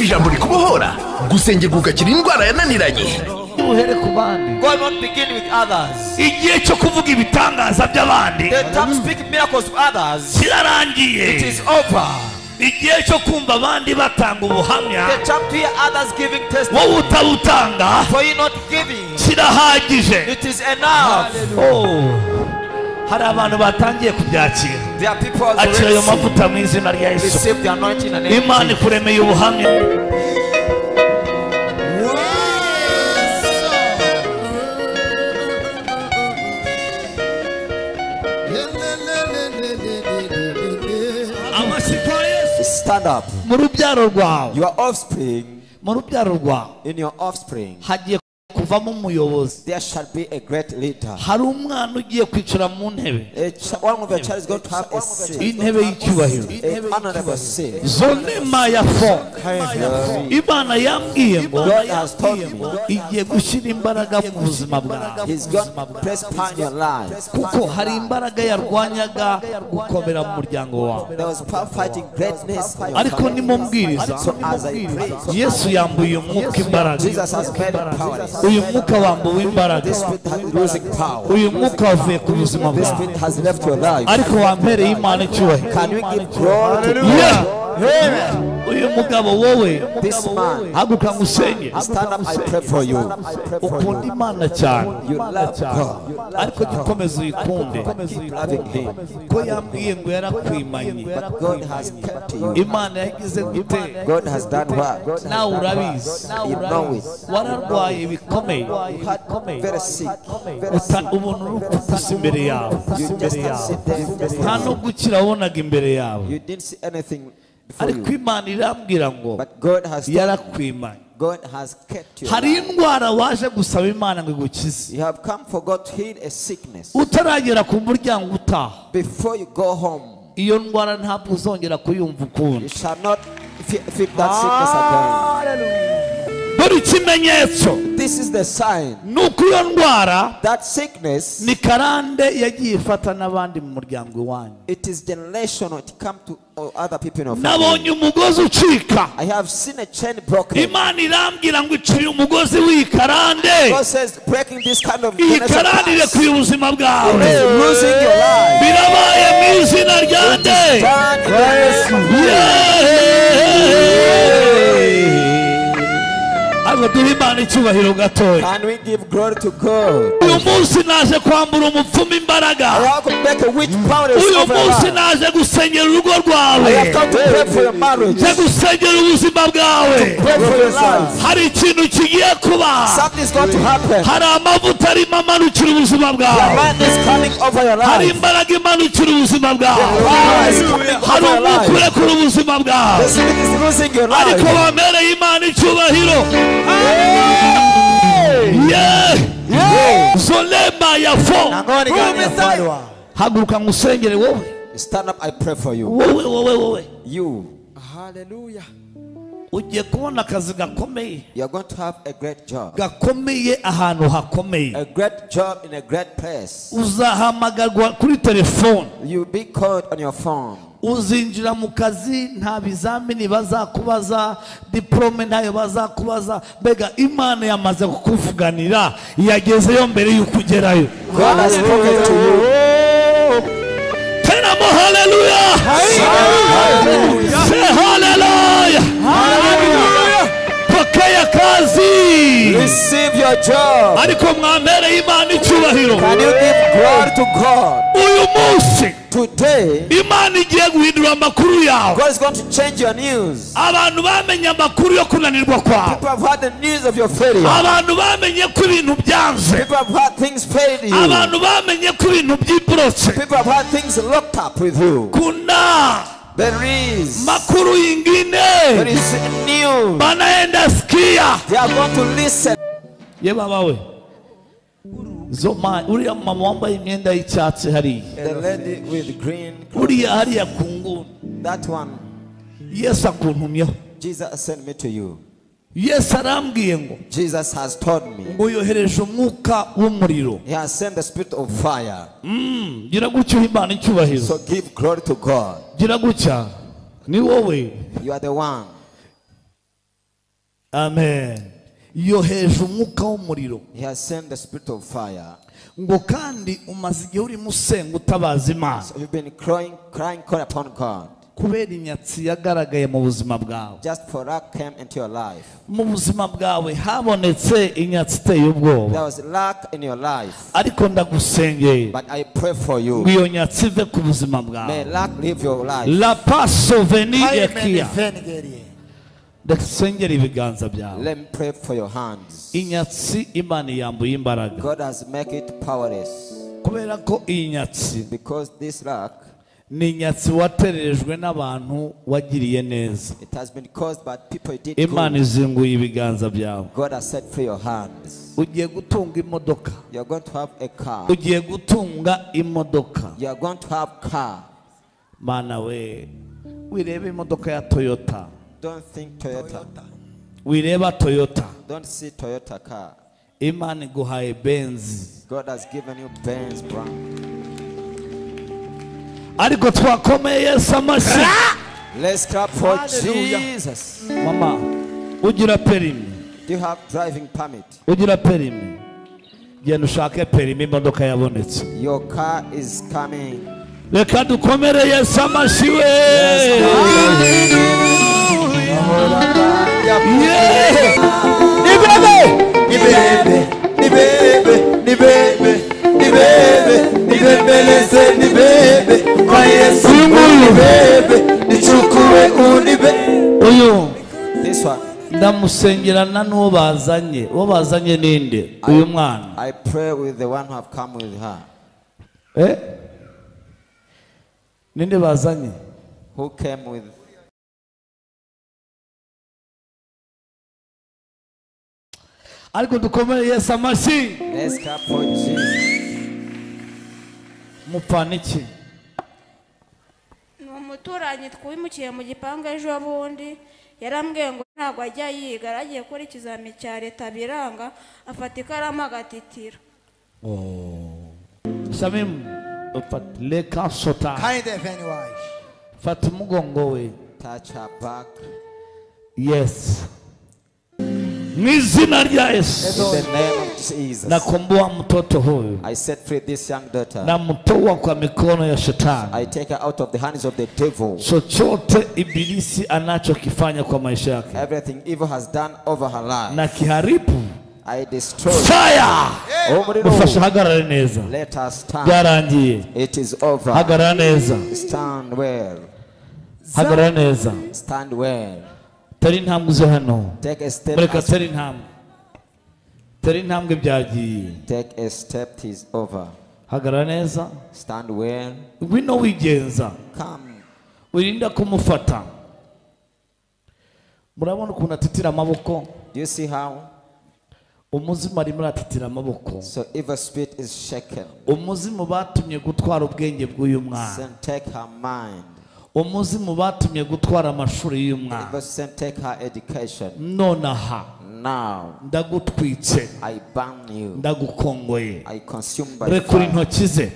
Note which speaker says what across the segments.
Speaker 1: ukeneye kumva ijambo rikubohora gusengerwa ugakira indwara yananiranye.
Speaker 2: Uhere ku bandi.
Speaker 3: God won't begin with others.
Speaker 4: igihe cyo kuvuga ibitangaza by'abandi.
Speaker 3: The time to speak miracles to others,
Speaker 4: kirarangiye
Speaker 3: it is over.
Speaker 4: igihe cyo kumva abandi batanga ubuhamya.
Speaker 3: The time to hear others giving
Speaker 4: wowe
Speaker 3: testimony,
Speaker 4: utabutanga.
Speaker 3: For you not giving,
Speaker 4: kirahagije. Hari abantu batangiye kubyakira.
Speaker 3: There are people who
Speaker 4: akira ayo mavuta mu izina rya yesu. Imana ikuremeye ubuhamya.
Speaker 5: Stand up.
Speaker 4: mu rubyaro rwawe.
Speaker 5: Your offspring,
Speaker 4: mu rubyaro rwawe.
Speaker 5: In your offspring,
Speaker 4: hagiye kuvamo umuyobozi.
Speaker 5: There shall be a great leader.
Speaker 4: hari umwana ugiye kwicara mu ntebe. Intebe y'icyubahiro.
Speaker 5: a honorable seat.
Speaker 4: zonema ya fo imana yambwiye ngo igiye gushyira imbaraga mu buzima bwawe. Kuko hari imbaraga yarwanyaga gukomera mu muryango wawe. Ariko
Speaker 5: pray,
Speaker 4: yesu yambuye umwuka imbaraga.
Speaker 5: Jesus
Speaker 4: uyu mwuka wambuwe imbaraga. Uyu mwuka wavuye ku buzima bwawe. ariko wampereye imana icyubahiro. Uyu mugabo wowe
Speaker 5: for you.
Speaker 4: ukunda imana cyane. Ariko jya ukomeza uyikunde. ko yambwiye ngo yarakwimanye.
Speaker 5: But God has kept you.
Speaker 4: imana yagize gute?
Speaker 5: God has done what?
Speaker 4: nawe urabizi wararwaye bikomeye.
Speaker 5: Very sick.
Speaker 4: uta ubona urupfu gusa imbere yawe. Nta no gukira wabonaga imbere yawe.
Speaker 5: You
Speaker 4: ariko
Speaker 5: you.
Speaker 4: imana irambwira ngo
Speaker 5: But God has told you.
Speaker 4: yarakwimanye
Speaker 5: God has kept you.
Speaker 4: hari indwara waje gusaba imana ngo igukize
Speaker 5: You have come for God to heal a sickness.
Speaker 4: utaragera ku muryango utaha
Speaker 5: Before you go home,
Speaker 4: iyo ndwara ntabwo uzongera kuyumva
Speaker 5: you
Speaker 4: ukundi
Speaker 5: shall not feel that sickness again.
Speaker 4: Dore ikimenyetso
Speaker 5: This is the sign.
Speaker 4: ni uko iyo ndwara
Speaker 5: That sickness,
Speaker 4: ni karande yagiye ifata n'abandi mu muryango iwanyu
Speaker 5: it is generational. It come to all other people in your family.
Speaker 4: nabonye umugozi ucika.
Speaker 5: I have seen a chain broken.
Speaker 4: imana irambwira ngo iciye umugozi w'iyi karande.
Speaker 5: God says breaking this kind of
Speaker 4: iyi karande irekuye ubuzima bwawe. Birabaye mu izina rya nde
Speaker 5: Stand
Speaker 4: ariko duhe imana icyubahiro gatoya uyu munsi naje kwambura umupfumu imbaraga. Uyu munsi naje gusengera urugo rwawe. Nje gusengera ubuzima bwawe. Hari ikintu kigiye kuba. Hari amavuta arimo amanukira ubuzima bwawe. Hari imbaraga imanukira ubuzima bwawe. Hari umwuka urekura ubuzima bwawe. Ariko
Speaker 5: life.
Speaker 4: wambereye imana icyubahiro. Zolema ya fo
Speaker 5: Nangoni gani yafanywa?
Speaker 4: haguruka ngusengere wowe.
Speaker 5: Stand up, I pray for you.
Speaker 4: wowe wowe wowe.
Speaker 5: You,
Speaker 4: ugiye kubona akazi gakomeye.
Speaker 5: You're going to have a great job.
Speaker 4: gakomeye ahantu hakomeye.
Speaker 5: A great job in a great place.
Speaker 4: uzahamagarwa kuri telefone.
Speaker 5: You'll be called on your phone.
Speaker 4: uzinjira mu kazi nta bizamini bazakubaza diporome ntayo bazakubaza. Mbega imana yamaze kukuvuganira yagezeyo mbere y'uko ugerayo
Speaker 5: God has spoken to you.
Speaker 4: tenamo haleluya se haleluya pokea kazi
Speaker 5: Receive your job.
Speaker 4: ariko mwampereye imana icyubahiro
Speaker 5: Can you give glory to God?
Speaker 4: uyu munsi
Speaker 5: Today,
Speaker 4: imana igiye guhindura amakuru yawe
Speaker 5: God is going to change your news.
Speaker 4: abantu bamenye amakuru yo kunanirwa kwawe
Speaker 5: People have heard the news of your failure.
Speaker 4: abantu bamenye ko ibintu byanze
Speaker 5: People have heard things failed you.
Speaker 4: abantu bamenye ko ibintu byiborotse
Speaker 5: People have had things locked up with you.
Speaker 4: kuna
Speaker 5: There is,
Speaker 4: makuru
Speaker 5: ingine
Speaker 4: there
Speaker 5: is new.
Speaker 4: banaenda sikia
Speaker 5: They are going to listen.
Speaker 4: ye baba we Zoma uriya mama wambaye imyenda y'icyatsi hari.
Speaker 5: The lady with green,
Speaker 4: uriya hariya ku nguni
Speaker 5: that one,
Speaker 4: yesu akuntumyeho
Speaker 5: Jesus sent me to you.
Speaker 4: yesu arambwiye ngo
Speaker 5: Jesus has told me.
Speaker 4: ngo yohereje umwuka w'umuriro
Speaker 5: He has sent the spirit of fire.
Speaker 4: Mm, gira gutya imana icyubahiro
Speaker 5: So give glory to God.
Speaker 4: Gira ni wowe
Speaker 5: You are the one.
Speaker 4: amen yoheje umwuka w'umuriro
Speaker 5: He has sent the spirit of fire.
Speaker 4: ngo kandi umaze igihe urimo usenga utabaza imana
Speaker 5: So you've been crying, crying, calling upon God.
Speaker 4: Kubera inyatsi yagaragaye mu buzima bwawe
Speaker 5: Just for that came into your life.
Speaker 4: mu buzima bwawe habonetse inyatsi iteye ubwoba
Speaker 5: There was lack in your life.
Speaker 4: ariko ndagusengeye
Speaker 5: But I pray for you.
Speaker 4: ngo iyo nyatsi ive ku buzima
Speaker 5: May
Speaker 4: bwawe
Speaker 5: lack live your life.
Speaker 4: la paso venige kia
Speaker 6: Venigeri.
Speaker 4: ndasengera ibiganza byawe
Speaker 5: Let me pray for your hands.
Speaker 4: inyatsi imana yambuye imbaraga
Speaker 5: God has make it powerless.
Speaker 4: kubera ko iyi nyatsi
Speaker 5: Because this lack,
Speaker 4: ni inyatsi watererejwe n'abantu wagiriye neza
Speaker 5: it has been caused by people you did
Speaker 4: imana izinguye ibiganza byawe
Speaker 5: God has set free your hands.
Speaker 4: ugiye gutunga imodoka
Speaker 5: You're going to have a car.
Speaker 4: ugiye gutunga imodoka
Speaker 5: You're going to have car.
Speaker 4: mana we wireba imodoka ya toyota
Speaker 5: Don't think Toyota.
Speaker 4: wireba toyota
Speaker 5: Don't see Toyota car.
Speaker 4: imana iguhaye benzi ariko twakomeye yesu amashyi.
Speaker 5: Let's clap for
Speaker 6: Hallelujah.
Speaker 5: Jesus.
Speaker 4: mama ugira perimi.
Speaker 5: Do you have driving permit?
Speaker 4: ugira perimi. Genda ushake perimi imodoka yabonetse.
Speaker 5: Your car is coming.
Speaker 4: reka dukomere yesu amashyi we. Yeah.
Speaker 5: Nibebe, nibebe, nibebe, nibebe, nibembeleze, nibebe, kwa Yesu unibebe, nichukue unibe.
Speaker 4: uyu
Speaker 5: This one,
Speaker 4: ndamusengerana n'uwo bazanye. Uwo bazanye ninde uyu mwana.
Speaker 5: I pray with the one who have come with her,
Speaker 4: eh? Ninde bazanye?
Speaker 5: Who came with
Speaker 4: ariko dukomere yesu amashyi
Speaker 5: Let's clap for Jesus.
Speaker 4: Mupfana iki
Speaker 7: ni umuturanyi twimukiye mu gipangu ejo bundi. Yarambwiye ngo ntabwo ajya yiga. Yaragiye gukora ikizami cya leta biranga. Afata ikaramu agatitira.
Speaker 4: Shamimu fata reka sota fata umugongo we.
Speaker 5: Touch her back.
Speaker 4: Yesu mu izina rya yesu
Speaker 5: In the name of Jesus.
Speaker 4: nakomboa mtoto huyu
Speaker 5: I set free this young daughter.
Speaker 4: namtoa kwa mikono ya shetani
Speaker 5: I take her out of the hands of the devil.
Speaker 4: chochote ibilisi anachokifanya kwa maisha yake
Speaker 5: Everything evil has done over her life.
Speaker 4: na kiharibu
Speaker 5: I destroy.
Speaker 4: fire
Speaker 5: Umuriro.
Speaker 4: mufashe hagarare neza
Speaker 5: Let us stand.
Speaker 4: byarangiye
Speaker 5: It is over.
Speaker 4: hagarara neza
Speaker 5: Stand well.
Speaker 4: hagarara neza
Speaker 5: Stand well.
Speaker 4: Tera intambwe uze hano
Speaker 5: Take a step.
Speaker 4: mureka tera intambwe tera intambwe byagiye hagarara neza ngwino wigenza wirinda kumufata murabona ukuntu atitira amaboko umuzimu arimo aratitira amaboko umuzimu batumye gutwara ubwenge bw'uyu mwana. Umuzimu batumye gutwara amashuri y'uyu mwana
Speaker 5: Evil Satan take her education.
Speaker 4: nonaha.
Speaker 5: Now
Speaker 4: ndagutwitse. Ndagukongoye. Rekura intoki ze.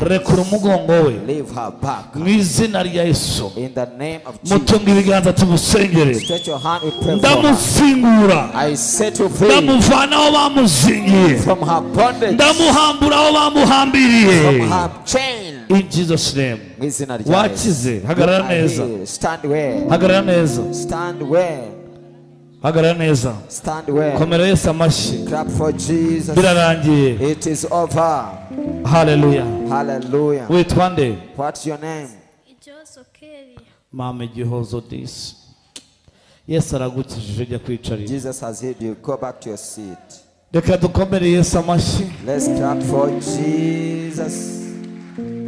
Speaker 4: Rekura umugongo we. Mu izina rya yesu. Mutunga ibiganza tumusengere. Ndamufingura. Ndamuvana aho bamuzingiye. Ndamuhambura aho bamuhambiriye. In jesus name. Wakize hagarara neza. hagarara neza. Hagarara neza. Komera yesu amashyi.
Speaker 5: Clap for Jesus.
Speaker 4: birarangiye.
Speaker 5: It is over.
Speaker 4: haleluya
Speaker 5: Hallelujah.
Speaker 4: witwa nde
Speaker 5: What's your name?
Speaker 7: ibyosokeri
Speaker 4: mama igihozo disi yesu aragukijije ujya kwicarira
Speaker 5: Jesus has healed you. Go back to your seat.
Speaker 4: reka dukomere yesu amashyi.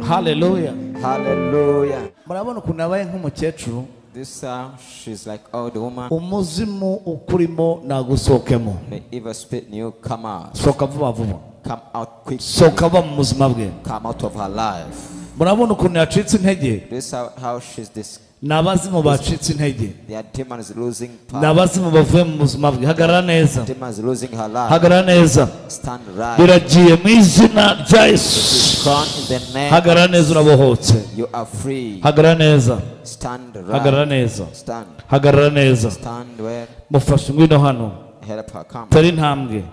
Speaker 4: Haleluya
Speaker 5: Hallelujah.
Speaker 4: murabona ukuntu yabaye nk'umukecuru
Speaker 5: This uh, she's like old woman.
Speaker 4: umuzimu ukurimo nagusohokemo
Speaker 5: The evil spirit you come out.
Speaker 4: sohoka vuba vuba
Speaker 5: Come out quick.
Speaker 4: sohoka ava mu buzima bwe
Speaker 5: Come out of her life.
Speaker 4: murabona ukuntu yacitse intege
Speaker 5: This how, how she's this.
Speaker 4: ni abazimu bacitse intege. Ni abazimu bavuye mu buzima bwe. Hagarara neza. Hagarara neza. Biragiye mu izina rya yesu. hagarara neza urabohotse. Hagarara neza. Hagarara neza. Hagarara neza. Mufashe ngwino hano. Tari intambwe.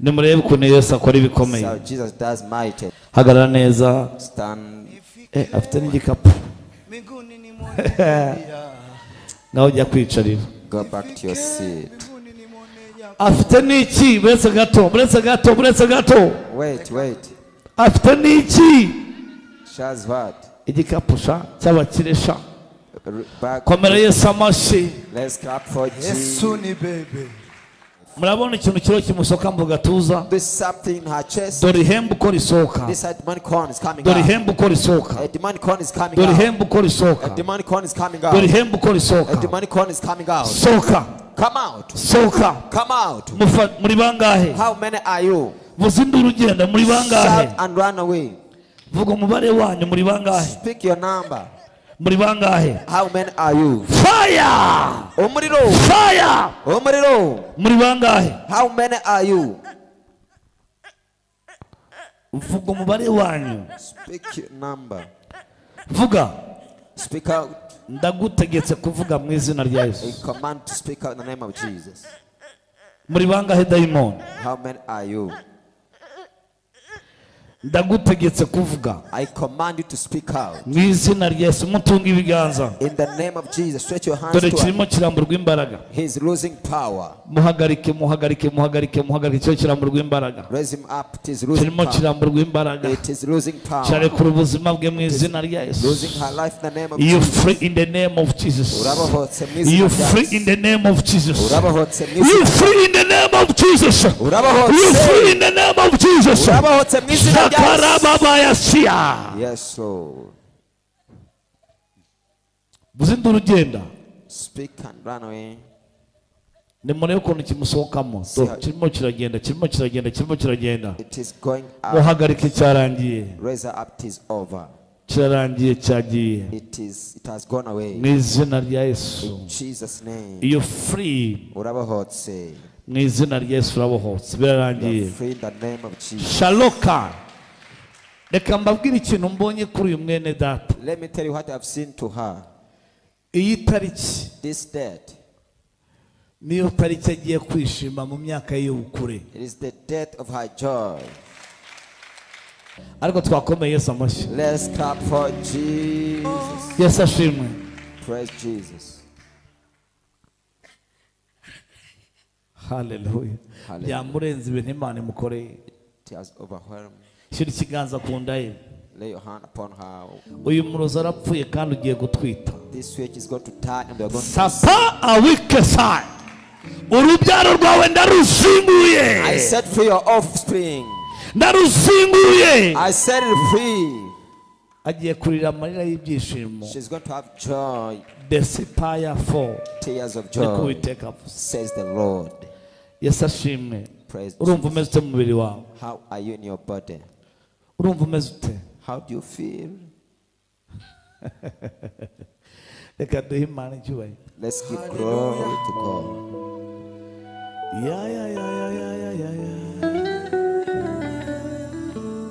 Speaker 4: Nimurebe ukuntu yesu akora ibikomeye. Hagarara neza. Eh, afite n'igikapu. Eh, ni n'igikapu ngaho ujya kwicarira
Speaker 5: Go back to your seat.
Speaker 4: afite n'iki buretse gato buretse gato buretse gato
Speaker 5: Wait, wait.
Speaker 4: afite n'iki
Speaker 5: Shaz what?
Speaker 4: igikapu sha cy'abakire sha komera yesu amashi.
Speaker 5: Let's clap for Jesus
Speaker 4: murabona ikintu kiro kimusoka mu gatuza. Dore ihembe uko risohoka dore ihembe uko risohoka dore ihembe uko risohoka dore ihembe uko risohoka sohoka sohoka muri bangahe? Muzindure urugenda muri bangahe? Vuga umubare wanyu muri bangahe? Muri bangahe
Speaker 5: How many are you?
Speaker 4: fire
Speaker 5: Umuriro.
Speaker 4: fire
Speaker 5: Umuriro.
Speaker 4: muri bangahe
Speaker 5: How many are you?
Speaker 4: vuga umubare wanyu
Speaker 5: Speak number.
Speaker 4: vuga
Speaker 5: Speak out.
Speaker 4: ndagutegetse kuvuga mu izina rya yesu
Speaker 5: command to speak out in the name of Jesus.
Speaker 4: muri bangahe dayimoni
Speaker 5: How many are you?
Speaker 4: Ndagutegetse kuvuga
Speaker 5: I command you to speak out.
Speaker 4: mu izina rya yesu mutunga ibiganza
Speaker 5: In the name of Jesus, stretch your hands
Speaker 4: dore kirimo kiramburwa imbaraga
Speaker 5: He's losing power.
Speaker 4: muhagarike muhagarike muhagarike muhagarike cyo kiramburwa imbaraga
Speaker 5: Raise him up. It is losing
Speaker 4: kirimo kiramburwa imbaraga
Speaker 5: It is losing power.
Speaker 4: cyarekura ubuzima bwe mu izina rya yesu
Speaker 5: Losing her life in the name of
Speaker 4: you free in the name of jesus
Speaker 5: Urabohotse mu izina
Speaker 4: you free in the name of jesus
Speaker 5: Urabohotse mu
Speaker 4: you
Speaker 5: izina
Speaker 4: free in the name of jesus you
Speaker 5: Urabohotse.
Speaker 4: free in the name of jesus
Speaker 5: Urabohotse mu izina yakarababayasiya
Speaker 4: muzi induru ugenda
Speaker 5: ni
Speaker 4: mure y'ukuntu kimusohokamo? Kirimo kiragenda kirimo kiragenda kirimo kiragenda. Muhagarike cyarangiye. Kirarangiye cyagiye. Mu izina rya yesu. Iyo furi
Speaker 5: urabohotse.
Speaker 4: Mu izina rya yesu urabohotse. Birarangiye. Shaloka. reka mbabwire ikintu mbonye kuri uyu mwene data. Iyi tariki. Niyo tariki agiye kwishima mu myaka y'ubukure. Ariko twakomeye Yesu amashyi. Yesu ashimwe. Haleluya byamurenze ibintu imana imukoreye shyira ikiganza ku nda ye. Uyu murozi arapfuye kandi ugiye gutwita. Sasa awike sayi urubyaro rwawe ndaruzinguye ndaruzinguye agiye kurira amarira y'ibyishimo. Desipaya fo
Speaker 5: ariko
Speaker 4: uwiteka yesu ashimwe. Urumva umeze ute mu mubiri wawe urumva umeze ute
Speaker 5: How do you feel?
Speaker 4: reka duhe imana icyubahiro
Speaker 5: Let's give glory to God.
Speaker 4: ya ya ya ya ya ya ya ya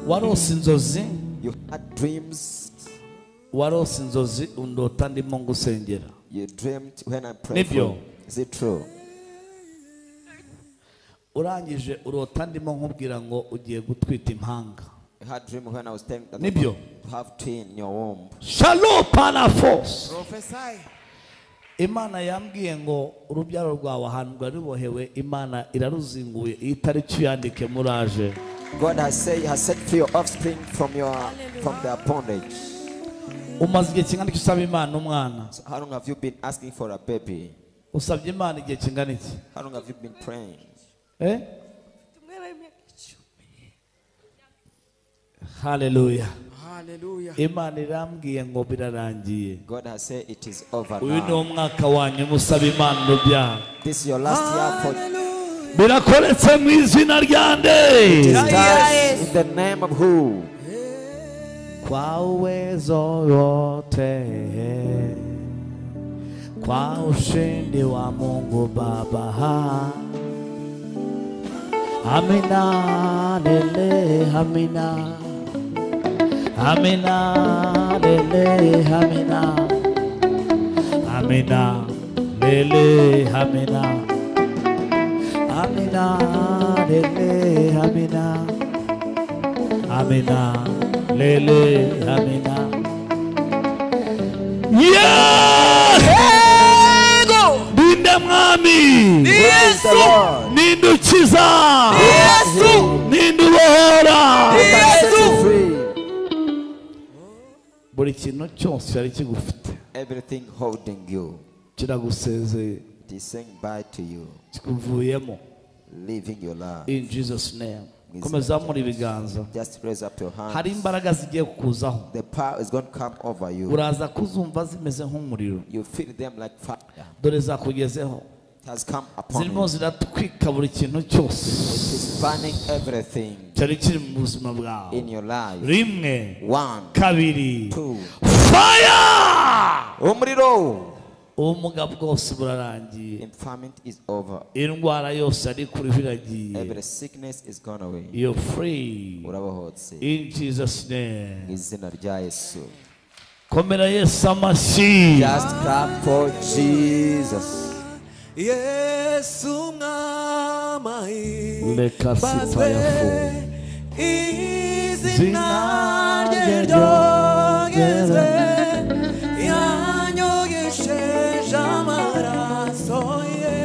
Speaker 4: warose inzozi
Speaker 5: You had dreams.
Speaker 4: warose inzozi undota ndimo ngusengera
Speaker 5: You dreamed when I prayed
Speaker 4: Nibyo.
Speaker 5: Is it true?
Speaker 4: urangije urota ndimo nkubwira ngo ugiye gutwita impanga
Speaker 5: Had dream when I was telling that
Speaker 4: Nibyo.
Speaker 5: you have twin in your womb.
Speaker 4: shalo panafos imana yambwiye ngo urubyaro rwawe ahantu rwari rubohewe imana iraruzinguye iyi tariki uyandike muraje
Speaker 5: God has said has set free your offspring from your from their bondage.
Speaker 4: umaze igihe kingana iki usaba imana umwana
Speaker 5: So how long have you been asking for a baby?
Speaker 4: usabye imana igihe kingana iki
Speaker 5: How long have you been praying?
Speaker 4: eh? Haleluya imana irambwiye ngo birarangiye.
Speaker 5: God has said it is over
Speaker 4: uyu ni
Speaker 5: now.
Speaker 4: mwaka wanyu musaba imana urubyaro
Speaker 5: This is your last year for
Speaker 4: birakoretse mu izina rya nde?
Speaker 5: In the name of who?
Speaker 4: kwa uwezo wote. Kwa ushindi wa Mungu Baba. Amina lele amina Amina lele amina Amina lele amina Amina lele amina Amina lele amina Yego Ninde mwami
Speaker 5: Praise the Lord.
Speaker 4: Ninde ukiza Ninde ubohora
Speaker 5: Who can set you free?
Speaker 4: Buri kintu cyose cyari kigufite
Speaker 5: Everything holding you.
Speaker 4: kiragusezeye
Speaker 5: It is saying bye to you.
Speaker 4: kikuvuyemo
Speaker 5: Leaving your life.
Speaker 4: in jesus name komeza muri ibiganza
Speaker 5: Just raise up your hand.
Speaker 4: hari imbaraga zigiye kukuzaho
Speaker 5: The power is going to come over you.
Speaker 4: uraza kuzumva zimeze nk'umuriro
Speaker 5: You feel them like fire.
Speaker 4: dore zakugezeho Zirimo ziratwika buri kintu cyose. Cyari kiri mu buzima bwawe. rimwe kabiri faya
Speaker 5: Umuriro.
Speaker 4: ubumuga bwose burarangiye. Indwara yose ari kuri iragiye
Speaker 5: Every sickness is gone away.
Speaker 4: you're free.
Speaker 5: Urabohotse. Mu izina rya Yesu.
Speaker 4: komera yesu amashyi
Speaker 5: Just clap for Jesus.
Speaker 6: Yesu mwamayi
Speaker 4: reka sifa yafu
Speaker 6: izina rye ryogezwe yanyogesheje amaraso ye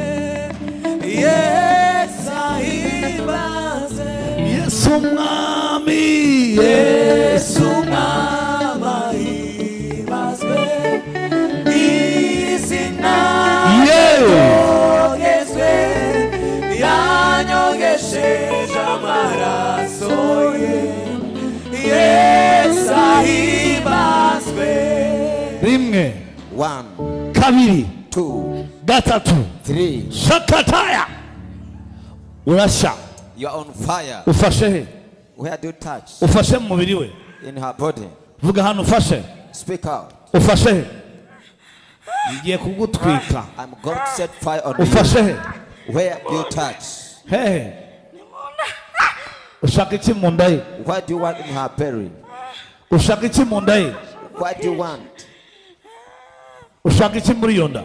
Speaker 6: yesu ahimbaze
Speaker 4: yesu mwami
Speaker 6: yesu
Speaker 4: rimwe
Speaker 5: One,
Speaker 4: kabiri
Speaker 5: two,
Speaker 4: gatatu
Speaker 5: three.
Speaker 4: shakataya urashya
Speaker 5: You are on fire.
Speaker 4: ufashe he
Speaker 5: Where do you touch?
Speaker 4: ufashe mu mubiri we
Speaker 5: In her body.
Speaker 4: vuga hano ufashe
Speaker 5: Speak out.
Speaker 4: ufashe he ngiye kugutwika
Speaker 5: I'm going to set fire on you.
Speaker 4: ufashe he
Speaker 5: Where do you touch?
Speaker 4: hehe ushaka iki mu nda ye
Speaker 5: What do you want in her belly?
Speaker 4: ushaka iki mu nda ye
Speaker 5: What do you want?
Speaker 4: ushaka iki muri iyo nda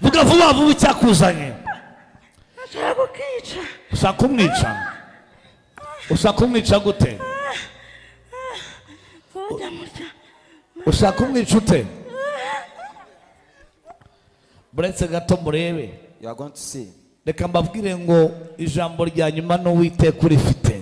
Speaker 4: vuga vuba vuba icyakuzanye ushaka kumwica ushaka kumwica gute ushaka kumwica ute buretse gato murebe
Speaker 5: You are going to see.
Speaker 4: Reka mbabwire ngo ijambo rya nyuma n'uwiteka urifite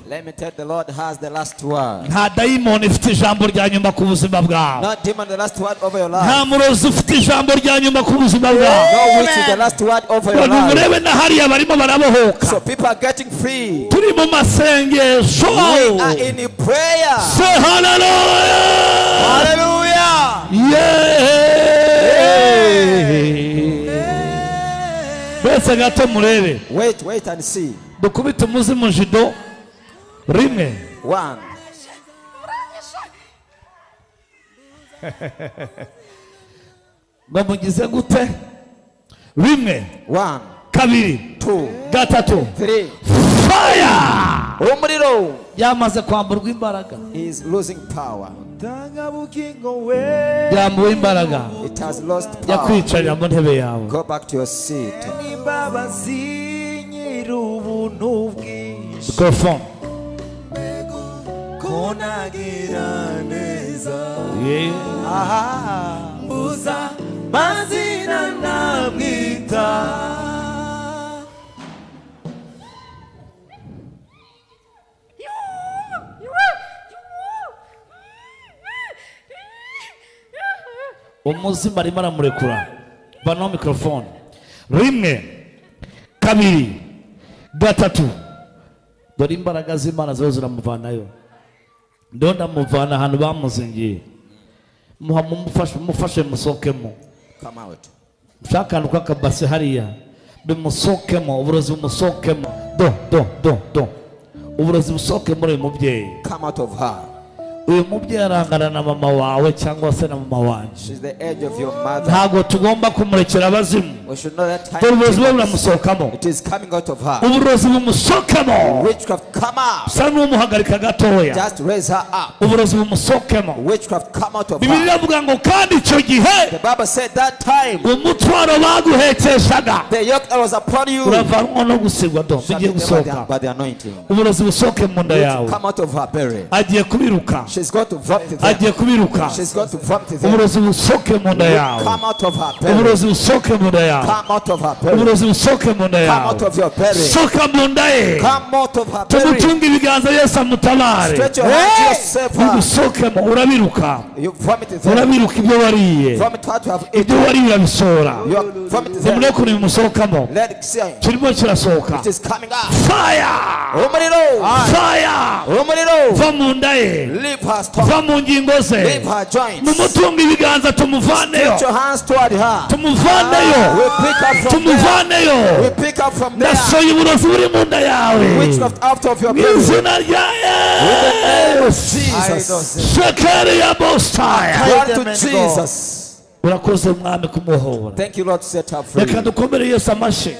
Speaker 4: nta dayimoni ifite ijambo rya nyuma ku buzima bwawe
Speaker 5: Not demon, the last word over your life.
Speaker 4: nta murozi ufite ijambo rya nyuma ku buzima bwawe
Speaker 5: No witch is the last word over your
Speaker 4: ngo
Speaker 5: life.
Speaker 4: murebe na hariya barimo barabohoka
Speaker 5: So people are getting free.
Speaker 4: turi mu masengesho
Speaker 5: We are in prayer.
Speaker 4: se haleluya
Speaker 5: Hallelujah.
Speaker 4: Mbese gato murebe
Speaker 5: Wait, wait and see.
Speaker 4: dukubite umuzimu jido rimwe
Speaker 5: One,
Speaker 4: ngo mugize gute? Rimwe
Speaker 5: one,
Speaker 4: kabiri.
Speaker 5: Two,
Speaker 4: gatatu.
Speaker 5: Three.
Speaker 4: faya
Speaker 5: Umuriro.
Speaker 4: Byamaze kwamburwa imbaraga.
Speaker 5: Is losing power.
Speaker 4: byambuwe imbaraga.
Speaker 5: It has lost
Speaker 4: jya
Speaker 5: power.
Speaker 4: kwicarira mu ntebe yawe.
Speaker 5: Go back to your seat.
Speaker 6: imbabazi nyir'ubuntu bwinshi.
Speaker 4: Mikorofone
Speaker 6: ko nagira neza. Aha. Mbuza mazina namwita.
Speaker 4: Umuzima arimo aramurekura. Vanaho mikorofone rimwe kabiri gatatu. Dore imbaraga z'imana ziba ziramuvanayo. Ndiho ndamuvana ahantu bamuzingiye muha mumufashe musohokemo
Speaker 5: Come out.
Speaker 4: mushaka akantu k'akabase hariya? Bimusohokemo uburozi bumusohokemo do do do do. Uburozi busohoke muri uyu mubyeyi.
Speaker 5: Come out of her.
Speaker 4: Uyu mubyeyi arangana na mama wawe cyangwa se na mama wanjye ntabwo tugomba kumurekera abazimu. Dore uburozi buba buramusohokamo uburozi bumusohokemo
Speaker 5: Witchcraft, come out.
Speaker 4: sa n'umuhagarika gatoya. Uburozi bumusohokemo bibiri iravuga ngo kandi icyo gihe umutwaro baguhekeshaga. uravanwa no gusigwa do
Speaker 5: never
Speaker 4: gusohoka. uburozi busohoke mu nda yawe. agiye kubiruka. agiye kubiruka. Uburozi busoke mu nda yawe. uburozi busoke mu nda yawe. Uburozi busoke mu nda yawe. soka mu nda ye. Tumutunge ibiganza yesu amutabare. Ubusokemo urabiruka. Urabiruka ibyo wariye. Ibyo wariye urabisohora umureko ni bimusohokamo kirimo kirasohoka faya faya va mu nda ye. va mu ngingo ze. Mumutunga ibiganza tumuvaneyo. Tumuvaneyo. Tumuvaneyo. nasohoye uburozi buri mu nda yawe. Mu izina rya shekeri ya
Speaker 5: bositaya
Speaker 4: urakoze mwami kumuhora. Reka dukomere yesu amashyi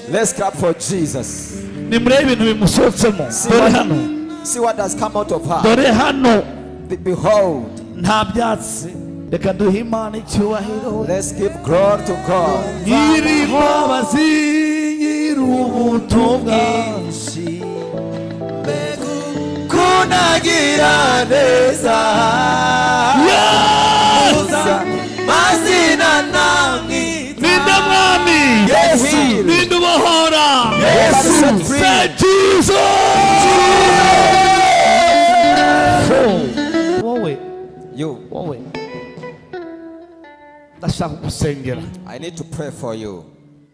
Speaker 4: nimurebe ibintu bimusohotsemo dore hano.
Speaker 5: of her. Be- Behold,
Speaker 4: nta byatsi reka duhe imana icyubahiro
Speaker 5: let's give glory to God.
Speaker 4: nyiri imbabazi nyiri ubutumwa
Speaker 6: kunagira neza
Speaker 4: Yes!
Speaker 6: mazina
Speaker 4: ninde mwami
Speaker 5: Yesu.
Speaker 4: ninde ubohora
Speaker 5: Yesu.
Speaker 4: Say Jesus! Gusengera
Speaker 5: I need to pray for you.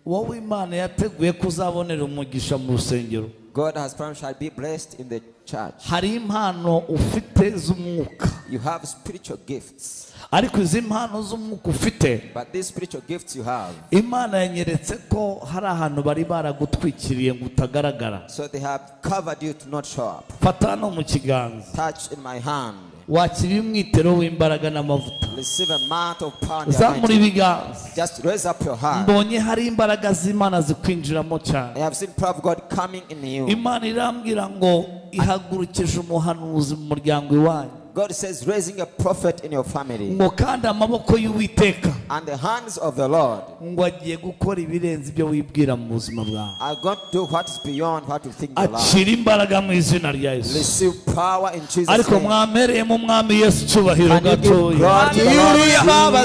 Speaker 4: wowe imana yateguye ko uzabonera umugisha mu rusengero
Speaker 5: God has promised shall be blessed in the church.
Speaker 4: hari impano ufite z'umwuka
Speaker 5: You have spiritual gifts,
Speaker 4: ariko izi mpano z'umwuka ufite
Speaker 5: but these spiritual gifts you have,
Speaker 4: imana yanyeretse ko hari ahantu bari baragutwikiriye ngo utagaragara
Speaker 5: so they have covered you to not show up.
Speaker 4: fata mu kiganza
Speaker 5: Touch in my hand.
Speaker 4: Wakira umwitero w'imbaraga n'amavuta. Zamura ibiganza.
Speaker 5: Just raise up your hand.
Speaker 4: mbonye hari imbaraga z'imana zikwinjiramo cyane.
Speaker 5: I have seen power of God coming in you.
Speaker 4: imana irambwira ngo ihagurukije umuhanuzi mu muryango iwanyu
Speaker 5: God says, raising a prophet in your family.
Speaker 4: ngo kandi amaboko y'uwiteka
Speaker 5: And the hands of the Lord
Speaker 4: ngo agiye gukora ibirenze ibyo wibwira mu buzima bwawe
Speaker 5: are going to do what is beyond what you think you are.
Speaker 4: acira imbaraga mu izina rya yesu
Speaker 5: Receive power in Jesus'
Speaker 4: ariko
Speaker 5: name.
Speaker 4: mwamereyemo umwami yesu icyubahiro
Speaker 5: Can you give
Speaker 4: gatoya
Speaker 5: glory to the Lord?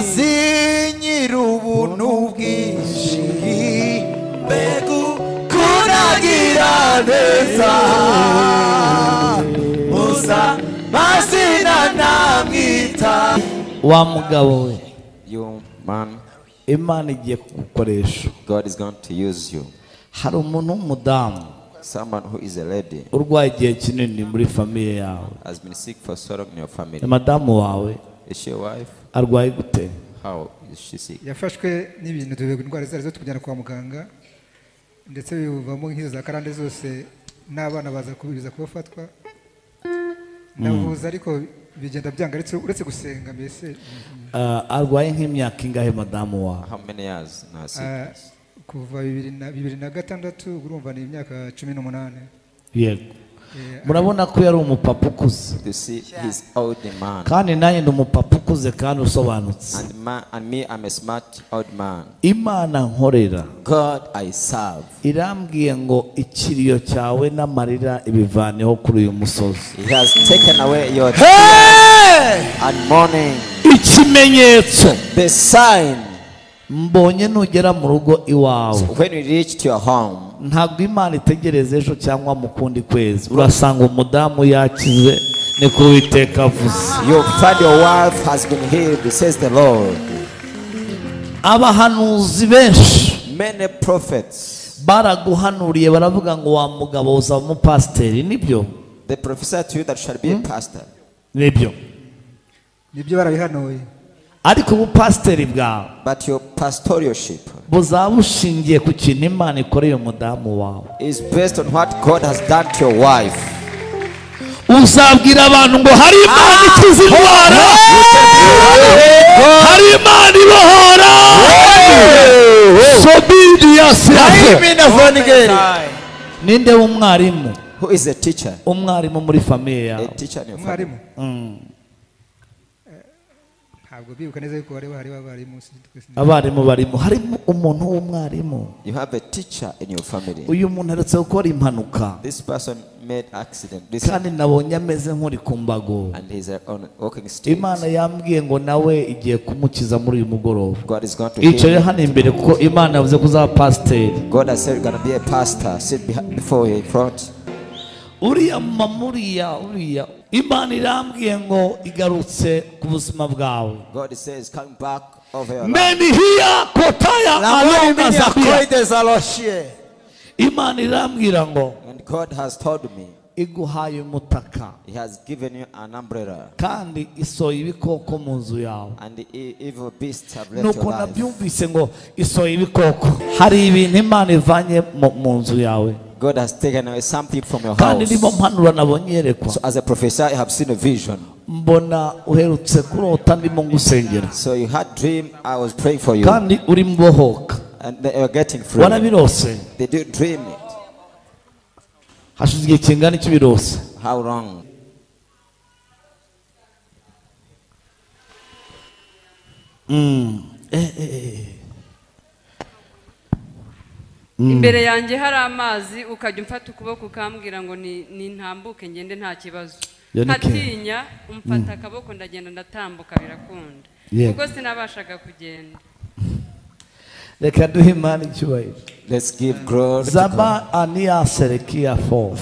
Speaker 6: ubuntu bwinshi neza musa mazina namwita
Speaker 4: wa mugabo we
Speaker 5: You man,
Speaker 4: imana igiye kugukoresha
Speaker 5: God is going to use you.
Speaker 4: hari umuntu w'umudamu
Speaker 5: Someone who is a lady
Speaker 4: urwaye igihe kinini muri famiye yawe
Speaker 5: has been sick for so long in your family.
Speaker 4: madamu wawe
Speaker 5: Is she a wife?
Speaker 4: arwaye gute
Speaker 5: How is she sick?
Speaker 8: yafashwe n'ibintu tuberwa indwara izo ari zo tukujyana kwa muganga ndetse bivamo nk'izo za karande zose n'abana baza kubiza kubafatwa navuza ariko bigenda byanga uretse uretse gusenga mbese
Speaker 4: Ah, arwaye nk'imyaka ingahe madamu wawe
Speaker 5: How many years now? sickness?
Speaker 8: kuva bibiri na gatandatu urumva ni imyaka cumi n'umunani
Speaker 4: yego murabona ko yari umupapa ukuze.
Speaker 5: To see his old man.
Speaker 4: kandi nanjye ndi umupapa ukuze kandi usobanutse.
Speaker 5: And, man, and me, I'm a smart old man.
Speaker 4: imana nkorera.
Speaker 5: God I serve.
Speaker 4: irambwiye ngo ikiriyo cyawe n'amarira ibivaneho kuri uyu musozi.
Speaker 5: He has taken away your and mourning.
Speaker 4: ikimenyetso.
Speaker 5: The sign.
Speaker 4: Mbonye nugera mu rugo iwawe. Ntabwo imana itegereza ejo cyangwa mu kundi kwezi. Urasanga umudamu yakize niko uwiteka avuze. Abahanuzi benshi
Speaker 5: Many prophets,
Speaker 4: baraguhanuriye baravuga ngo wa mugabo uzaba umupasiteri
Speaker 5: ni byo? A pastor.
Speaker 4: ni byo.
Speaker 8: Nibyo barabihanuye
Speaker 4: ariko ubupasiteri bwawe.
Speaker 5: But your pastoralship
Speaker 4: buzaba bushingiye ku kintu imana ikoreye umudamu wawe.
Speaker 5: Is based on what God has done to your wife.
Speaker 4: uzabwira abantu ngo hari imana ikiza indwara. Hari imana ibohora. Sobidi yasirafe ninde w'umwarimu?
Speaker 5: Who is a teacher?
Speaker 4: umwarimu muri famiye
Speaker 5: A
Speaker 4: yawe
Speaker 5: teacher in your family.
Speaker 8: umwarimu
Speaker 4: Mm.
Speaker 8: Ntabwo bibuka neza yuko bari bahari abarimu twese
Speaker 4: abarimu barimo harimo umuntu w'umwarimu
Speaker 5: You have a teacher in your family.
Speaker 4: uyu muntu aretse gukora impanuka
Speaker 5: This person made accident recently
Speaker 4: kandi nabonye ameze nk'uri ku mbago
Speaker 5: and he's on walking stick.
Speaker 4: imana yambwiye ngo nawe igiye kumukiza muri uyu mugoroba
Speaker 5: God is going to
Speaker 4: yicaye hano imbere kuko imana yavuze ko uzaba pasiteri
Speaker 5: God has said you're going to be a pastor. Sit before in front.
Speaker 4: Uriya mama uriya uriya imana irambwiye ngo igarutse ku buzima bwawe. Meni hiya kotaya alona
Speaker 6: zaloshie.
Speaker 4: imana irambwira ngo Iguhaye umutaka
Speaker 5: He has given you an umbrella.
Speaker 4: kandi isohoye ibikoko mu nzu yawe
Speaker 5: And e- evil beasts have left
Speaker 4: nuko nabyumvise ngo isohoye ibikoko hari ibintu imana ivanye mu- nzu yawe
Speaker 5: God has taken away something from your house. So as a professor, I have seen a vision.
Speaker 4: mbona uherutse kurota ndimo ngusengera
Speaker 5: So you had dream. I was praying for you,
Speaker 4: kandi urimo ubohoka
Speaker 5: and they were getting free.
Speaker 4: warabirose
Speaker 5: They did dream.
Speaker 4: Hashize igihe kingana iki birose
Speaker 5: How wrong?
Speaker 9: imbere yanjye hari amazi ukajya umfata ukuboko ukambwira ngo ni ni ntambuke ngende nta kibazo. Nkatinya umfata akaboko ndagenda ndatambuka birakunda. Ubwo sinabashaga kugenda.
Speaker 4: Reka duhe imana icyubahiro
Speaker 5: Let's give glory. to God.
Speaker 4: zaba aniya serekiya fo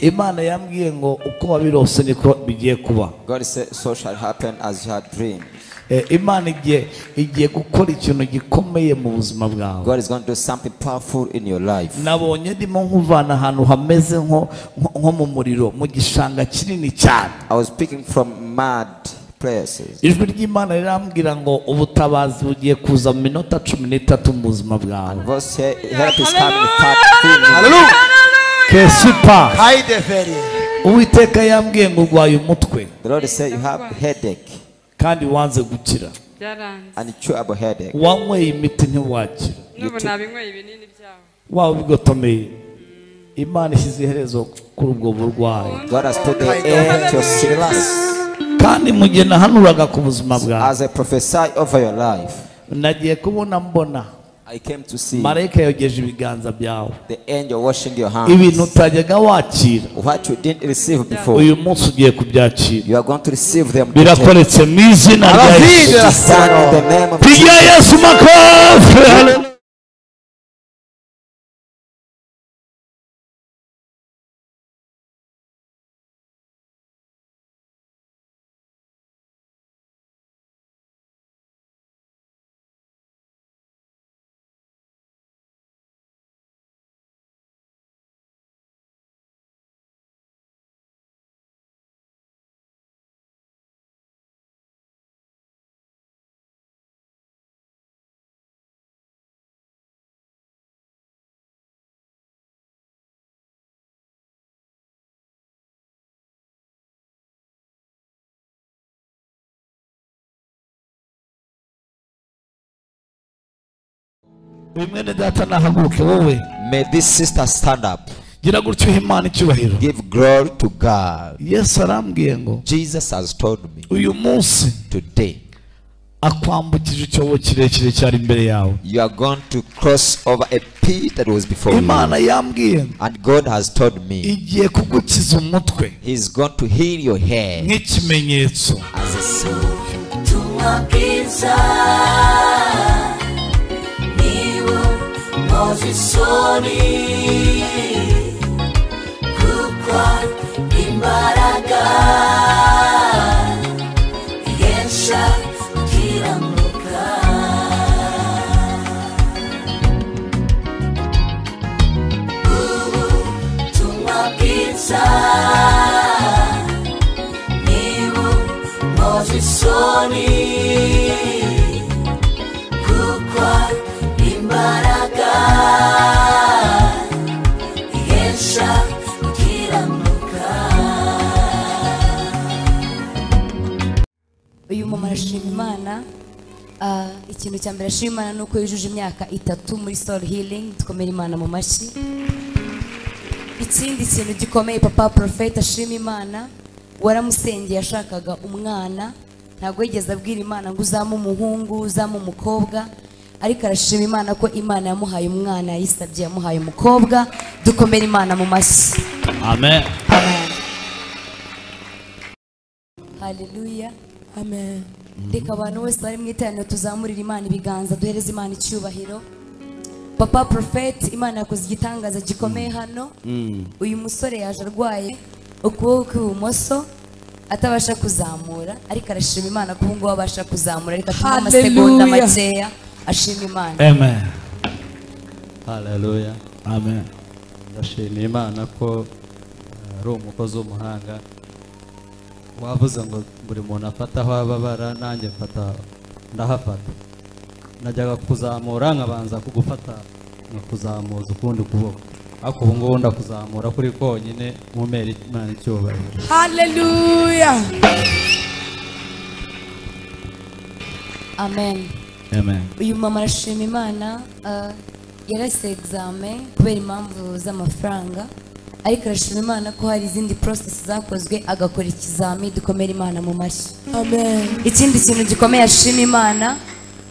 Speaker 4: imana yambwiye ngo uko wabirose niko bigiye kuba
Speaker 5: God said, "So shall happen as you had dreamed."
Speaker 4: Eh, imana igiye igiye gukora ikintu gikomeye mu buzima bwawe
Speaker 5: God is going to do something powerful in your life.
Speaker 4: nabonye ndimo nkuvana ahantu hameze nko nko- mu muriro mu gishanga kinini cyane
Speaker 5: I was speaking from mad places.
Speaker 4: Ijwi ry'imana rirambwira ngo ubutabazi bugiye kuza mu minota cumi n'itatu mu buzima bwawe.
Speaker 6: Veri.
Speaker 4: uwiteka yambwiye ngo urwaye umutwe. Kandi wanze gukira. Wanyweye imiti ntiwakira waba ubigotomeye imana ishyize iherezo kuri ubwo burwayi. Kandi mu gihe nahanuraga ku buzima bwawe nagiye kubona mbona marayika yogeje ibiganza byawe. ibintu utajyaga wakira. Uyu munsi ugiye kubyakira. birakoretse mu izina rya yesu.
Speaker 5: Jesus.
Speaker 4: yesu makofi. Hallelujah. uyu data nahaguruke wowe
Speaker 6: May this sister stand up.
Speaker 4: gira gutyo uha imana icyubahiro
Speaker 6: Give glory to God.
Speaker 4: yesu arambwiye ngo
Speaker 6: Jesus has told me
Speaker 4: uyu munsi
Speaker 6: today
Speaker 4: akwambukije icyobo kirekire cyari imbere yawe
Speaker 6: you are going to cross over a pit that was before
Speaker 4: imana
Speaker 6: you.
Speaker 4: yambwiye
Speaker 6: And God has told me
Speaker 4: igiye kugukiza umutwe
Speaker 6: He's going to heal your head
Speaker 4: nk'ikimenyetso
Speaker 6: as a sign.
Speaker 10: Umoze isoni kuko imbaraga. Ihesha gukiranuka ubutumwa bwiza niba umoze
Speaker 11: uyu mumama arashima imana ah, ikintu cya mbere ashima imana ni uko yujuje imyaka itatu muri solo hiringi dukomere imana mu mashyi. Ikindi kintu gikomeye papa porofeti ashima imana waramusengeye yashakaga umwana ntabwo yigeze abwira imana ngo uzame umuhungu uzame umukobwa ariko arashima imana ko imana yamuhaye umwana yayisabye yamuhaye umukobwa. Dukomere imana mu mashyi
Speaker 4: amen.
Speaker 11: Haleluya amen. Reka abantu bose bari mu iteraniro tuzamurira imana ibiganza duhereze imana icyubahiro. Papa porofeti imana yakoze igitangaza gikomeye hano. Uyu musore yaje arwaye ukuboko kw'ibumoso atabasha kuzamura ariko arashima imana ko ubu ngubu abasha kuzamura. Reka tumuhe amasegonda makeya. Ashima imana
Speaker 4: amen.
Speaker 12: Haleluya
Speaker 4: amen.
Speaker 12: Ndashimiye imana ko eh, ari umukozi w'umuhanga. Wavuze ngo buri muntu afata aho ababara nanjye mfata ndahafata. Najyaga kuzamura nkabanza kugufata nkakuzamuza ukundi kuboko. Ariko ubu ngubu ndakuzamura kuri konyine mumera imana icyubahiro.
Speaker 13: Hallelujah.
Speaker 11: amen
Speaker 4: amen.
Speaker 11: Uyu mama arashima imana ah, yarase egizame kubera impamvu z'amafaranga ariko arashima imana ko hari izindi process zakozwe agakora ikizami dukomere imana mu mashyi.
Speaker 13: Amen.
Speaker 11: ikindi kintu gikomeye ashima imana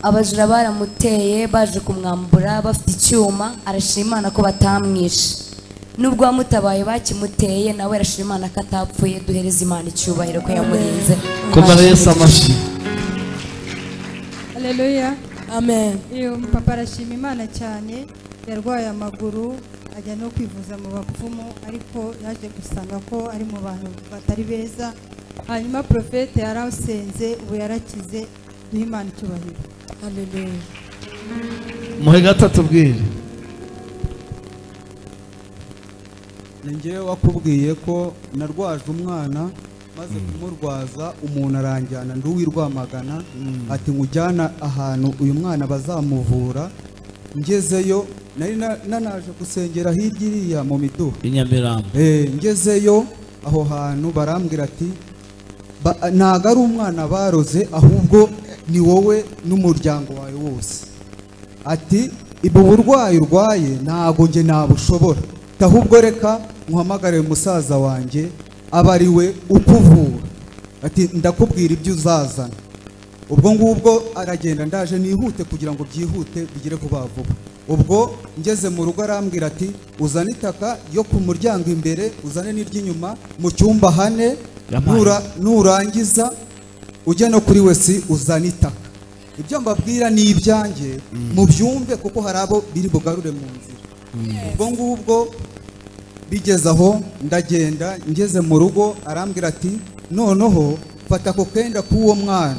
Speaker 11: abajura baramuteye baje kumwambura bafite icyuma arashima imana ko batamwishe. Nubwo wamutabaye bakimuteye nawe arashima imana ko atapfuye duhereze imana icyubahiro ko yamurinze.
Speaker 4: Yesu amashyi.
Speaker 14: Haleluya.
Speaker 13: Amen.
Speaker 14: Iyo papa arashima Imana cyane yarwaye amaguru ajya no kwivuza mu bapfumu ariko yaje gusanga ko ari mu bantu batari beza hanyuma profete yarasenze ubu yarakize duhe Imana icyubahiro
Speaker 13: Haleluya.
Speaker 4: muhe gatatu bwire
Speaker 15: ni ngewe wakubwiye ko narwaje umwana maze kumurwaza umuntu aranjyana ndi uw'irwamagana ati nkujyana ahantu uyu mwana bazamuvura ngezeyo nari na- nanaje gusengera hirya iriya mu miduha
Speaker 4: i nyamirambo.
Speaker 15: Eh, ngezeyo aho hantu barambwira ati "Ba- ntago ari umwana baroze ahubwo ni wowe n'umuryango wawe wose. Ati ibu burwayi urwaye ntago njye nabushobora. Ahubwo reka muhamagare musaza wanjye aba ari we ukuvura. Ati ndakubwira ibyo uzazana. Ubwo ngubwo aragenda ndaje nihute kugira ngo byihute bigere vuba vuba. Ubwo ngeze mu rugo arambwira ati uzane itaka yo ku muryango imbere uzane n'iry'inyuma mu cyumba hane nurangiza ujya no kuri wesi uzane itaka. Ibyo mbabwira ni ibyanjye mubyumve kuko hari abo biri bugarure mu nzira. Ubwo ngubwo bigeze aho ndagenda ngeze mu rugo arambwira ati noneho fata ako kenda k'uwo mwana.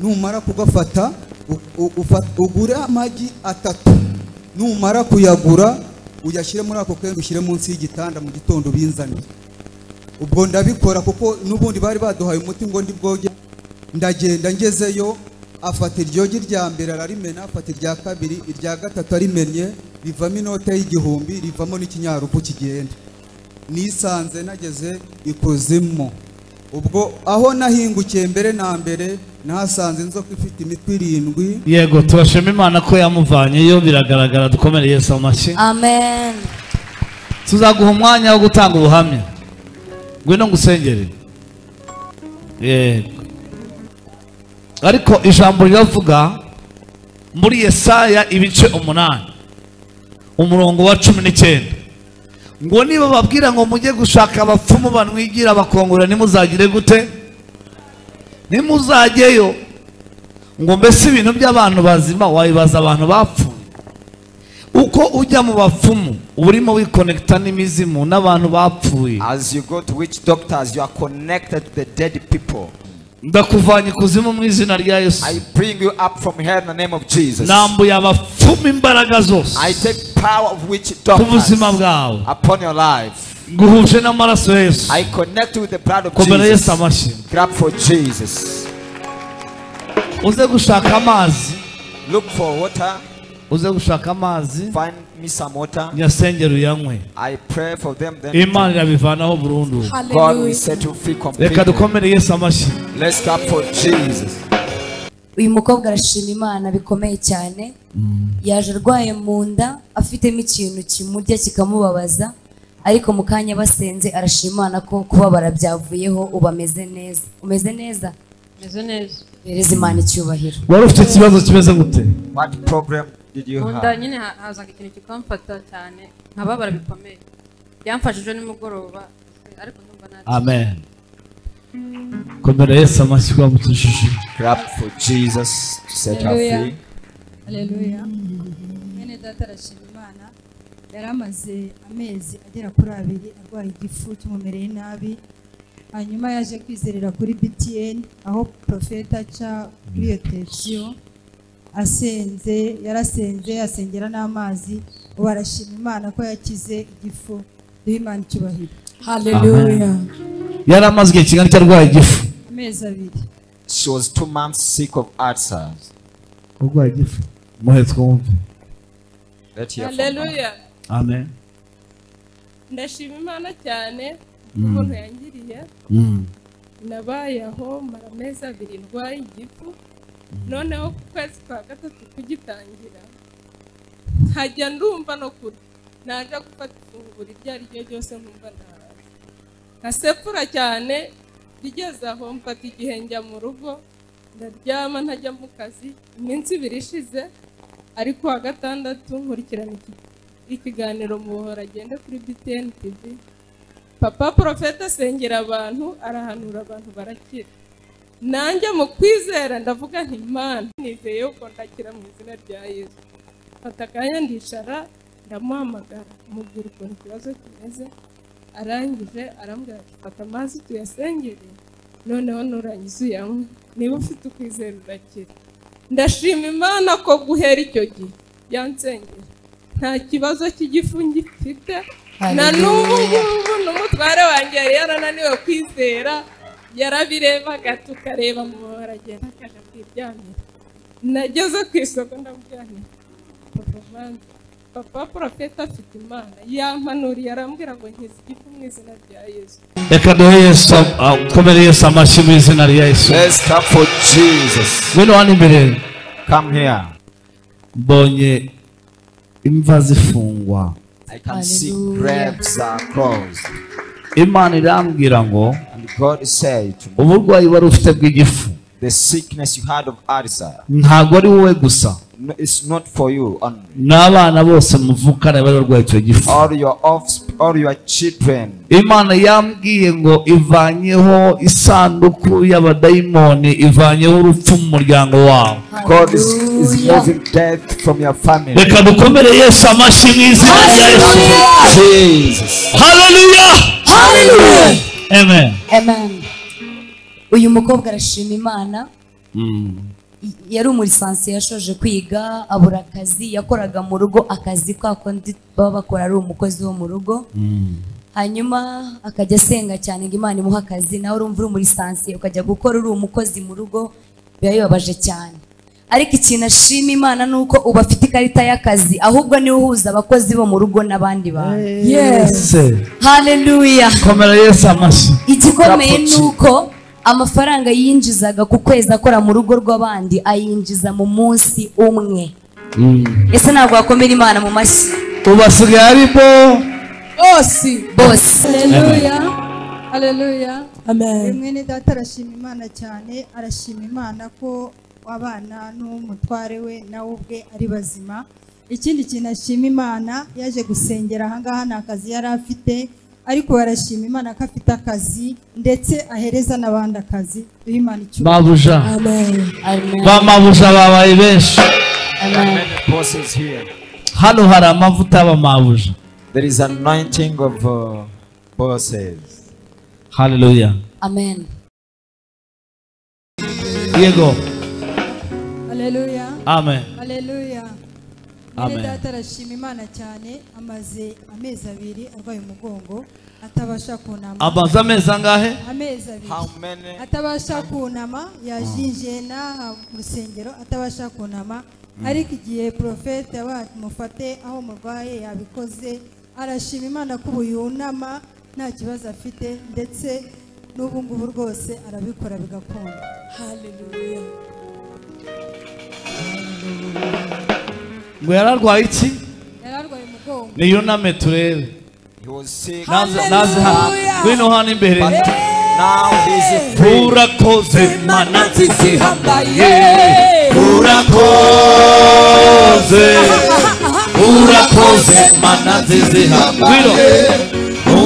Speaker 15: Numara kugafata ugure amagi atatu. Numara kuyagura uyashyire muri ako kenda ushyire munsi y'igitanda mu gitondo binzanire ubwo ndabikora kuko n'ubundi bari baduhaye umuti ngo ndi bwoge ndagenda ngezeyo afata iryogi rya mbere ararimena afata irya kabiri irya gatatu arimennye rivamo inote y'igihumbi rivamo n'ikinyarupu kigenda. Nisanze nageze ikuzimu. Ubwo aho nahingukiye mbere na mbere nahasanze inzoka ifite imitwe irindwi.
Speaker 4: Yego turashima imana ko yamuvanyeyo biragaragara dukomere yesu amashyi
Speaker 11: amen.
Speaker 4: Tuzaguha umwanya wo gutanga ubuhamya. Ngwino ngusengere. Yego. Ariko ijambo riravuga muri yesaya ibice umunani. Umurongo wa cumi n'icyenda. Ngo niba babwira ngo mujye gushaka abapfumu banwigira bakongora nimuzagire gute? Nimuzajyeyo ngo mbese ibintu by'abantu bazima wabibaza abantu bapfuye. Uko ujya mu bapfumu uba urimo wikonekita n'imizimu n'abantu bapfuye.
Speaker 5: As you go to witch doctors, you are connected to the dead people.
Speaker 4: ndakuvanye ikuzimu mu izina rya yesu. Nambuye Upon imbaraga zose.
Speaker 5: I
Speaker 4: connect bwawe. nguhuje n'amaraso
Speaker 5: of
Speaker 4: yesu
Speaker 5: Grab for Jesus.
Speaker 4: uze gushaka amazi. Uze gushaka amazi nyasengera uyanywe imana irabivanaho burundu. Reka dukomere yesu amashyi.
Speaker 11: Uyu mukobwa arashima imana bikomeye cyane. Yaje arwaye mu nda afitemo ikintu kimurya kikamubabaza. Ariko mu kanya basenze arashima imana ko kubabara byavuyeho ubu ameze neza. Umeze neza?
Speaker 16: Meze neza.
Speaker 11: Bereza imana icyubahiro.
Speaker 4: Wari ufite ikibazo kimeze gute?
Speaker 16: Mu nda nyine ha- hazaga ikintu kikamfata cyane. Nkababara bikomeye. Byamfashije nimugoroba. Ariko ndumva nta
Speaker 4: amen. Komera yesu amashyi bamutushije
Speaker 5: Clap for Jesus to set her free.
Speaker 14: Haleluya. Mwene data arashima Imana. Yari amaze amezi agera kuri abiri arwaye igifu kimumereye nabi. Hanyuma yaje kwizerera kuri BTN aho profeta aca kuri iyo televiziyo. Asenze yarasenze asengera n'amazi ubu arashima Imana ko yakize igifu. Duhe Imana icyubahiro.
Speaker 13: Hallelujah.
Speaker 4: yari amaze igihe kingana icyo arwaye igifu.
Speaker 14: Amezi abiri.
Speaker 5: She was two months sick of ulcers.
Speaker 4: urwaye igifu. Muhe twumve
Speaker 17: haleluya
Speaker 4: amen.
Speaker 17: Ndashima imana cyane
Speaker 4: Mm.
Speaker 17: ukuntu yangiriye.
Speaker 4: Mm.
Speaker 17: nabaye aho mara amezi abiri ndwaye igifu. Noneho ku kwezi kwa gatatu kugitangira nkajya ndumva no kurya najya gufata ifunguro iryo ari ryo ryose nkumva ntahaze nkasepfura cyane rigeze aho mfata igihe njya mu rugo ndaryama ntajya mu kazi. Iminsi ibiri ishize ariko wa gatandatu nkurikirana iki- ikiganiro mu buhora agende kuri BTN TV papa porofeta asengera abantu arahanura abantu barakira. Nanjye mu kwizera ndavuga nti imana nizeye yuko ndakira mu izina rya yesu. Fata akanya ndicara ndamuhamagara mubwira ukuntu ikibazo kimeze arangije arambwira ati fata amazi tuyasengere noneho nurangiza uyanywe niba ufite ukwizera urakira. Ndashima imana ko guhera icyo gihe. Yansengera nta kibazo cy'igifu ngifite na n'ubu ngubu n'umutware wanjye yari yarananiwe kwizera. Yarabirebaga tukareba mu baragenda akaje kwiryamira nageze ku isoko nti papa vanze papa porofeta afite imana yampanuriye arambwira ngo nkize igifu mu izina rya yesu.
Speaker 4: Reka duhe yesu ukomere yesu amashyi mu izina rya yesu.
Speaker 5: Yesu clap jesu Jesus.
Speaker 4: ngwino hano imbere
Speaker 5: kamu heya
Speaker 4: mbonye imva zifungwa.
Speaker 5: I can see grabs are closed.
Speaker 4: Imana irambwira ngo uburwayi wari ufite bw'igifu
Speaker 5: the sickness you had of ulcer,
Speaker 4: ntabwo ari wowe gusa
Speaker 5: no, it's not for you only.
Speaker 4: n'abana bose muvukana bari barwaye icyo gifu
Speaker 5: All your offspring, all your children.
Speaker 4: imana yambwiye ngo ivanyeho isanduku y'abadayimoni ivanyeho urupfu mu muryango wawe
Speaker 5: God is, is moving death from your family.
Speaker 4: reka dukomere yesu amashyi mu izina rya yesu
Speaker 5: Jesus.
Speaker 4: haleluya
Speaker 11: uyu mukobwa arashima imana. Yari umurisansi yashoje kwiga abura akazi yakoraga mu rugo akazi kwa kundi baba bakora ari umukozi wo mu rugo. Hanyuma akajya asenga cyane ngo imana imuhe akazi nawe urumva uri umurisansi ukajya gukora uri umukozi mu rugo biba bibabaje cyane. Ariko ikintu ashima imana ni uko uba afite ikarita y'akazi ahubwo ni we uhuza abakozi bo mu rugo n'abandi bantu.
Speaker 4: Yes.
Speaker 11: Haleluya
Speaker 4: komera yesu amashyi
Speaker 11: igikomeye ni uko amafaranga yinjizaga ku kwezi akora mu rugo rw'abandi ayinjiza mu munsi umwe. Ese ntabwo wakomera imana mu mashyi?
Speaker 4: Ubu asigaye ari bo
Speaker 13: bose.
Speaker 11: Bose
Speaker 14: haleluya haleluya
Speaker 13: Amen.
Speaker 14: mwene data arashima imana cyane arashima imana ko abana n'umutware we nawe ubwe ari bazima. Ikindi kintu ashima imana yaje gusengera ahangaha nta kazi yari afite ariko barashima imana ko afite akazi ndetse ahereza n'abandi akazi. Duhe imana icyubahiro.
Speaker 4: Mabuja.
Speaker 11: Amen.
Speaker 4: ba mabuja babaye benshi.
Speaker 11: Amen.
Speaker 5: Bosses here.
Speaker 4: hano hari amavuta y'abamabuja
Speaker 5: There is anointing of uh, bosses.
Speaker 4: haleluya
Speaker 11: amen.
Speaker 4: Yego
Speaker 14: haleluya
Speaker 4: amen.
Speaker 14: Haleluya
Speaker 4: Amen.
Speaker 14: data arashima imana cyane amaze amezi abiri arwaye umugongo atabasha kunama.
Speaker 4: Amaze amezi angahe?
Speaker 14: Amezi abiri.
Speaker 5: How many?
Speaker 14: atabasha kunama yajinjiye n'aha mu rusengero atabasha kunama. Ariko igihe porofete mufate aho murwaye yabikoze arashima imana ko ubu yunama nta kibazo afite ndetse n'ubu ngubu rwose arabikora bigakunda
Speaker 13: Hallelujah.
Speaker 4: Ngo yararwaye iki? Niyuname turebe ngwino hano imbere. Urakoze mana
Speaker 18: zihambaye.
Speaker 4: Urakoze. Urakoze mana zizihambaye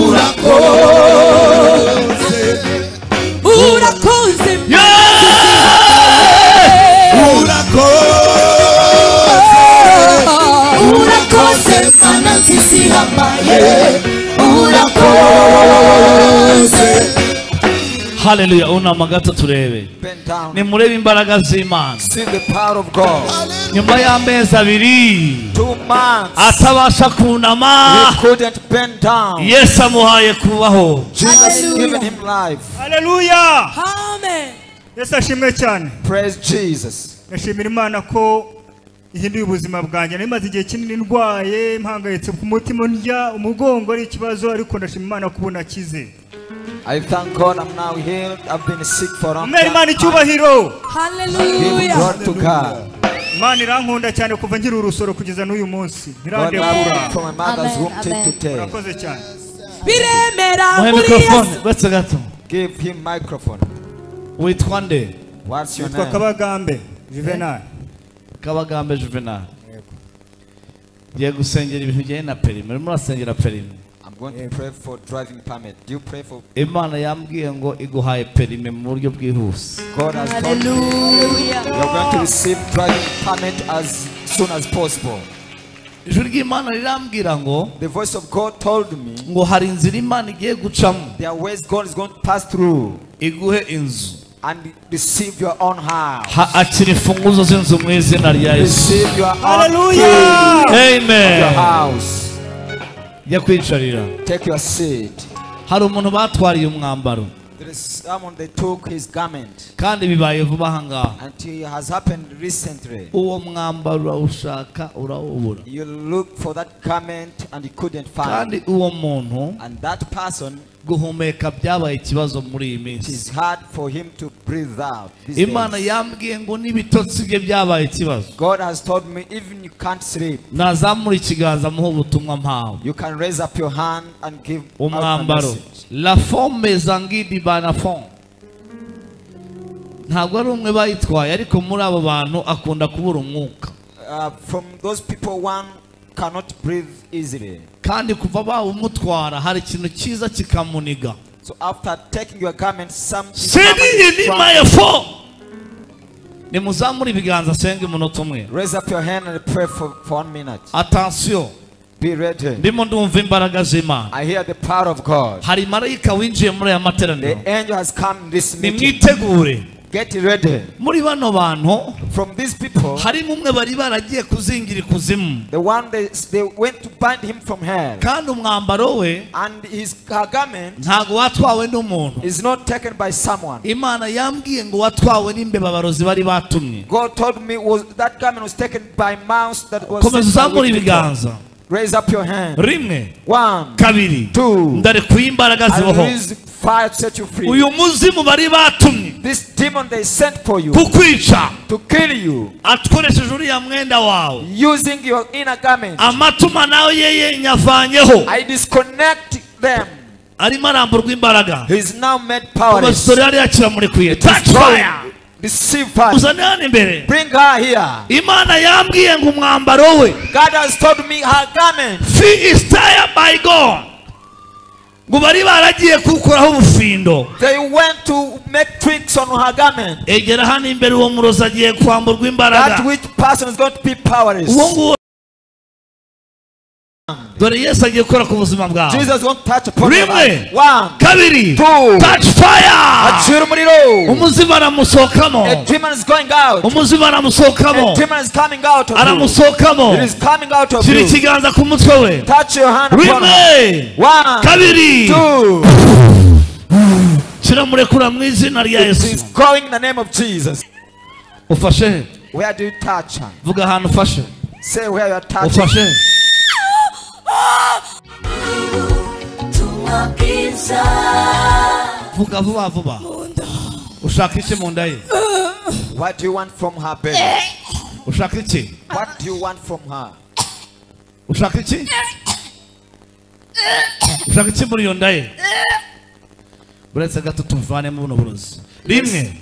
Speaker 4: urakoze.
Speaker 10: Nzizihambaye urakoze
Speaker 4: haleluya unama gato turebe. Nimurebe imbaraga z'imana.
Speaker 5: See the power of God.
Speaker 4: nyuma y'amezi abiri
Speaker 5: Two months.
Speaker 4: atabasha kunama.
Speaker 5: He couldn't bend down.
Speaker 4: yesu amuhaye kubaho.
Speaker 5: Jesus given him life.
Speaker 19: haleluya
Speaker 18: amen.
Speaker 19: Yesu ashimwe cyane.
Speaker 5: Praise Jesus.
Speaker 19: ndashimira imana ko ihinduye ubuzima bwanjye nari maze igihe kinini ndwaye mpangayitse ku mutima ndya umugongo ari ikibazo ariko ndashima imana ko ubu nakize
Speaker 5: I thank God I'm now healed. I've been sick for a long
Speaker 19: umwere imana
Speaker 5: time.
Speaker 19: icyubahiro
Speaker 5: Give
Speaker 18: hallelujah
Speaker 5: God to God.
Speaker 19: imana irankunda cyane kuva nkiri urusoro kugeza n'uyu munsi
Speaker 5: from my mother's womb till today.
Speaker 19: urakoze cyane
Speaker 18: biremera muri
Speaker 4: gato
Speaker 5: Give him microphone.
Speaker 4: witwa nde
Speaker 5: What's your name?
Speaker 19: kabagambe juvenal
Speaker 4: kabagambe juvenal ngiye gusengera ibintu bijyanye na perime urimo urasengera perime
Speaker 5: I'm going to pray for driving permit. Do you pray for
Speaker 4: imana yambwiye ngo iguhaye perime mu buryo bwihuse.
Speaker 5: God has told you you're going to receive driving permit as soon as possible.
Speaker 4: ijwi ry'imana rirambwira ngo
Speaker 5: The voice of God told me
Speaker 4: ngo hari inzira imana igiye gucamo. iguhe inzu.
Speaker 5: And receive your own house.
Speaker 4: Ha- akira imfunguzo z'inzu mu izina rya yesu
Speaker 5: Receive your own
Speaker 19: Hallelujah.
Speaker 5: of your
Speaker 4: amen
Speaker 5: house.
Speaker 4: jya kwicarira
Speaker 5: Take your seat.
Speaker 4: hari umuntu batwariye umwambaro
Speaker 5: There is someone they took his garment
Speaker 4: kandi bibaye vuba aha ngaha
Speaker 5: and it has happened recently.
Speaker 4: uwo mwambaro urawushaka urawubura
Speaker 5: You look for that garment and you couldn't find.
Speaker 4: kandi uwo muntu
Speaker 5: And that person,
Speaker 4: guhumeka byabaye ikibazo muri iyi
Speaker 5: it
Speaker 4: minsi
Speaker 5: is hard for him to breathe out. these
Speaker 4: imana yambwiye ngo n'ibitotsi bye byabaye ikibazo.
Speaker 5: God has told me even you can't sleep.
Speaker 4: nazamura ikiganza muhe ubutumwa mpawe
Speaker 5: You can raise up your hand and give out a
Speaker 4: umwambaro. la forme zangidi banafon ntabwo ari umwe bayitwaye ariko muri abo bantu akunda kubura umwuka.
Speaker 5: Uh, from those people, one cannot breathe easily.
Speaker 4: Kandi kuva bawumutwara hari ikintu cyiza kikamuniga.
Speaker 5: So after taking your garment, something
Speaker 4: seriye ni mayefo nimuzamure ibiganza asenge umunota umwe.
Speaker 5: Raise up your hand and pray for, for one minute.
Speaker 4: atansiyo
Speaker 5: Be ready.
Speaker 4: ndimo ndumva imbaraga z'imana. Hari marayika winjiye muri aya materaniro. Nimwitegure.
Speaker 5: Get ready.
Speaker 4: muri bano bantu
Speaker 5: From these people,
Speaker 4: harimo umwe bari baragiye kuzingira ikuzimu
Speaker 5: the one they, they went to bind him from hell.
Speaker 4: kandi umwambaro we
Speaker 5: And his garment
Speaker 4: ntabwo watwawe n'umuntu
Speaker 5: is not taken by someone.
Speaker 4: imana yambwiye ngo watwawe n'imbeba bari batumye
Speaker 5: God told me was that garment was taken by mouse that was
Speaker 4: komeza
Speaker 5: sent by
Speaker 4: uzamure
Speaker 5: wicked people.
Speaker 4: ibiganza
Speaker 5: Raise up your hand.
Speaker 4: rimwe
Speaker 5: One,
Speaker 4: kabiri
Speaker 5: two.
Speaker 4: ndarekuye imbaraga
Speaker 5: release fire to set you free.
Speaker 4: uyu muzimu bari batumye
Speaker 5: This demon they sent for you
Speaker 4: kukwica
Speaker 5: to kill you
Speaker 4: akoresheje uriya mwenda wawe
Speaker 5: using your inner garment.
Speaker 4: amatuma nawe yeye nyavanyeho
Speaker 5: I disconnect them.
Speaker 4: arimo aramburwa imbaraga
Speaker 5: He is now made powerless.
Speaker 4: amasitori yari
Speaker 5: is
Speaker 4: touch fire
Speaker 5: Receive
Speaker 4: uzane hano imbere
Speaker 5: Bring her here.
Speaker 4: imana yambwiye ngo umwambaro we
Speaker 5: God has told me her garment.
Speaker 4: fi is tired by god ngo bari baragiye kuwukoraho ubufindo
Speaker 5: They went to make tricks on her garment.
Speaker 4: egera hano imbere uwo murozi agiye kwamburwa imbaraga
Speaker 5: That which person is going to be powerless.
Speaker 4: uwo nguwo dore yesu agiye gukora ku buzima bwawe. Rimwe kabiri
Speaker 5: acira umuriro.
Speaker 4: umuzimu aramusohokamo umuzimu aramusohokamo aramusohokamo shyira ikiganza ku mutwe we. Rimwe kabiri. kiramurekura mu izina rya yesu. ufashe. Vuga ahantu ufashe. Ufashe. Vuga vuba vuba. Ushaka iki mu nda ye.
Speaker 5: What do you want from her, baby?
Speaker 18: ushaka iki
Speaker 5: What do you want from her?
Speaker 18: ushaka iki ushaka iki muri iyo nda ye. Buretse gato tuvanemo buno burozi. Rimwe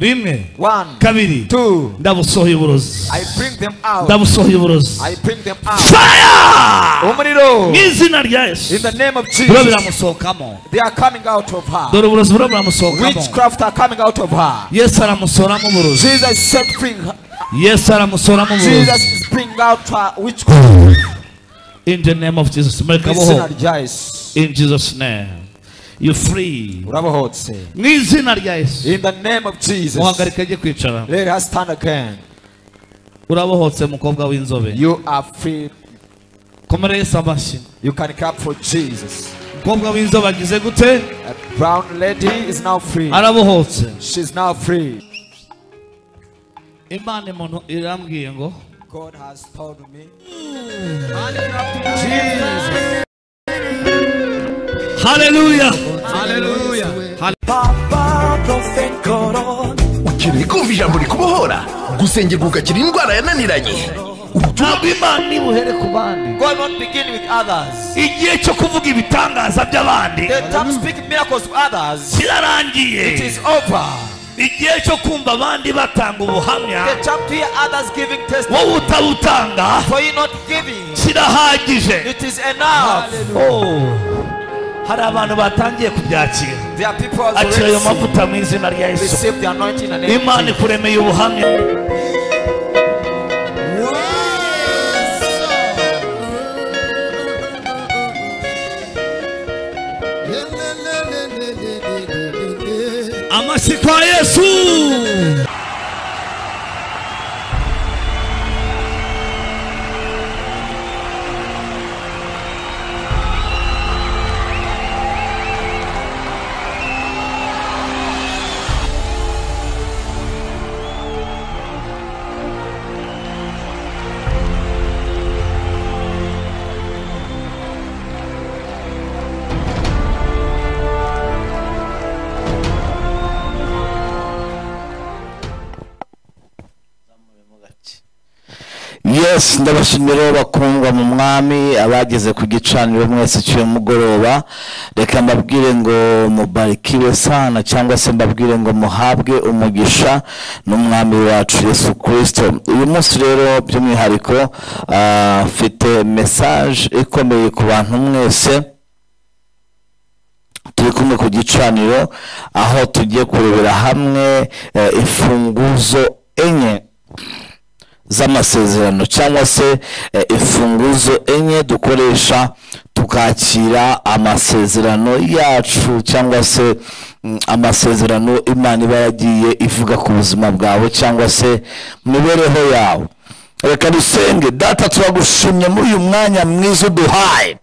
Speaker 18: rimwe kabiri. Ndabusohoye uburozi ndabusohoye uburozi!
Speaker 5: Umuriro.
Speaker 18: mu izina rya yesu
Speaker 5: Jesus.
Speaker 18: biramusohokamo dore uburozi buro buramusohokamo yesu aramusoramo uburozi yesu aramusoramo uburozi in the name of jesus. In jesus name. You free
Speaker 5: Urabohotse.
Speaker 18: mu izina rya yesu
Speaker 5: In the name of Jesus.
Speaker 18: muhagarike ajye kwicara
Speaker 5: Let us stand again.
Speaker 18: urabohotse mukobwa w'inzobe
Speaker 5: You are free.
Speaker 18: komere yesu amashyi
Speaker 5: You can clap for Jesus.
Speaker 18: umukobwa w'inzobe agize gute
Speaker 5: A brown lady is now free.
Speaker 18: arabohotse
Speaker 5: She's now free.
Speaker 18: imana umuntu irambwiye ngo
Speaker 5: God has told me.
Speaker 18: Haleluya
Speaker 1: ukeneye kumva ijambo rikubohora gusengerwa ugakira indwara yananiranye.
Speaker 18: Ntabwo imana ibuhere ku bandi.
Speaker 5: God won't begin with others.
Speaker 18: igihe cyo kuvuga ibitangaza by'abandi.
Speaker 5: The time speaking miracles to others.
Speaker 18: kirarangiye
Speaker 5: It is over.
Speaker 18: igihe cyo kumva abandi batanga ubuhamya. Wowe utabutanga.
Speaker 5: Not
Speaker 18: kirahagije. Hari abantu batangiye kubyakira.
Speaker 5: There are people who
Speaker 18: akira ayo
Speaker 5: already
Speaker 18: mavuta mu izina rya yesu.
Speaker 5: Receive the anointing in the name of
Speaker 18: imana
Speaker 5: Jesus.
Speaker 18: ikuremeye ubuhamya. Amashyi kwa yesu.
Speaker 4: Ndabashimira bakundwa mu mwami abageze ku gicaniro mwese cy'uyu mugoroba. Reka mbabwire ngo mubarikiwe sana cyangwa se mbabwire ngo muhabwe umugisha n'umwami wacu yesu kirisito uyu munsi rero by'umwihariko ah, mfite mesaje ikomeye ku bantu mwese. Turi kumwe ku gicaniro aho tugiye kurebera hamwe eh, imfunguzo enye. Z'amasezerano cyangwa se eh, imfunguzo enye dukoresha tukakira amasezerano yacu cyangwa se mm, amasezerano imana iba yagiye ivuga ku buzima bwawe cyangwa se mibereho yawe. Reka dusenge data turagushimye muri uyu mwanya mwiza uduhaye.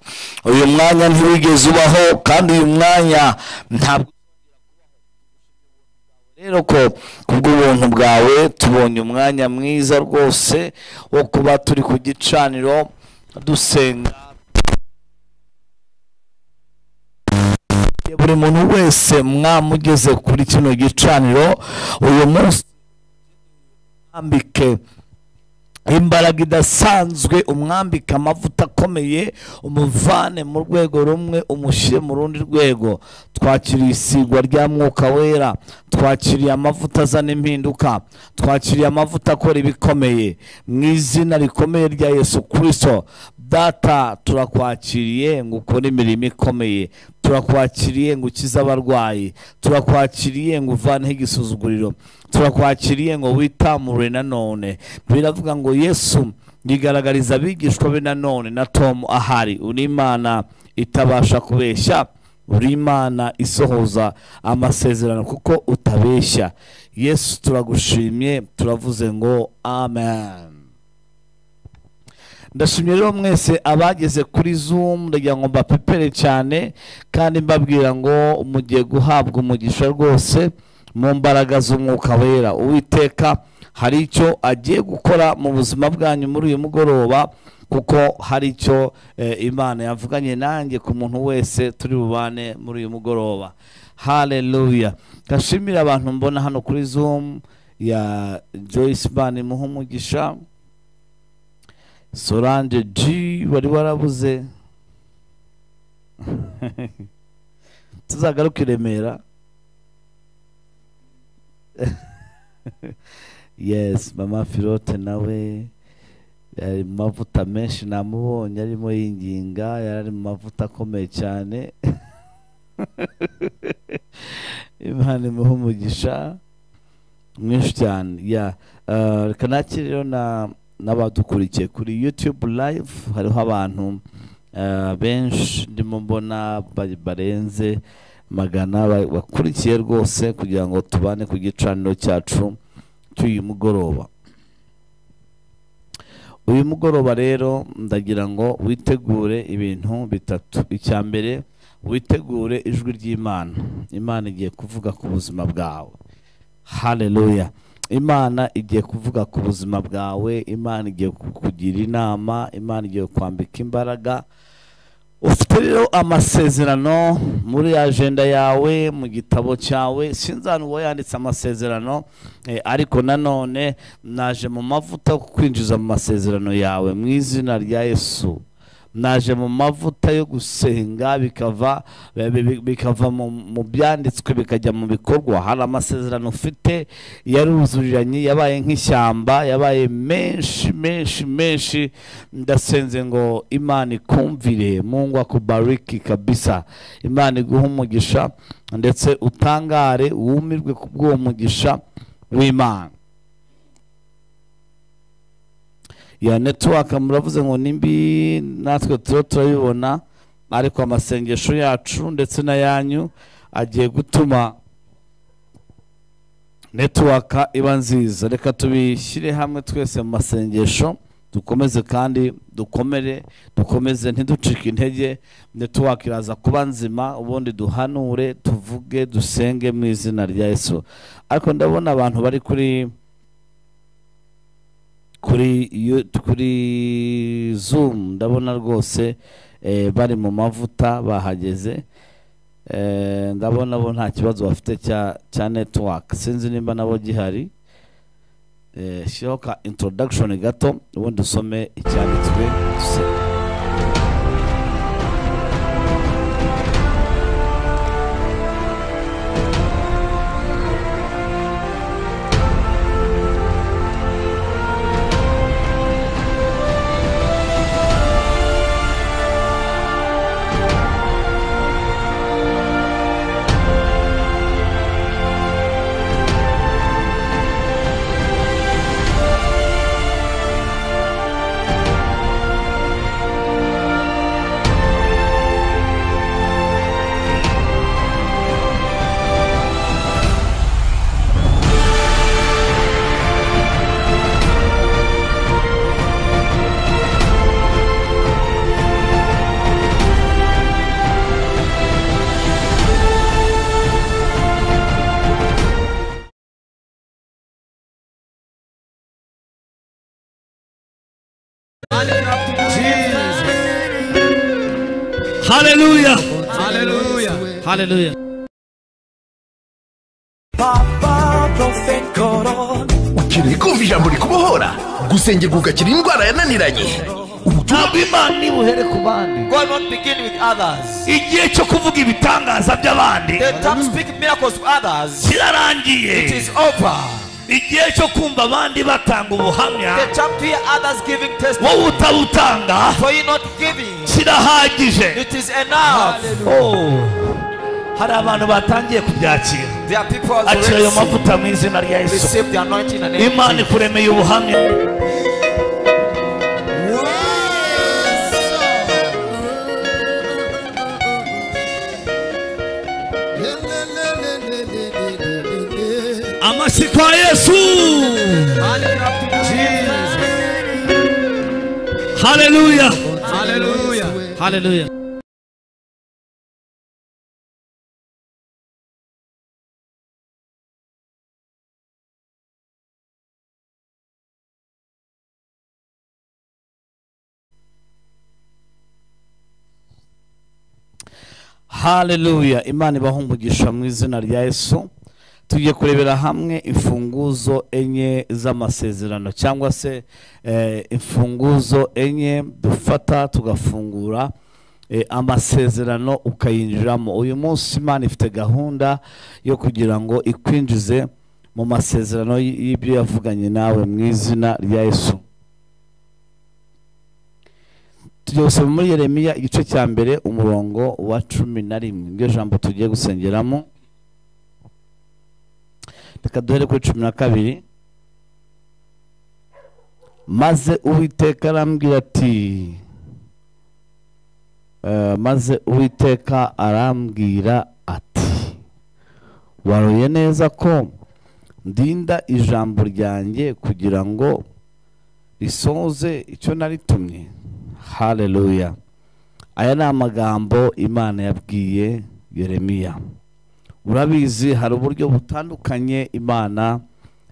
Speaker 4: Uyu mwanya ntiwigeze ubaho kandi uyu mwanya ntabwo rero ko kubw'ubuntu bwawe tubonye umwanya mwiza rwose wo kuba turi ku gicaniro dusenga. Buri muntu wese mwamugeze kuri kino gicaniro uyu munsi mwambike imbaraga idasanzwe umwambika amavuta akomeye umuvane mu rwego rumwe umushyire mu rundi rwego. Twakiriye isigwa rya mwuka wera twakiriye amavuta azana impinduka twakiriye amavuta akora ibikomeye. Mu izina rikomeye rya yesu kirisito data turakwakiriye ngo ukore imirimo ikomeye. Turakwakiriye ngo ukize abarwayi. Turakwakiriye ngo uvaneho igisuzuguriro. Turakwakiriye ngo witamure nanone biravuga ngo yesu yigaragariza abigishwa be nanone na tom ahari. Uri imana itabasha kubeshya. Uri imana isohoza amasezerano kuko utabeshya. Yesu turagushimye turavuze ngo amen. Ndashimye rero mwese abageze kuri zoom ndagira ngo mbapepere cyane kandi mbabwira ngo mugiye guhabwa umugisha rwose mu mbaraga z'umwuka wera. Uwiteka hari icyo agiye gukora mu buzima bwanyu muri uyu mugoroba kuko hari icyo eh, imana yavuganye nanjye ku muntu wese turi bubane muri uyu mugoroba. Haleluya gashimira abantu mbona hano kuri zoom ya joyce ban imuha umugisha solange g wari warabuze tuzagaruke i remera. Yes mama filote nawe yari mu mavuta menshi namubonye arimo yinginga yari ari mu mavuta akomeye cyane. Imana imuha umugisha mwinshi cyane. Ya eh, reka nakire rero na n'abadukurikiye kuri youtube live hariho abantu eh, benshi ndimo mbona ba- barenze magana ba- bakurikiye rwose kugira ngo tubane ku gicaniro cyacu cy'uyu mugoroba. Uyu mugoroba rero ndagira ngo witegure ibintu bitatu. Icya mbere witegure ijwi ry'imana. Imana igiye kuvuga ku buzima bwawe. Haleluya imana igiye kuvuga ku buzima bwawe imana igiye kukugira inama imana igiye kwambika imbaraga. Ufite rero amasezerano muri ajenda yawe mu gitabo cyawe sinzi ahantu uba yanditse amasezerano eh, ariko nanone naje mu mavuta yo kwinjiza mu masezerano yawe mu izina rya yesu. Naje mu mavuta yo gusenga bikava bi- bi- bikava mu byanditswe bikajya mu bikorwa. Hari amasezerano ufite yaruzuriranye yabaye nk'ishyamba yabaye menshi menshi menshi. Ndasenze ngo imana ikumvire mungu akubariki kabisa. Imana iguhe umugisha ndetse utangare wumirwe ku bw'uwo mugisha w'imana. Ya netiwaka muravuze ngo nimbi natwe turiho turabibona ariko amasengesho yacu ndetse n'ayanyu agiye gutuma netiwaka iba nziza. Reka tubishyire hamwe twese mu masengesho dukomeze kandi dukomere dukomeze ntiducike intege netiwaka iraza kuba nzima ubundi duhanure tuvuge dusenge mu izina rya yesu. Ariko ndabona abantu bari kuri kuri kuri zoom ndabona rwose eh, bari mu mavuta bahageze Eh, ndabona bo nta kibazo bafite cya network. Sinzi nimba nabo gihari. Eh, shyiraho ka introduction gato ubundi usome icyanditswe dusenge
Speaker 5: Hallelujah.
Speaker 1: ukeneye kumva ijambo rikubohora gusengerwa ugakira indwara yananiranye.
Speaker 4: Ntabwo imana ibuhere ku bandi.
Speaker 5: God won't begin with others.
Speaker 4: igihe cyo kuvuga ibitangaza by'abandi. Kirarangiye.
Speaker 5: It is over.
Speaker 4: igihe cyo kumva abandi batanga ubuhamya. Wowe utabutanga. Kirahagije. Hari abantu batangiye kubyakira.
Speaker 5: There are people who have
Speaker 4: akira ayo
Speaker 5: already
Speaker 4: mavuta mu izina rya yesu.
Speaker 5: received the anointing in the name of
Speaker 4: imana
Speaker 5: Jesus.
Speaker 4: ikuremeye ubuhamya. Amashyi kwa yesu. Haleluya
Speaker 5: Hallelujah.
Speaker 18: haleluya
Speaker 4: haleluya imana ibaha umugisha mu izina rya yesu. Tugiye kurebera hamwe imfunguzo enye z'amasezerano cyangwa se eh, imfunguzo enye dufata tugafungura eh, amasezerano ukayinjiramo. Uyu munsi imana ifite gahunda yo kugira ngo ikwinjize mu masezerano y'ibyo yavuganye nawe mu izina rya yesu. Tugiye muri yeremiya igice cya mbere umurongo wa cumi na rimwe. Niryo jambo tugiye gusengeramo. Reka duhere kuri cumi na kabiri. Maze uwiteka arambwira ati eh, maze uwiteka arambwira ati waruye neza ko ndinda ijambo ryanjye kugira ngo risoze icyo naritumye? Haleluya aya ni amagambo imana yabwiye yeremiya. Urabizi hari uburyo butandukanye imana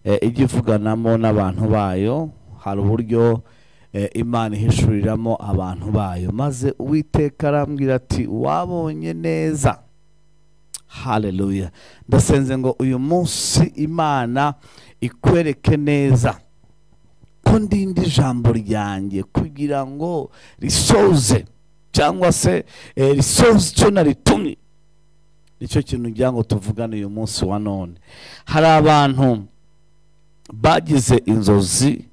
Speaker 4: eh, ijya ivuganamo n'abantu bayo hari uburyo eh, imana ihishuriramo abantu bayo. Maze uwiteka arambwira ati wabonye neza. Haleluya ndasenze ngo uyu munsi imana ikwereke neza. Ko ndinda ijambo ryanjye kugira ngo risoze cyangwa se eh, risoze icyo naritumye. Nicyo kintu ngira ngo tuvugane uyu munsi wa none. Hari abantu bagize inzozi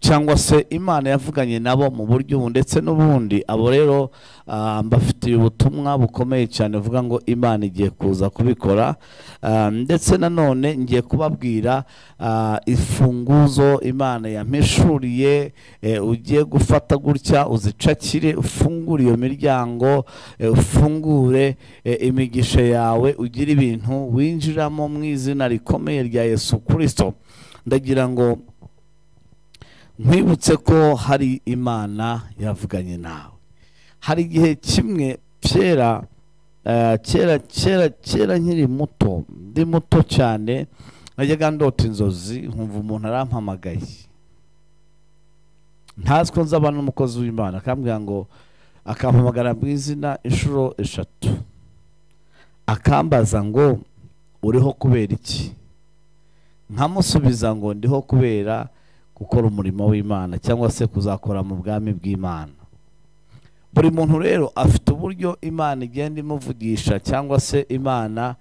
Speaker 4: cyangwa se imana yavuganye nabo mu buryo ubu ndetse n'ubundi abo rero ah, mbafitiye ubutumwa bukomeye cyane buvuga ngo imana igiye kuza kubikora Ah, ndetse nanone ngiye kubabwira ah, imfunguzo imana yampishuriye eh, ugiye gufata gutya uzicakire ufungure iyo miryango eh, ufungure eh, imigisha yawe ugire ibintu winjiramo mu izina rikomeye rya yesu kirisito ndagira ngo nkwibutse ko hari imana yavuganye nawe. Hari igihe kimwe kera eh, kera kera kera nkiri muto ndi muto cyane najyaga ndota inzozi nkumva umuntu arampamagaye. Ntazi ko nzaba n'umukozi w'imana akambwira ngo akampamagara mu izina inshuro eshatu. Akambaza ngo uriho kubera iki? Nkamusubiza ngo ndiho kubera gukora umurimo w'imana cyangwa se kuzakora mu bwami bw'imana. Buri muntu rero afite uburyo imana igenda imuvugisha cyangwa se imana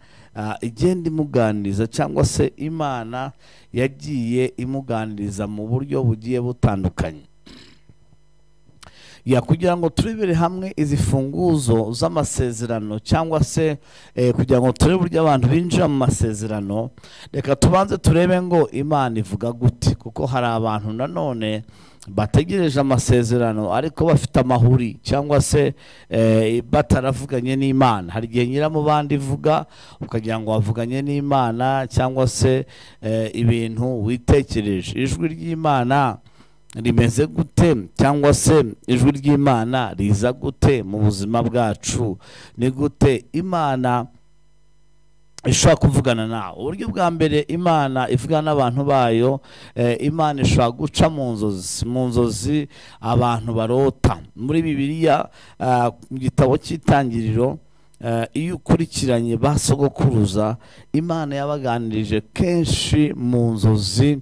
Speaker 4: igenda imuganiriza cyangwa se imana yagiye imuganiriza mu buryo bugiye butandukanye. Kugira ngo turebere hamwe izi funguzo z'amasezerano cyangwa se eh, kugira ngo turebe uburyo abantu binjira mu masezerano. Reka tubanze turebe ngo imana ivuga gute kuko hari abantu nanone bategereje amasezerano ariko bafite amahuri cyangwa se eh, bataravuganye n'imana. Hari igihe nyiramubandi ivuga ukagira ngo wavuganye n'imana cyangwa se eh, ibintu witekereje. Ijwi ry'imana rimeze gute cyangwa se ijwi ry'imana riza gute mu buzima bwacu? Ni gute imana ishobora kuvugana nawe uburyo bwa mbere imana ivugana n'abantu bayo eh, imana ishobora guca mu nzozi. Mu nzozi abantu barota. Muri bibiliya ah, mu gitabo cy'itangiriro eh, iyo ukurikiranye ba sogokuruza imana yabaganirije kenshi mu nzozi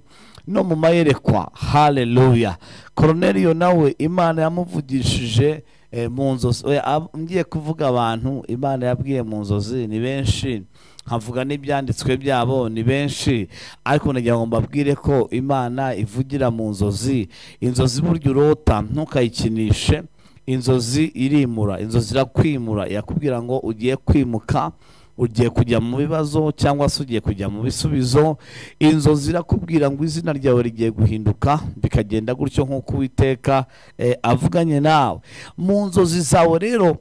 Speaker 4: no mu mayerekwa. Haleluya koroneliyo nawe imana yamuvugishije eh, mu nzozi. Ngiye kuvuga abantu imana yabwiye mu nzozi ni benshi. Nkavuga n'ibyanditswe byabo ni benshi. Ariko nagira ngo mbabwire ko imana ivugira mu nzozi. Inzozi burya urota ntukayikinishe. Inzozi irimura inzozi irakwimura. Irakubwira ngo ugiye kwimuka ugiye kujya mu bibazo cyangwa se ugiye kujya mu bisubizo inzozi irakubwira ngo izina ryawe rigiye guhinduka bikagenda gutyo nk'uko uwiteka eh, avuganye nawe. Mu nzozi zawe rero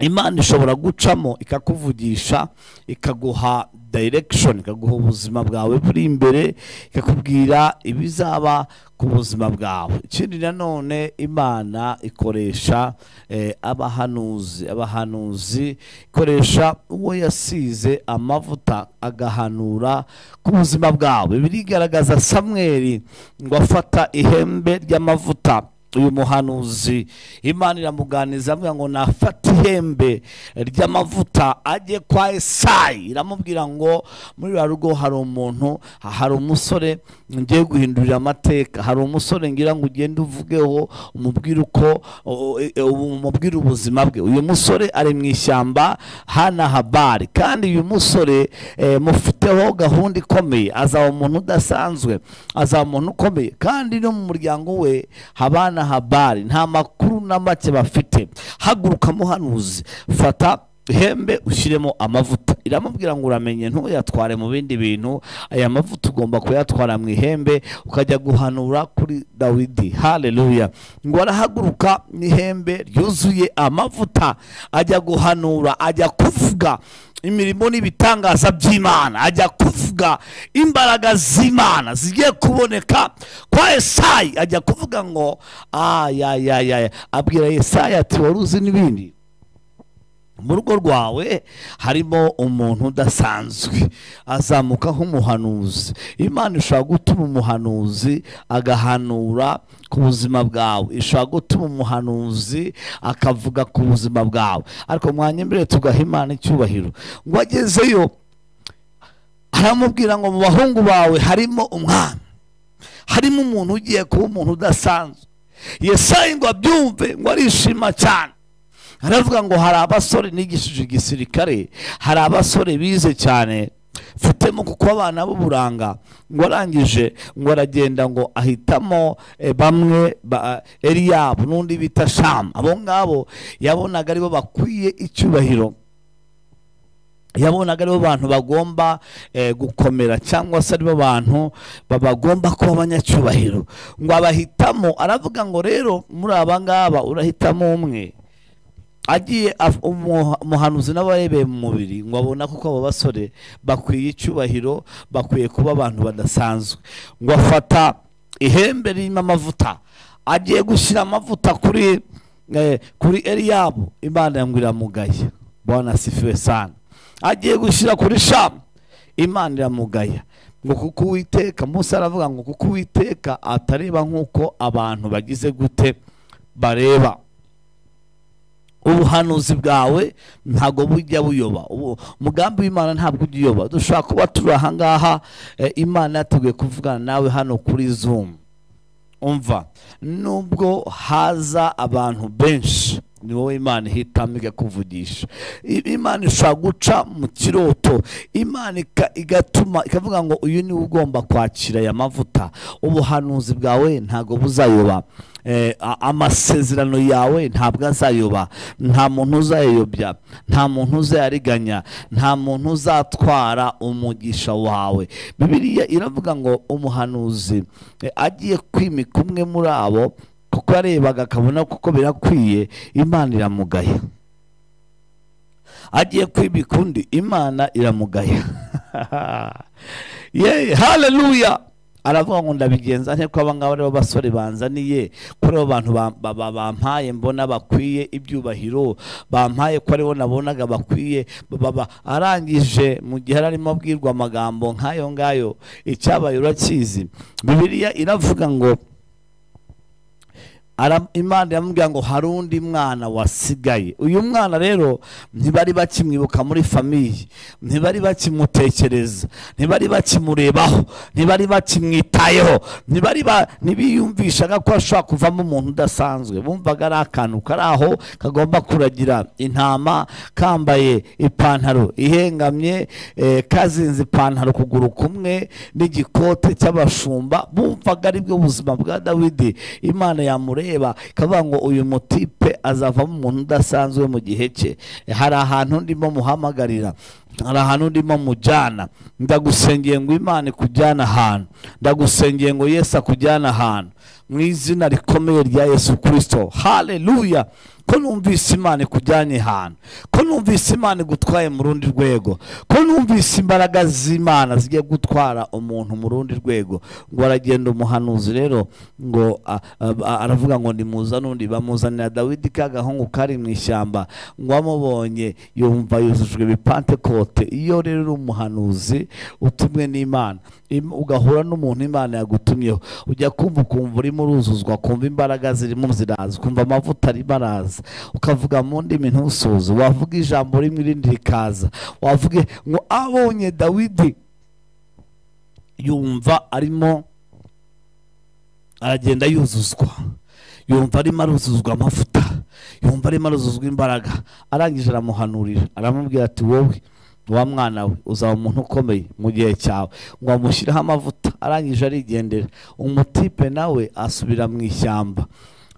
Speaker 4: imana ishobora gucamo ikakuvugisha ikaguha direction ikaguha ubuzima bwawe buri imbere ikakubwira ibizaba ku buzima bwawe. Ikindi nanone imana ikoresha eh, abahanuzi abahanuzi ikoresha uwo yasize amavuta agahanura ku buzima bwawe. Birigaragaza samweri ngo afata ihembe ry'amavuta. Uyu muhanuzi imana iramuganiza avuga ngo nafate ihembe ry'amavuta ajye kwa esayi. Iramubwira ngo muri rugo hari umuntu hari umusore ngiye guhindurira amateka. Hari umusore ngira ngo ugende uvugeho umubwire uko umubwire ubuzima bwe. Uyu musore ari mu ishyamba hana habari kandi uyu musore eh, mufiteho gahunda ikomeye. Azaba umuntu udasanzwe azaba umuntu ukomeye. Kandi no mu muryango we habana habari nta makuru na make bafite. Haguruka muhanuzi fata ihembe ushyiremo amavuta. Iramubwira ngo uramenye ntuyatware mu bindi bintu aya mavuta ugomba kuyatwara mu ihembe ukajya guhanura kuri dawidi. Haleluya ngo arahaguruka n'ihembe ryuzuye amavuta. Ajya guhanura ajya kuvuga imirimo n'ibitangaza by'imana. Ajya kuvuga imbaraga z'imana zigiye kuboneka kwa esayi ajya kuvuga ngo ayayayaya abwira esayi ati wari uzi n'ibindi? Mu rugo rwawe harimo umuntu udasanzwe azamuka nk'umuhanuzi. Imana ishobora gutuma umuhanuzi agahanura ku buzima bwawe. Ishobora gutuma umuhanuzi akavuga ku buzima bwawe. Ariko mwanya mbere tugaha imana icyubahiro? Ngo agezeyo aramubwira ngo mu bahungu bawe harimo umwami. Harimo umuntu ugiye kuba umuntu udasanzwe. Yesayi ngo abyumve ngo arishima cyane. Aravuga ngo hari abasore nigishije igisirikare hari abasore bize cyane mfitemo kuko abana b'uburanga ngo arangije ngo aragenda ngo ahitamo eh, bamwe ba eliyabu n'undi bita shamu abo ngabo yabonaga ari bo bakwiye icyubahiro. Yabonaga ari bo bantu bagomba eh, gukomera cyangwa se ari bo bantu ba- bagomba kuba abanyacyubahiro. Ngo abahitamo aravuga ngo rero muri aba ngaba urahitamo umwe. Agiye umuhanuzi n'abarebeye mu mubiri ngo abona kuko abo basore bakwiye icyubahiro bakwiye kuba abantu badasanzwe. Ngo afata ihembe ririmo amavuta agiye gushyira amavuta kuri eh, kuri eliyabu imana yambwira mugaye bwana asifiwe sana. Agiye gushyira kuri shamu imana iramugaya ngo kuko uwiteka munsi aravuga ngo kuko uwiteka atareba nk'uko abantu bagize gute bareba. Ubuhanuzi bwawe ntabwo bujya buyoba. Umugambi w'imana ntabwo ujya uyoba. Dushobora kuba turi ahangaha eh, imana yateguye kuvugana nawe hano kuri zoom. Umva? Nubwo haza abantu benshi ni wowe imana ihitamo ikakuvugisha imana ishobora guca mu kiroto. Imana igatuma ikavuga ngo uyu ni we ugomba kwakira aya mavuta. Ubuhanuzi bwawe ntabwo buzayoba. Eh, amasezerano yawe ntabwo azayoba. Nta muntu uzayayobya nta muntu uzayariganya. Nta muntu uzatwara umugisha wawe. Bibiliya iravuga ngo umuhanuzi eh, agiye kwimika umwe muri abo kuko yarebaga akabona kuko birakwiye imana iramugaya agiye kwimika undi imana iramugaya ye haleluya aravuga ngo ndabigenza nte ko abangaba ari bo basore banzaniye ko ari bo bantu ba- ba- ba- bampaye mbona bakwiye ibyubahiro. Bampaye ko ari bo nabonaga bakwiye. Ba- ba- arangije mu gihe arimo abwirwa amagambo nk'ayo ngayo icyabaye urakizi. Bibiliya iravuga ngo imana iramubwira ngo hari undi mwana wasigaye. Uyu mwana rero ntibari bakimwibuka muri famiye ntibari bakimutekereza. Ntibari bakimurebaho. Ntibari bakimwitayeho. Ntibiyumvishaga ko ashobora kuvamo umuntu udasanzwe. Bumvaga ari akantu kari aho kagomba kuragira intama kambaye ipantaro ihengamye eh, kazinze ipantaro kuguru kumwe n'igikote cy'abashumba. Bumvaga ari bwo buzima bwa dawidi. Imana yamureba ikavuga ngo uyu mutipe azavamo umuntu udasanzwe mu gihe cye. Hari ahantu ndimo muhamagarira. Hari ahantu ndimo mujyana ndagusengeye ngo imana ikujyane ahantu ndagusengeye ngo yesu akujyane ahantu mu izina rikomeye rya yesu kirisito haleluya! Ko numvise imana ikujyanye ahantu ko numvise imana igutwaye mu rundi rwego. Ko numvise imbaraga z'imana zigiye gutwara umuntu mu rundi rwego. Ngo aragenda umuhanuzi rero ngo aravuga ngo nimuza n'undi bamuzanira dawidi ka gahungu kari mu ishyamba. Ngo amubonye yumva yuzujwe ibipantekote dote iyo rero uri umuhanuzi utumwe n'imana. Im- ugahura n'umuntu imana yagutumyeho. Ujya kumva ukumva urimo uruzuzwa kumva imbaraga zirimo ziraza ukumva amavuta arimo araza ukavuga mu ndimi ntusoze wavuga ijambo rimwe irindi rikaza. Wavuga ngo abonye dawidi. Yumva arimo aragenda yuzuzwa. Yumva arimo aruzuzwa amavuta. Yumva arimo aruzuzwa imbaraga. Arangije aramuhanurira. Aramubwira ati wowe wa mwana we uzaba umuntu ukomeye mu gihe cyawe. Ngo amushyireho amavuta arangije arigendera. Umutipe nawe asubira mu ishyamba.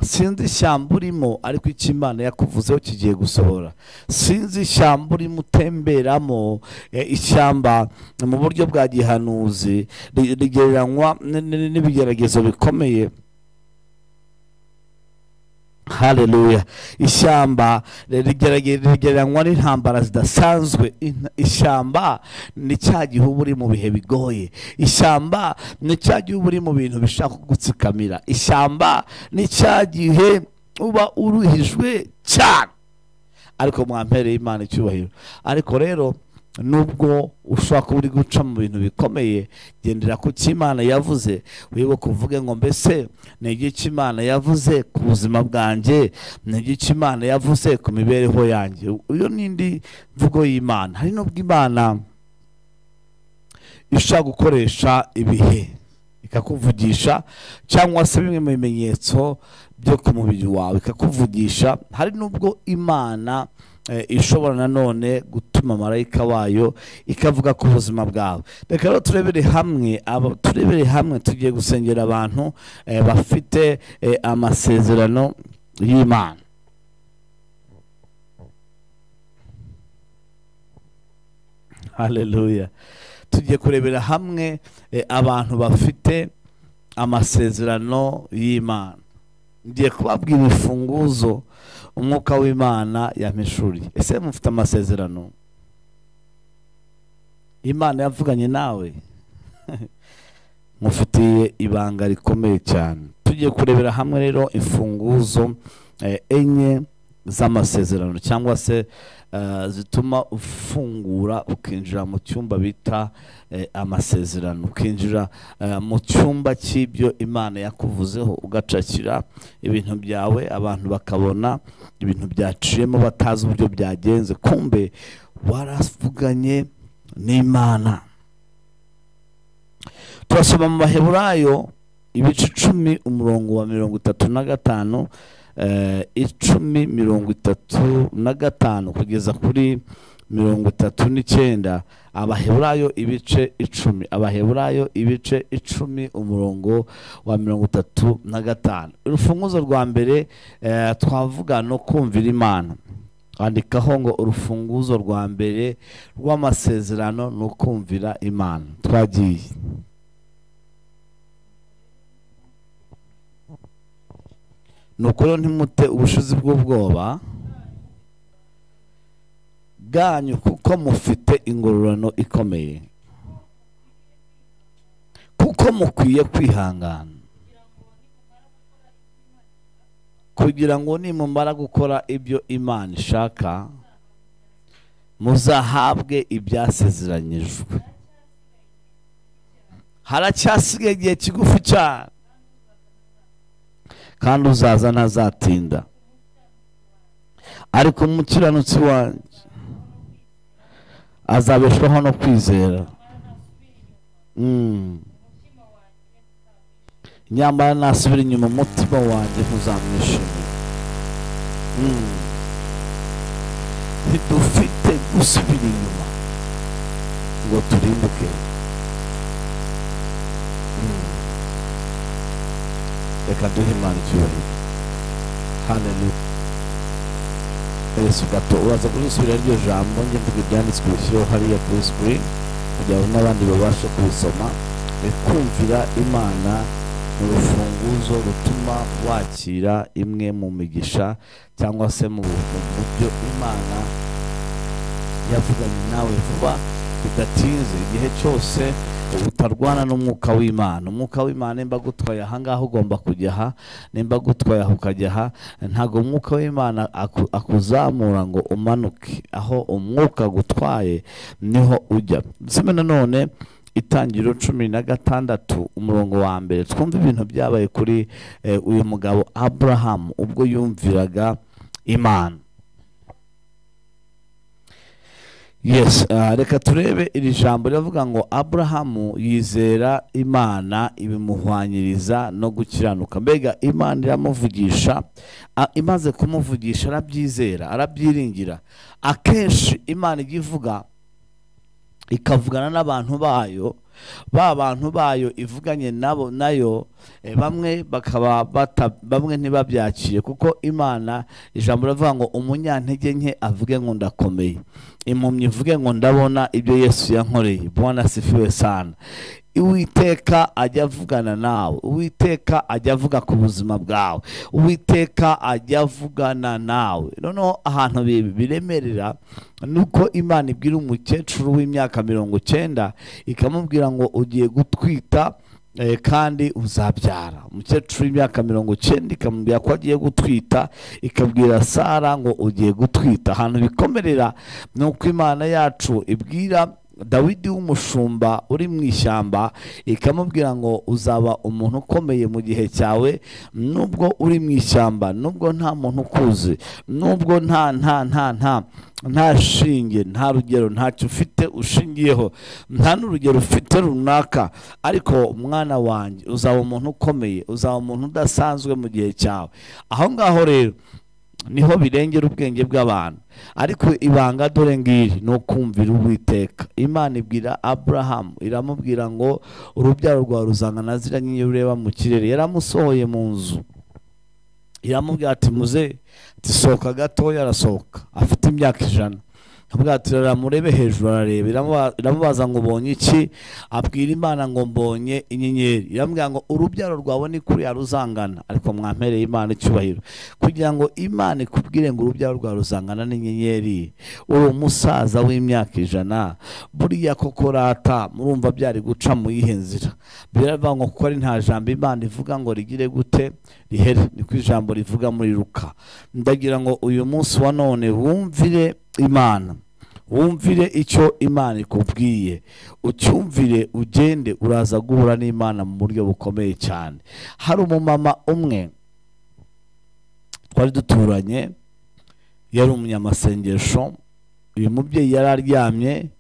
Speaker 4: Sinzi ishyamba urimo ariko icyo imana yakuvuzeho kigiye gusohora. Sinzi ishyamba urimo utemberamo eh, ishyamba mu buryo bwa gihanuzi ri- rigereranywa n'ibigeragezo bikomeye. Haleluya ishyamba rigereranywa n'intambara zidasanzwe. Ishyamba ni cya gihe uba uri mu bihe bigoye. Ishyamba ni cya gihe uba uri mu bintu bishaka kugutsikamira. Ishyamba ni cya gihe uba uruhijwe cyane. Ariko mwampereye imana icyubahiro. Ariko rero nubwo ushobora kuba uri guca mu bintu bikomeye gendera ku cyo imana yavuze. Wibuke uvuge ngo mbese ni iki imana yavuze ku buzima bwanjye? Ni iki imana yavuze ku mibereho yanjye? Iyo ni indi mvugo y'imana. Hari n'ubwo imana ishobora gukoresha ibihe ikakuvugisha cyangwa se bimwe mu bimenyetso byo ku mubiri wawe ikakuvugisha hari n'ubwo imana ishobora nanone gutuma marayika wayo ikavuga ku buzima bwawe. Reka rero turebere hamwe turebere hamwe tugiye gusengera abantu eh, bafite eh, amasezerano y'imana. Haleluya tugiye kurebera hamwe eh, abantu bafite amasezerano y'imana. Ngiye kubabwira imfunguzo umwuka w'imana yampishuriye ese mufite amasezerano? Imana yavuganye nawe? Mufitiye ibanga rikomeye cyane. Tugiye kurebera hamwe rero imfunguzo eh, enye z'amasezerano cyangwa se zituma ufungura ukinjira mu cyumba bita eh, amasezerano. Ukinjira eh, mu cyumba cy'ibyo imana yakuvuzeho ugacakira ibintu byawe abantu bakabona ibintu byaciyemo batazi uburyo byagenze. Kumbe waravuganye n'imana. Turasoma mu baheburayo ibice icumi umurongo wa mirongo itatu na gatanu eh, icumi mirongo itatu na gatanu kugeza kuri mirongo itatu n'icyenda. Abaheburayo ibice icumi. Abaheburayo ibice icumi umurongo wa mirongo itatu na gatanu. Urufunguzo rwa mbere eh, twavuga no kumvira imana. Andikaho ngo urufunguzo rwa mbere rw'amasezerano ni ukumvira imana. Twagiye. Nuko rero ntimute ubushizi bw'ubwoba bwanyu kuko mufite ingororano ikomeye. Kuko mukwiye kwihangana. Kugira ngo nimumara gukora ibyo imana ishaka muzahabwe ibyasezeranyijwe. Haracyasigaye igihe kigufi cyane. Kandi uzaza ntazatinda ariko umukiranutsi wanjye azabeshwaho no kwizera Mm. nyamara nasubira inyuma umutima wanjye ntuzamwishimira Mm. ntidufite gusubira inyuma ngo turimbuke reka duhe imana icyubahiro haleluya yesu gato uraza kurisubira iryo jambo njye mvuga ibyanditswe bishyireho hariya kuri screen. Kugira ngo n'abandi babashe kubisoma kumvira imana ni urufunguzo rutuma wakira imwe mu migisha cyangwa se mu buryo imana yavuganye nawe vuba bidatinze. Igihe cyose utarwana n'umwuka w'imana. Umwuka w'imana nimba agutwaye ahangaha ugomba kujya aha nimba agutwaye aha ukajya aha ntabwo umwuka w'imana aku- akuzamura ngo umanuke. Aho umwuka agutwaye ni ho ujya. Dusome nanone itangiriro cumi na gatandatu umurongo wa mbere. Twumve ibintu byabaye kuri eh, uyu mugabo aburahamu ubwo yumviraga imana. Yes ah, reka turebe iri jambo riravuga ngo aburahamu yizera imana ibimuhwanyiriza no gukiranuka. Mbega imana iramuvugisha imaze kumuvugisha arabyizera arabyiringira. Akenshi imana ijya ivuga ikavugana n'abantu bayo ba bantu bayo ivuganye nabo na yo eh, bamwe bakaba bamwe ntibabyakire kuko imana ijambo rivuga ngo umunyantege nke avuge ngo ndakomeye. Impumyi ivuge ngo ndabona ibyo yesu yankoreye. Bwana sifiwe sana. Uwiteka ajya avugana nawe. Uwiteka ajya avuga ku buzima bwawe. Uwiteka ajya avugana nawe. Noneho ahantu bi- biremerera nuko imana ibwira umukecuru w'imyaka mirongo cyenda ikamubwira ngo ugiye gutwita eh, kandi uzabyara. Umukecuru w'imyaka mirongo cyenda ikamubwira ko agiye gutwita ikabwira sara ngo ugiye gutwita. Ahantu bikomerera ni uko imana yacu ibwira dawidi w'umushumba uri mu ishyamba ikamubwira ngo uzaba umuntu ukomeye mu gihe cyawe nubwo uri mu ishyamba nubwo nta muntu ukuzi nubwo nta nta nta nta nta shinge nta rugero ntacyo ufite ushingiyeho nta n'urugero ufite runaka. Ariko mwana wanjye uzaba umuntu ukomeye uzaba umuntu udasanzwe mu gihe cyawe. Aho ngaho rero ni ho birengera ubwenge bw'abantu. Ariko ibanga dore ngiri ni ukumvira uwiteka. Imana ibwira aburahamu iramubwira ngo urubyaro rwawe ruzangana ziriya nyenyeri ureba mu kirere. Yaramusohoye mu nzu. Iramubwira ati muze. Tisohoka gatoya arasohoka. Afite imyaka ijana. Rara murebe hejuru arareba. Iramuba- iramubaza ngo ubonye iki? Abwira imana ngo mbonye inyenyeri. Iramubwira ngo urubyaro rwawe ni kuriya ruzangana. Ariko mwampereye imana icyubahiro. Kugira ngo imana ikubwire ngo urubyaro rwawe ruzangana n'inyenyeri. Uri umusaza w'imyaka ijana buriya koko rata murumva byari guca mu yihe nzira? Biravuga ngo kuko ari nta jambo imana ivuga ngo rigire gute rihere. Niko ijambo rivuga muri ruka ndagira ngo uyu munsi wa none wumvire imana. Wumvire icyo imana ikubwiye. Ucyumvire ugende uraza guhura n'imana mu buryo bukomeye cyane. Hari umumama umwe twari duturanye yari umunyamasengesho uyu mubyeyi yari aryamye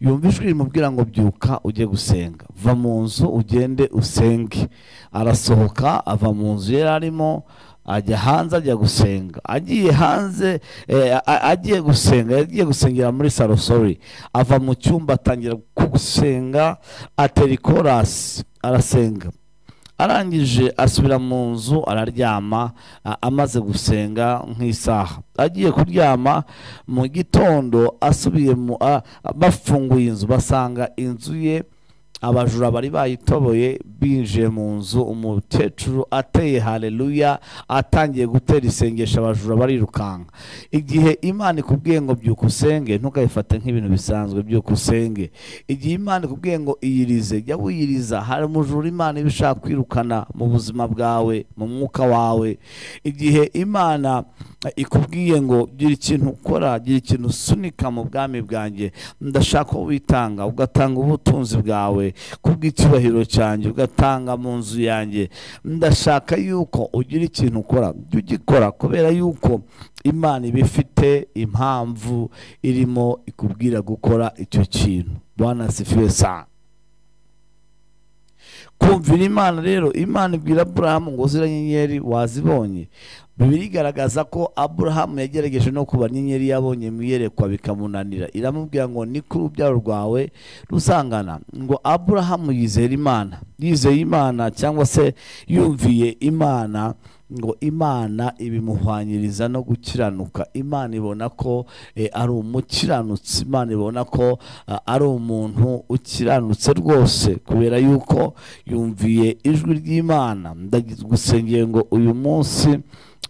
Speaker 4: yumva ijwi rimubwira ngo byuka ujye gusenga. Va mu nzu ugende usenge. Arasohoka ava mu nzu yari arimo ajya hanze ajya gusenga. Agiye hanze eh, agiye gusenga yagiye gusengera muri sarosori ava mu cyumba atangira gusenga atera ikorasi arasenga. Arangije asubira mu nzu araryama amaze gusenga nk'isaha. Agiye kuryama mu gitondo asubiye bafunguye inzu basanga inzu ye abajura bari bayitoboye binjiye mu nzu umukecuru ateye haleluya atangiye gutera isengesho abajura barirukanka. Igihe imana ikubwiye ngo byuka usenge ntukabifate nk'ibintu bisanzwe byuka usenge igihe imana ikubwiye ngo iyirize jya wiyiriza hari umujura imana iba ishaka kwirukana mu buzima bwawe mu mwuka wawe. Igihe imana ikubwiye ngo gira ikintu ukora gira ikintu usunika mu bwami bwanjye ndashaka ko witanga ugatanga ubutunzi bwawe kubw'icyubahiro cyanjye ugatanga mu nzu yanjye. Ndashaka yuko ugira ikintu ukora jya ugikora kubera yuko imana iba ifite impamvu irimo ikubwira gukora icyo kintu. Bwana sifiwe sana kumvira imana rero imana ibwira aburahamu ngo ziriya nyenyeri wazibonye. Bibiri igaragaza ko aburahamu yagerageje no kuba inyenyeri yabonye mu iyerekwa bikamunanira. Iramubwira ngo ni ku rubyaro rwawe ruzangana ngo aburahamu yizera imana yizeye imana cyangwa se yumviye imana ngo imana ibimuhwanyiriza no gukiranuka. Imana ibona ko eh, ari umukiranutsi. Imana ibona ko ah, ari umuntu ukiranutse rwose kubera yuko yumviye ijwi ry'imana. Ndagusengeye ngo uyu munsi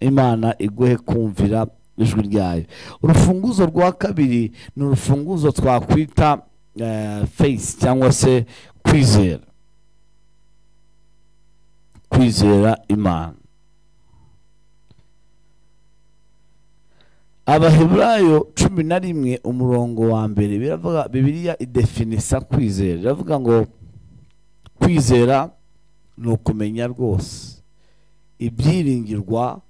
Speaker 4: imana iguhe kumvira ijwi ryayo. Urufunguzo rwa kabiri ni urufunguzo twakwita eh, face cyangwa se kwizera. Kwizera imana. Abaheburayo cumi na rimwe umurongo wa mbere biravuga bibiliya idefinisa kwizera. Iravuga ngo kwizera ni ukumenya rwose. Ibyiringirwa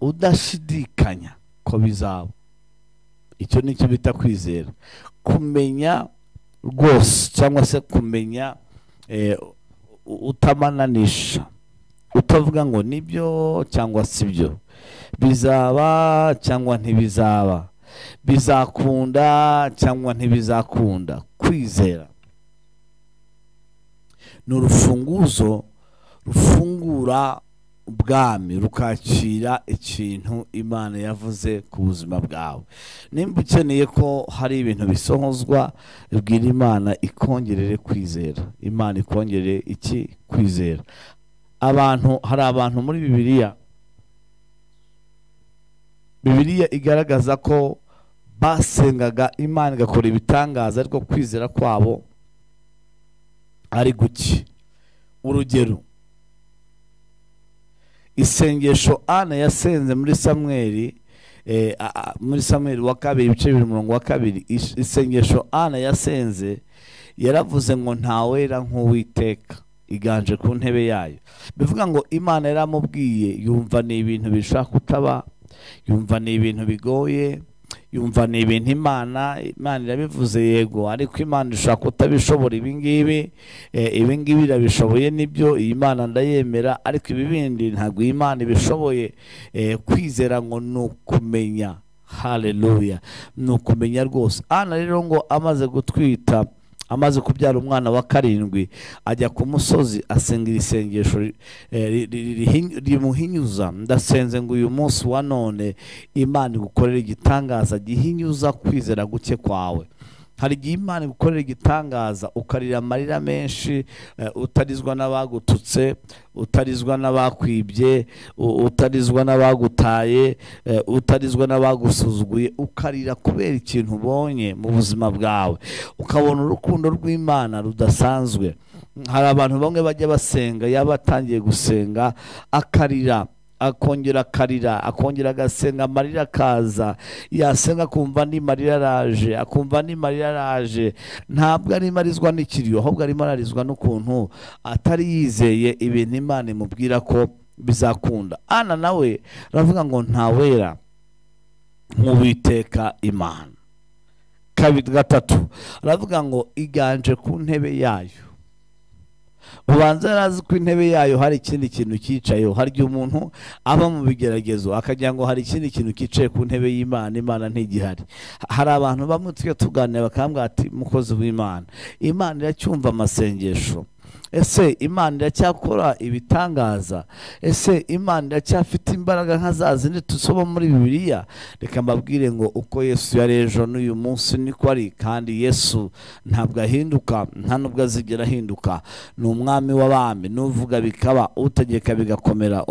Speaker 4: udashidikanya ko bizaba. Icyo ni cyo bita kwizera. Kumenya rwose cyangwa se kumenya eh, u- utamananisha. Utavuga ngo ni byo cyangwa si byo. Bizaba cyangwa ntibizaba. Bizakunda cyangwa ntibizakunda. Kwizera. Ni urufunguzo rufungura ubwami rukakira ikintu imana yavuze ku buzima bwawe. Nimba ukeneye ko hari ibintu bisohozwa bwira imana ikongerere kwizera. Imana ikongerere iki? Kwizera. Abantu hari abantu muri bibiliya bibiliya igaragaza ko basengaga imana igakora ibitangaza ariko kwizera kwabo ari guke. Urugero isengesho ana yasenze muri samweli eh, muri samweli wa kabiri ibice bibiri umurongo wa kabiri is- isengesho ana yasenze yaravuze ngo ntawera nk'uwiteka iganje ku ntebe yayo. Bivuga ngo imana yaramubwiye yumva ni ibintu bishobora kutaba yumva ni ibintu bigoye yumva ni ibintu imana imana irabivuze yego ariko imana ishobora kutabishobora. Ibingibi eh, ibingibi irabishoboye ni byo iyi mana ndayemera ariko ibi bindi ntabwo iyi mana ibishoboye. Eh, kwizera ngo ni ukumenya. Haleluya ni ukumenya rwose. Ana rero ngo amaze gutwita amaze kubyara umwana wa karindwi ajya ku musozi asenga iri eh, rimuhinyuza. Ndasenze ngo uyu munsi wa none imana igukorera igitangaza gihinyuza kwizera guke kwawe. Hari igihe imana igukorera igitangaza ukarira amarira menshi eh, utarizwa n'abagututse utarizwa n'abakwibye utarizwa n'abagutaye eh, utarizwa n'abagusuzuguye ukarira kubera ikintu ubonye mu buzima bwawe. Ukabona urukundo rw'imana rudasanzwe. Hari abantu bamwe bajya basenga yaba atangiye gusenga akarira. Akongera akarira akongera agasenga amarira akaza. Yasenga akumva andi marira araje akumva andi marira araje. Ntabwo arimo arizwa n'ikiriyo ahubwo arimo ararizwa n'ukuntu atari yizeye ibintu imana imubwira ko bizakunda. Ana nawe aravuga ngo ntawera nk'uwiteka imana. Kabiri gatatu aravuga ngo iganje ku ntebe yayo. Ubanza yarazi ko intebe yayo hari ikindi kintu cyicayeho. Igihe umuntu aba mu bigeragezo akagira ngo hari ikindi kintu cyicaye ku ntebe y'imana imana ntigihari. Hari abantu bamwe tujya tuganira bakambwira ati mukozi w'imana. Imana iracyumva amasengesho. Ese imana iracyakora ibitangaza? Ese imana iracyafite imbaraga nka za zindi dusoma muri bibiliya? Reka mbabwire ngo uko yesu yari ejo n'uyu munsi niko ari kandi yesu ntabwo ahinduka nta nubwo azigera ahinduka. Ni umwami w'abami n'uvuga bikaba utegeka bigakomera.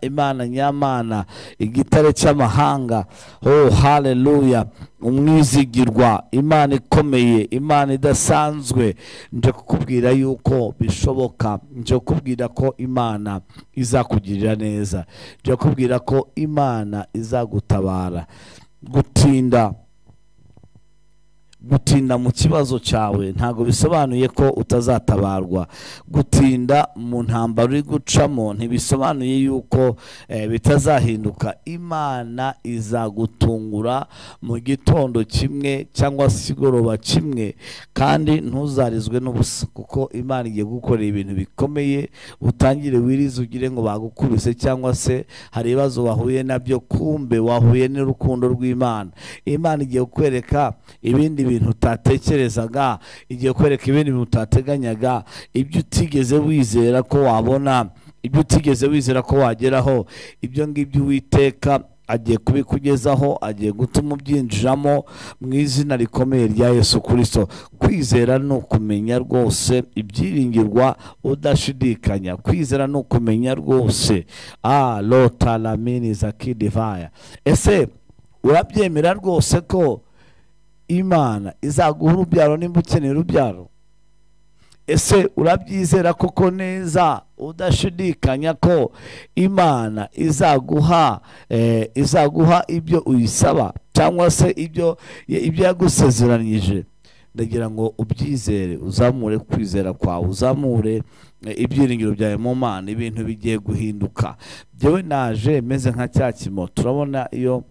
Speaker 4: Imana nyamana igitare cy'amahanga. Oh haleluya umwizigirwa imana ikomeye imana idasanzwe. Nje kukubwira yuko bishoboka. Nje kukubwira ko imana izakugirira neza. Nje kukubwira ko imana izagutabara. Gutinda gutinda mu kibazo cyawe ntabwo bisobanuye ko utazatabarwa gutinda mu ntambaro uri gucamo ntibisobanuye yuko eh, bitazahinduka. Imana izagutungura mu gitondo kimwe cyangwa se igoroba kimwe kandi ntuzarizwe n'ubusa kuko imana igiye gukorera ibintu bikomeye utangire wirize ugire ngo bagukubise cyangwa se hari ibibazo wahuye na byo kumbe wahuye n'urukundo rw'imana. Imana igiye kukwereka ibindi bintu utatekerezaga igiye kwereka ibindi bintu utateganyaga ibyo utigeze wizera ko wabona ibyo utigeze wizera ko wageraho ibyo ngibyo uwiteka agiye kubikugezaho agiye gutuma ubyinjiramo mu izina rikomeye rya yesu kirisito kwizera ni ukumenya rwose ibyiringirwa udashidikanya. Kwizera ni ukumenya rwose. Ah lota lamini zakidivaya. Ese urabyemera rwose ko imana izaguha urubyaro nimba ukeneye urubyaro ese urabyizera koko neza? Udashidikanya ko imana izaguha eh, izaguha ibyo uyisaba cyangwa se ibyo ibyo yagusezeranyije? Ndagira ngo ubyizere uzamure kwizera kwawe uzamure eh, ibyiringiro byawe mu mana ibintu bigiye guhinduka. Njyewe naje meze nka cya kimo turabona iyo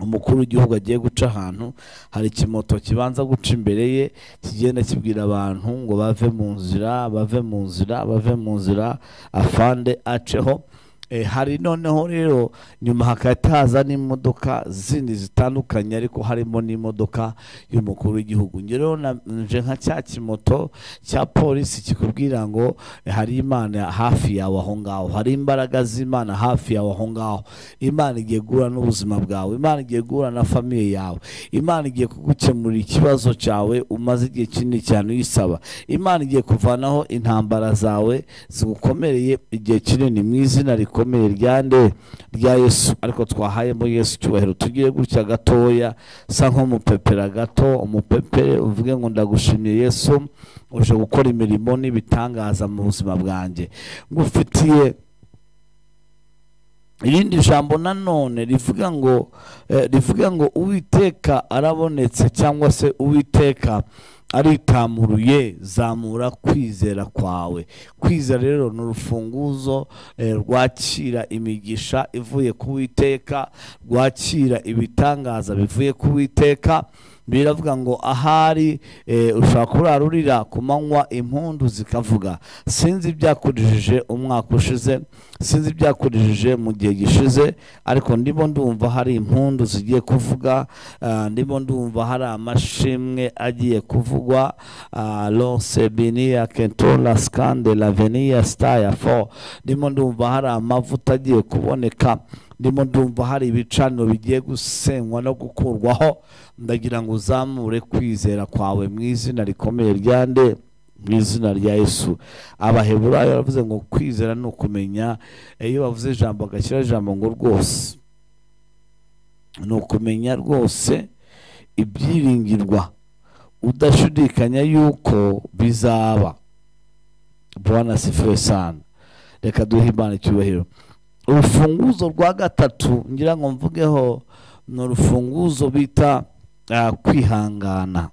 Speaker 4: umukuru w'igihugu agiye guca ahantu hari ikimoto kibanza guca imbere ye kigenda kibwira abantu ngo bave mu nzira bave mu nzira bave mu nzira afande aceho. Eh, hari noneho rero nyuma hagahita haza n'imodoka zindi zitandukanye ariko harimo n'imodoka y'umukuru w'igihugu. Rero nje nka cya kimoto cya polisi kikubwira ngo eh, hari imana hafi yawe aho ngaho. Hari imbaraga z'imana hafi yawe aho ngaho. Imana igiye guhura n'ubuzima bwawe. Imana igiye guhura na famiye yawe. Imana igiye kugukemurira ikibazo cyawe umaze igihe kinini cyane uyisaba. Imana igiye kuvanaho intambara zawe zigukomereye igihe kinini mu izina rikomeye rya nde? Rya yesu. Ariko twahayemo yesu icyubahiro tugire gutya gatoya. Sa nk'umupepera gato umupepere uvuge ngo ndagushimiye yesu uje gukora imirimo n'ibitangaza mu buzima bwanjye. Ngufitiye irindi jambo nanone rivuga ngo eh, rivuga ngo uwiteka arabonetse cyangwa se uwiteka aritamuruye zamura kwizera kwawe. Kwizera rero ni urufunguzo eh, rwakira imigisha ivuye ku witeka rwakira ibitangaza bivuye ku witeka biravuga ngo ahari eh, ushobora kurara urira ku manywa impundu zikavuga. Sinzi ibyakurijije umwaka ushize sinzi ibyakurijije mu gihe gishize ariko ndimo ndumva hari impundu zigiye kuvuga ah, ndimo ndumva hari amashimwe agiye kuvugwa ah, lonse biniya kentola skande laveniya staya fo ndimo ndumva hari amavuta agiye kuboneka ndimo ndumva hari ibicaniro bigiye gusenywa no gukurwaho ndagira ngo uzamure kwizera kwawe mu izina rikomeye rya nde? Mu izina rya yesu. Abaheburayo baravuze ngo kwizera ni ukumenya iyo bavuze ijambo bagashyiraho ijambo ngo rwose. Ni ukumenya rwose ibyiringirwa udashidikanya yuko bizaba. Bwana sifuwe sana reka duhe imana icyubahiro. Urufunguzo rwa gatatu ngira ngo mvugeho ni urufunguzo bita kwihangana.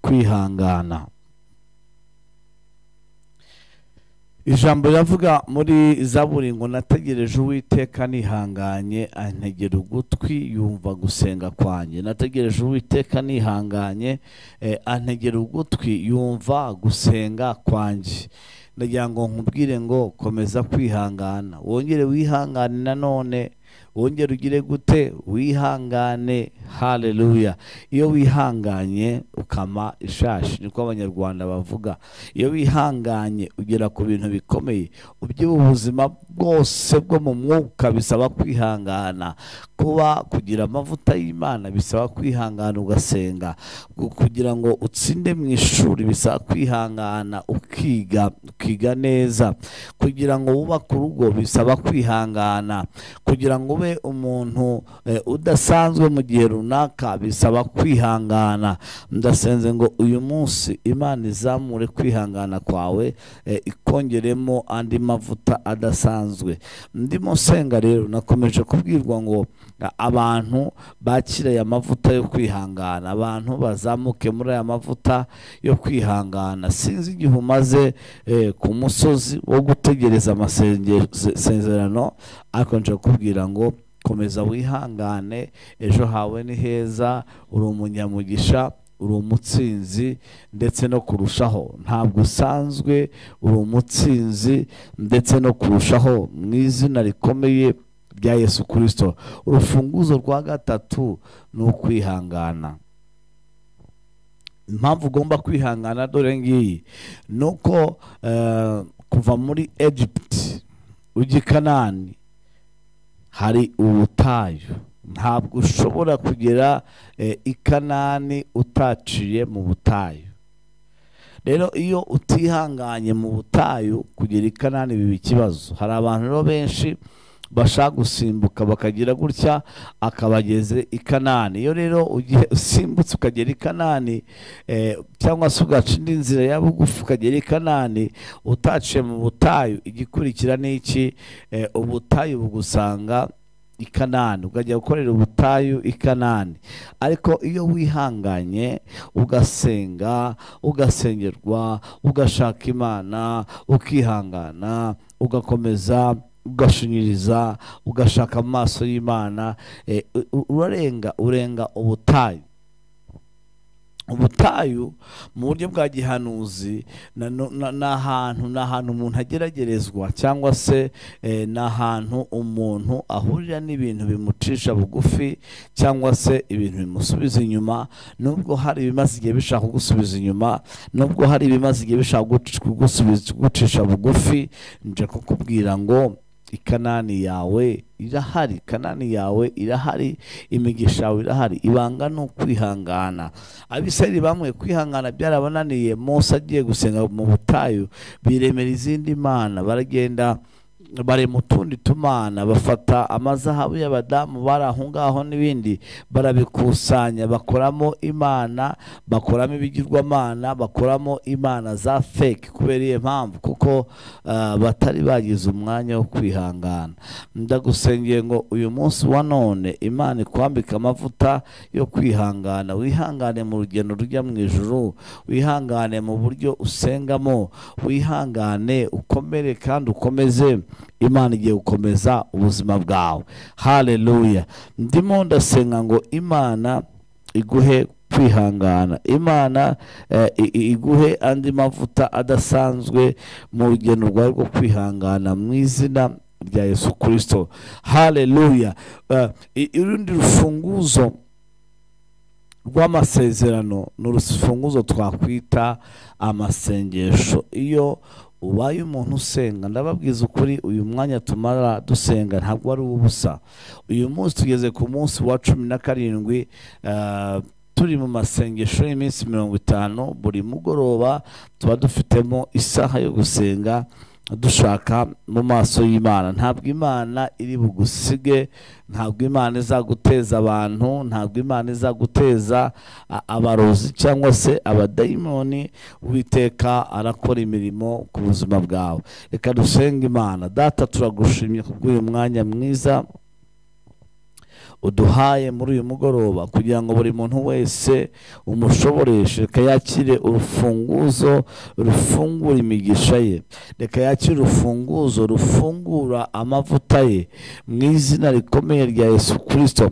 Speaker 4: Kwihangana. Ijambo riravuga muri zaburi ngo nategereje uwiteka nihanganye antegera ugutwi yumva gusenga kwanjye. Nategereje uwiteka nihanganye eh, antegera ugutwi yumva gusenga kwanjye. Ndagira ngo nkubwire ngo komeza kwihangana. Wongere wihangane nanone wongere ugire gute wihangane. Haleluya iyo wihanganye ukama ishashi. Niko abanyarwanda bavuga. Iyo wihanganye ugera ku bintu bikomeye ubyibuha ubuzima bwose bwo mu mwuka bisaba kwihangana. Kuba kugira amavuta y'imana bisaba kwihangana ugasenga. Kugira ngo utsinde mu ishuri bisaba kwihangana ukiga ukiga neza. Kugira ngo wubake urugo bisaba kwihangana. Kugira ngo ube umuntu eh, udasanzwe mu gihe runaka bisaba kwihangana. Ndasenze ngo uyu munsi imana izamure kwihangana kwawe eh, ikongeremo andi mavuta adasanzwe. Ndimo senga rero nakomeje kubwirwa ngo abantu bakire aya mavuta yo kwihangana abantu bazamuke muri aya mavuta yo kwihangana. Sinzi igihe umaze eh, ku musozi wo gutegereza amasezerano ariko nje kubwira ngo komeza wihangane ejo hawe ni heza uri umunyamugisha uri umutsinzi ndetse no kurushaho. Ntabwo usanzwe uri umutsinzi ndetse no kurushaho mu izina rikomeye rya yesu kirisito urufunguzo rwa gatatu ni ukwihangana. Impamvu ugomba kwihangana dore ngiyi ni uko eh, kuva muri egypt ujya i kanani hari ubutayu. Ntabwo ushobora kugera eh, i kanani utaciye mu butayu. Rero iyo utihanganye mu butayu kugera i kanani biba ikibazo. Hari abantu rero benshi bashaka gusimbuka bakagira gutya akabageze i kanani. Iyo rero ugiye usimbutse ukagera i kanani eh, cyangwa se ugaca indi nzira ya bugufi ukagera i kanani utaciye mu butayu igikurikira ni iki? Eh, ubutayu bugusanga i kanani ukajya gukorera ubutayu i kanani. Ariko iyo wihanganye ugasenga ugasengerwa ugashaka imana ukihangana ugakomeza ugashinyiriza ugashaka amaso y'imana eh, urarenga urenga ubutayu. Ubutayu mu buryo bwa gihanuzi ni ahantu ni ahantu umuntu ageragerezwa cyangwa se eh, ni ahantu umuntu ahurira n'ibintu bimucisha bugufi cyangwa se ibintu bimusubiza inyuma nubwo hari ibimaze igihe bishaka kugusubiza inyuma nubwo hari ibimaze igihe bishaka kugucisha bugufi nje kukubwira ngo ikanani yawe irahari. Kanani yawe irahari imigisha yawe irahari. Ibanga ni ukwihangana. Abisirayeli bamwe kwihangana byarabananiye mose agiye gusenga mu butayu biremera izindi mana. Baragenda barema utundi tumana bafata amazahabu y'abadamu bari aho ngaho n'ibindi barabikusanya bakoramo imana bakoramo ibigirwamana bakoramo imana za fake kubera iyo mpamvu kuko ah, batari bagize umwanya wo kwihangana. Ndagusengeye ngo uyu munsi wa none imana ikwambika amavuta yo kwihangana. Wihangane mu rugendo rujya mu ijuru wihangane mu buryo usengamo wihangane ukomere kandi ukomeze. Imana igiye gukomeza ubuzima bwawe. Haleluya ndimo ndasenga ngo imana iguhe kwihangana. Imana eh, iguhe andi mavuta adasanzwe mu rugendo rwawe rwo kwihangana mu izina rya yesu kirisito haleluya Eh, i- urundi rufunguzo rw'amasezerano ni urufunguzo twakwita amasengesho. Iyo ubaye umuntu usenga ndababwiza ukuri uyu mwanya tumara dusenga ntabwo ari uw'ubusa uyu munsi tugeze ku munsi wa cumi na karindwi turi mu masengesho y'iminsi mirongo itanu buri mugoroba tuba dufitemo isaha yo gusenga dushaka mu maso y'imana. Ntabwo imana iri bugusige ntabwo imana izaguteza abantu ntabwo imana izaguteza abarozi cyangwa se abadayimoni. Uwiteka arakora imirimo ku buzima bwawe. Reka dusenge imana. Data turagushimye kubw'uyu mwanya mwiza. Uduhaye muri uyu mugoroba kugira ngo buri muntu wese umushoboreshe reka yakire urufunguzo rufungura imigisha ye. Reka yakire urufunguzo rufungura amavuta ye. Mu izina rikomeye rya yesu kirisito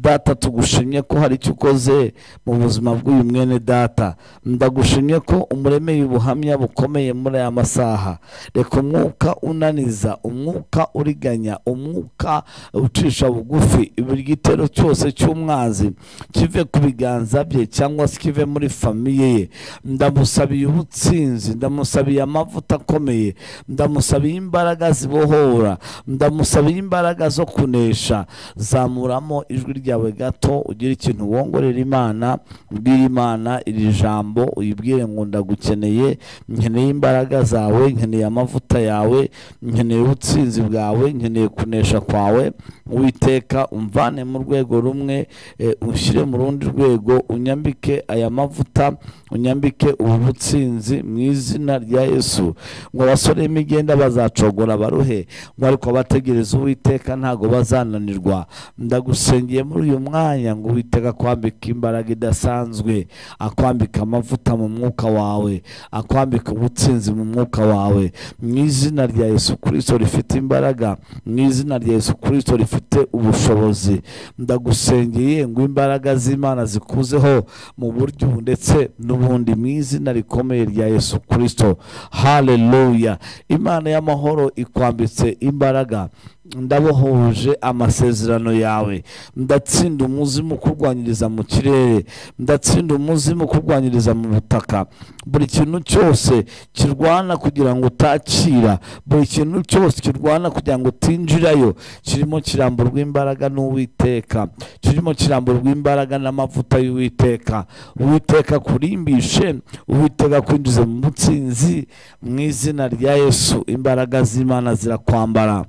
Speaker 4: data tugushimye ko hari icyo ukoze mu buzima bw'uyu mwene data. Ndagushimye ko umuremeye ubuhamya bukomeye muri aya masaha. Reka umwuka unaniza umwuka uriganya umwuka ucisha bugufi. Buri gitero cyose cy'umwanzi kive ku biganza bye cyangwa se kive muri famiye ye. Ndamusabiye ubutsinzi ndamusabiye amavuta akomeye ndamusabiye imbaraga zibohora ndamusabiye imbaraga zo kunesha. Zamuramo ijwi ryawe gato ugire ikintu wongorera imana ubwire imana iri jambo uyibwire ngo ndagukeneye nkeneye imbaraga zawe nkeneye amavuta yawe nkeneye ubutsinzi bwawe nkeneye kunesha kwawe. Uwiteka umvane mu rwego rumwe eh, ushyire mu rundi rwego unyambike aya mavuta unyambike ubu butsinzi mu izina rya yesu. Ngo abasore b'imigenda bazacogora baruhe? Ngo ariko abategereza uwiteka ntabwo bazananirwa. Ndagusengeye muri uyu mwanya ngo uwiteka akwambike imbaraga idasanzwe akwambika amavuta mu mwuka wawe akwambika ubutsinzi mu mwuka wawe. Mu izina rya yesu kirisito rifite imbaraga mu izina rya yesu kirisito rifite ubushobozi. Ndagusengeye ngo imbaraga z'imana zikuzeho mu buryo ndetse n'ubundi mu izina rikomeye rya yesu kirisito haleluya imana y'amahoro ikwambitse imbaraga. Ndabohoje amasezerano yawe. Ndatsinda umuzimu ukurwanyiriza mu kirere. Ndatsinda umuzimu ukurwanyiriza mu butaka. Buri kintu cyose kirwana kugira ngo utakira. Buri kintu cyose kirwana kugira ngo utinjirayo. Kirimo kiramburwa imbaraga n'uwiteka. Kirimo kiramburwa imbaraga n'amavuta y'uwiteka. Uwiteka kurimbishe uwiteka kwinjiza mu butsinzi mu izina rya yesu. Imbaraga z'imana zirakwambara.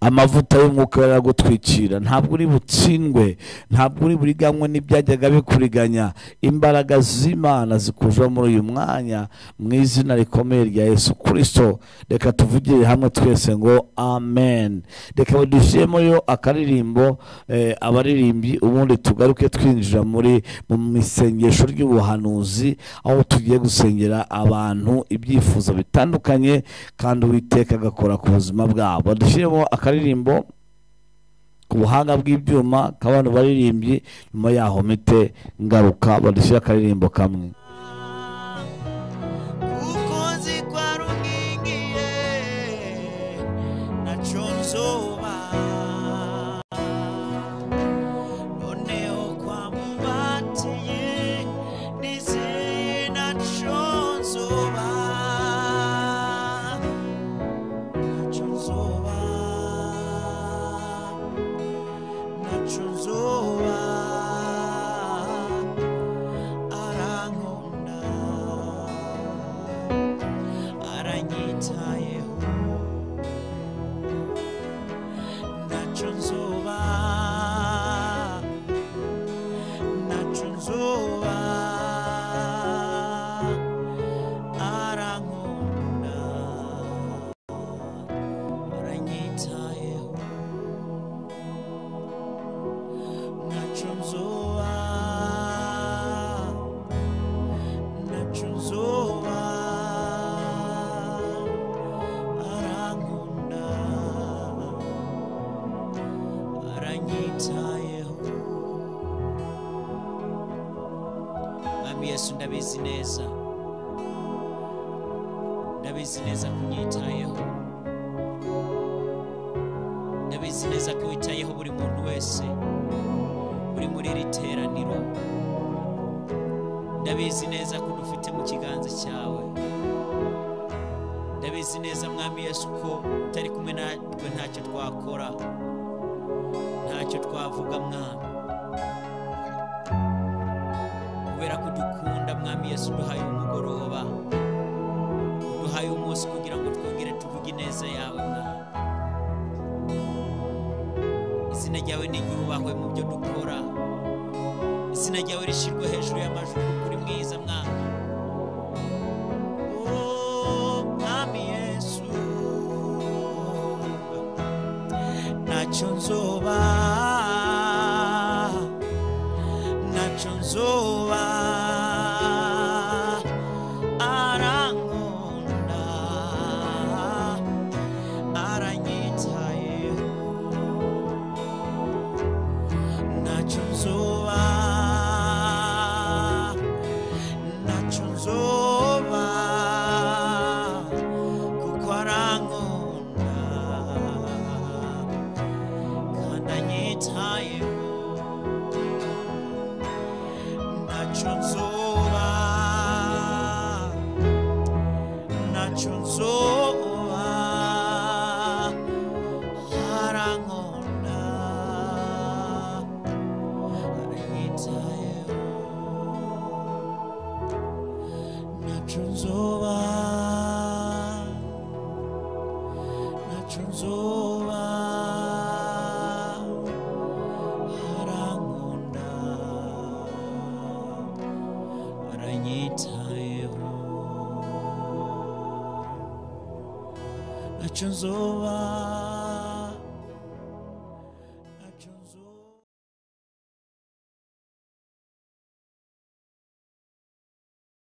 Speaker 20: Amavuta y'umwuka yaragutwikira ntabwo uri butsindwe ntabwo uri buriganywe n'ibyajyaga bikuriganya. Imbaraga z'imana zikujeho muri uyu mwanya mu izina rikomeye rya yesu kirisito reka tuvugire hamwe twese ngo amen. Reka dushyiremo yo akaririmbo eh, abaririmbyi ubundi tugaruke twinjira muri mu isengesho ry'ubuhanuzi aho tugiye gusengera abantu ibyifuzo bitandukanye kandi uwiteka agakora ku buzima bwabo. Dushyiremo akaririmbo ku buhanga bw'ibyuma k'abantu baririmbyi nyuma yaho mite ngaruka badushyire akaririmbo kamwe.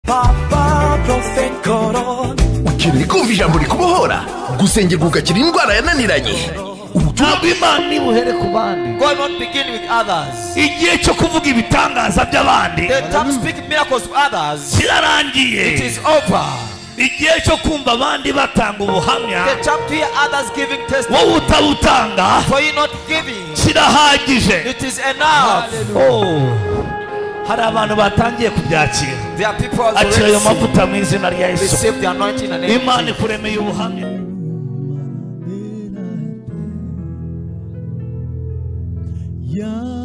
Speaker 4: Papa Prophet Koron
Speaker 1: ukeneye kumva ijambo rikubohora gusengerwa ugakira indwara yananiranye.
Speaker 20: Ntabwo imana ibuhere ku bandi.
Speaker 5: God not begin with others.
Speaker 20: igihe cyo kuvuga ibitangaza by'abandi. Kirarangiye.
Speaker 5: It is over.
Speaker 20: igihe cyo kumva abandi batanga ubuhamya. Wowe utabutanga. Kirahagije. Hari abantu batangiye kubyakira.
Speaker 5: There are people who
Speaker 20: akira ayo
Speaker 5: already
Speaker 20: mavuta mu izina rya yesu.
Speaker 5: Receive the anointing and
Speaker 20: imana ikuremeye ubuhamya
Speaker 4: yanyishuriye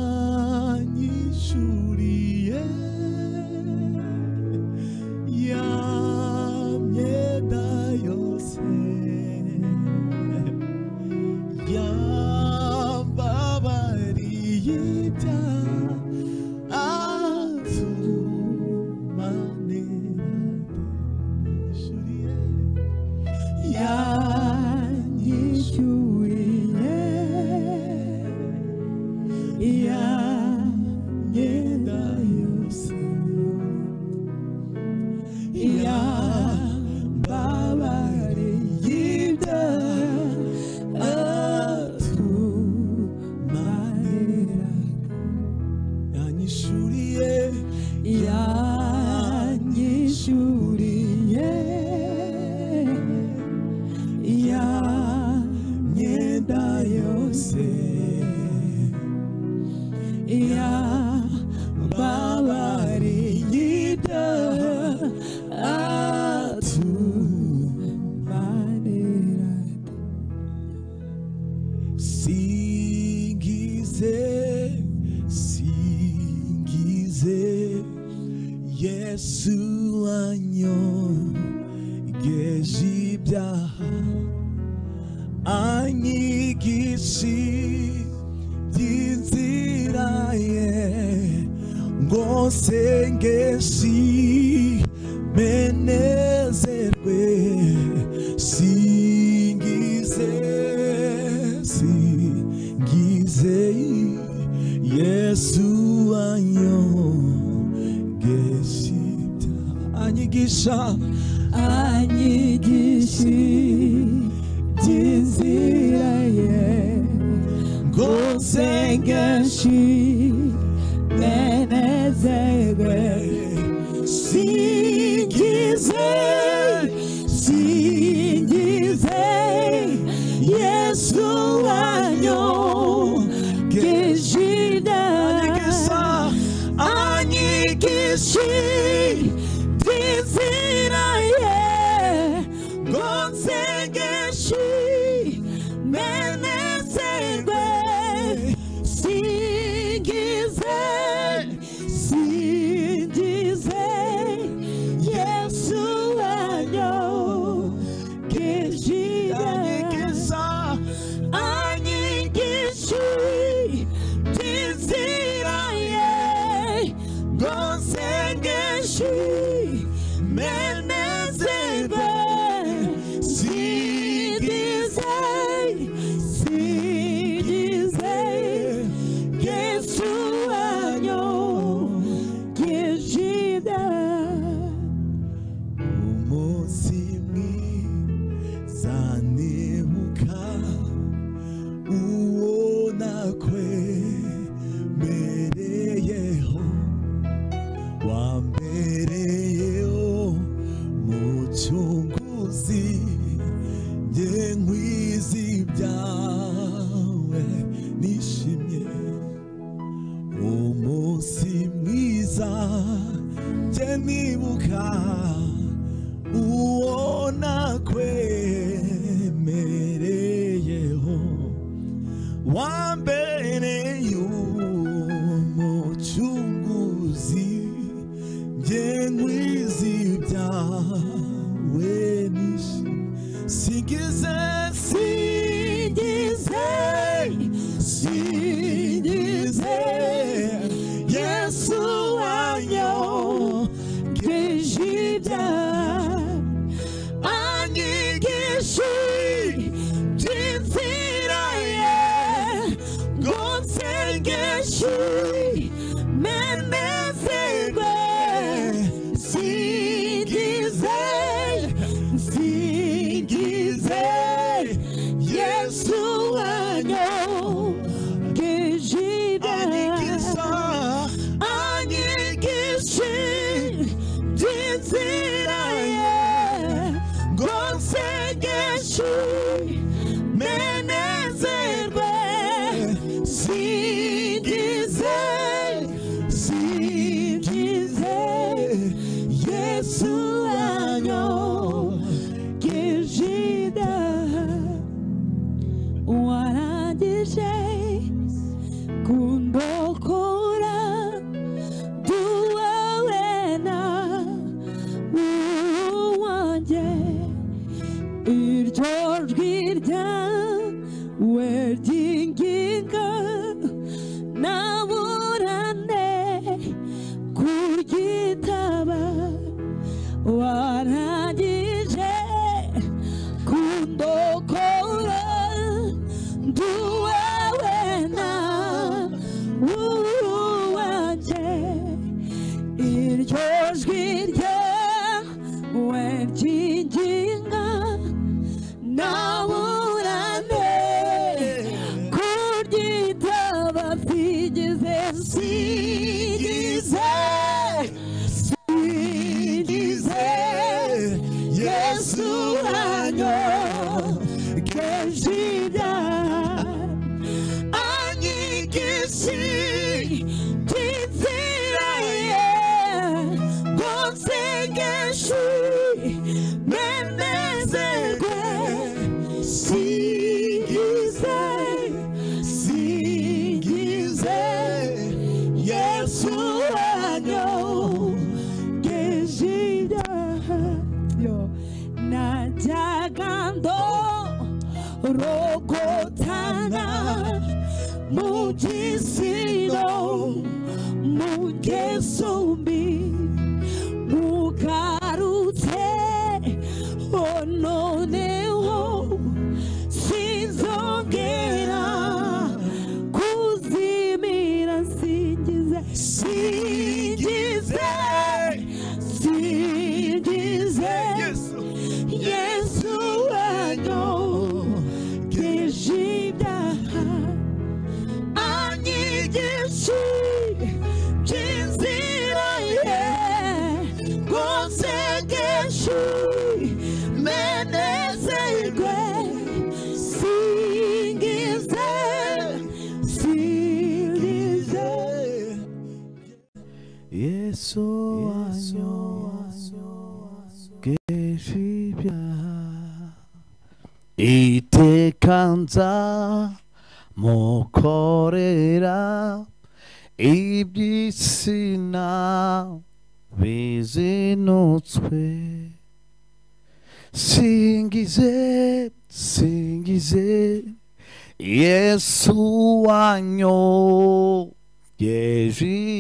Speaker 13: yesu wanyogeje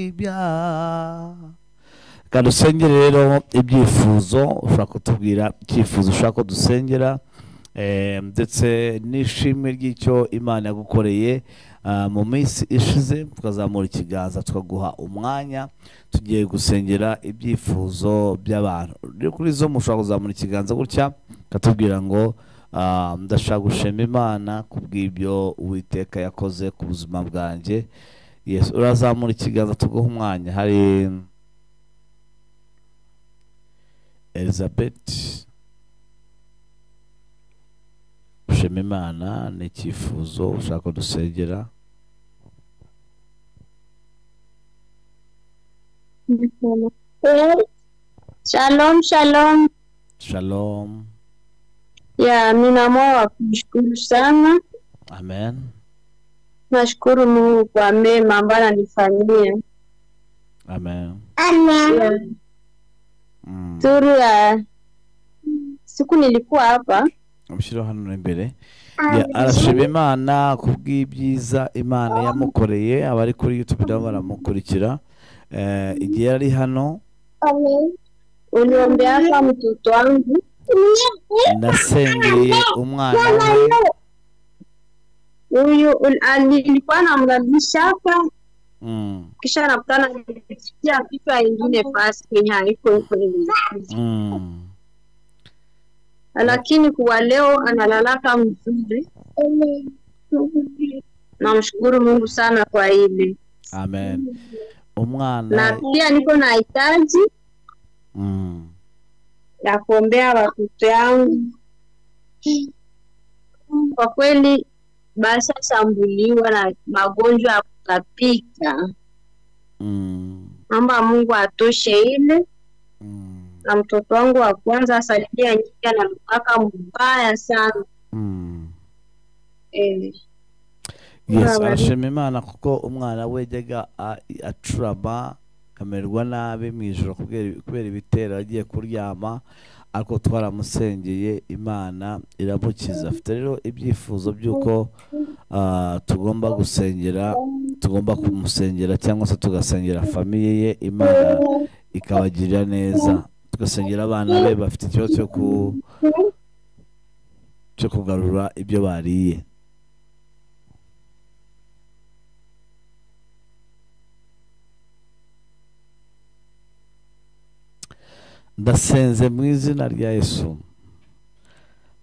Speaker 13: ibyaha
Speaker 4: reka dusengere rero ibyifuzo ushobora kutubwira icyifuzo ushaka ko dusengera eh, ndetse n'ishimwe ry'icyo imana yagukoreye ah, mu minsi ishize tukazamura ikiganza tukaguha umwanya tugiye gusengera ibyifuzo by'abantu. Kuri zo mushobora kuzamura ikiganza gutya katubwira ngo ndashaka gushima imana kubw'ibyo uwiteka yakoze ku buzima bwanjye. Urazamura ikiganza tuguha umwanya. Hari elizabeth. Ushima imana ni icyifuzo ushaka dusengera
Speaker 21: Shalom, shalom.
Speaker 4: shalom.
Speaker 21: Ya, nina moyo wa kumshukuru sana.
Speaker 4: amen.
Speaker 21: Nashukuru Mungu kwa mema ambayo ananifanyia.
Speaker 4: amen.
Speaker 21: Ya, Turu ya siku nilikuwa hapa.
Speaker 4: Amushyiraho hano imbere Ya, arashima imana kubw'ibyiza imana yamukoreye abari kuri youtube nabo baramukurikira Eh, igihe yari hano
Speaker 21: uliombea hapa mtoto wangu
Speaker 4: nasengeye umwana we.
Speaker 21: Huyu ah, nilikuwa namrudisha hapa.
Speaker 4: Mm,
Speaker 21: kisha nakutana nilisikia kitu ingine fasi kwenye haiko huko
Speaker 4: mm.
Speaker 21: lakini kuwa leo analalaka mzuri. Namshukuru Mungu sana kwa hili,
Speaker 4: amen. Umwana.
Speaker 21: Na pia niko na hitaji.
Speaker 4: Mm.
Speaker 21: Ya kuombea watoto yangu. Kwa kweli basi bashashambuliwa na magonjwa ya kutapika.
Speaker 4: Mm.
Speaker 21: Naomba Mungu atoshe ile mm. na mtoto wangu wa kwanza asalimia nyingi, mpaka mbaya sana
Speaker 4: Mm.
Speaker 21: eh.
Speaker 4: yes arashima imana kuko umwana wejega acurama akamererwa nabi mu ijoro kubera ibitero agiye kuryama ariko twaramusengeye imana iramukiza. Afite rero ibyifuzo by'uko ah, tugomba gusengera tugomba kumusengera cyangwa se tugasengera famiye ye imana ikabagirira neza. Tugasengera abana be bafite ikibazo cyo kugarura ibyo bariye. Ndasenze mu izina rya yesu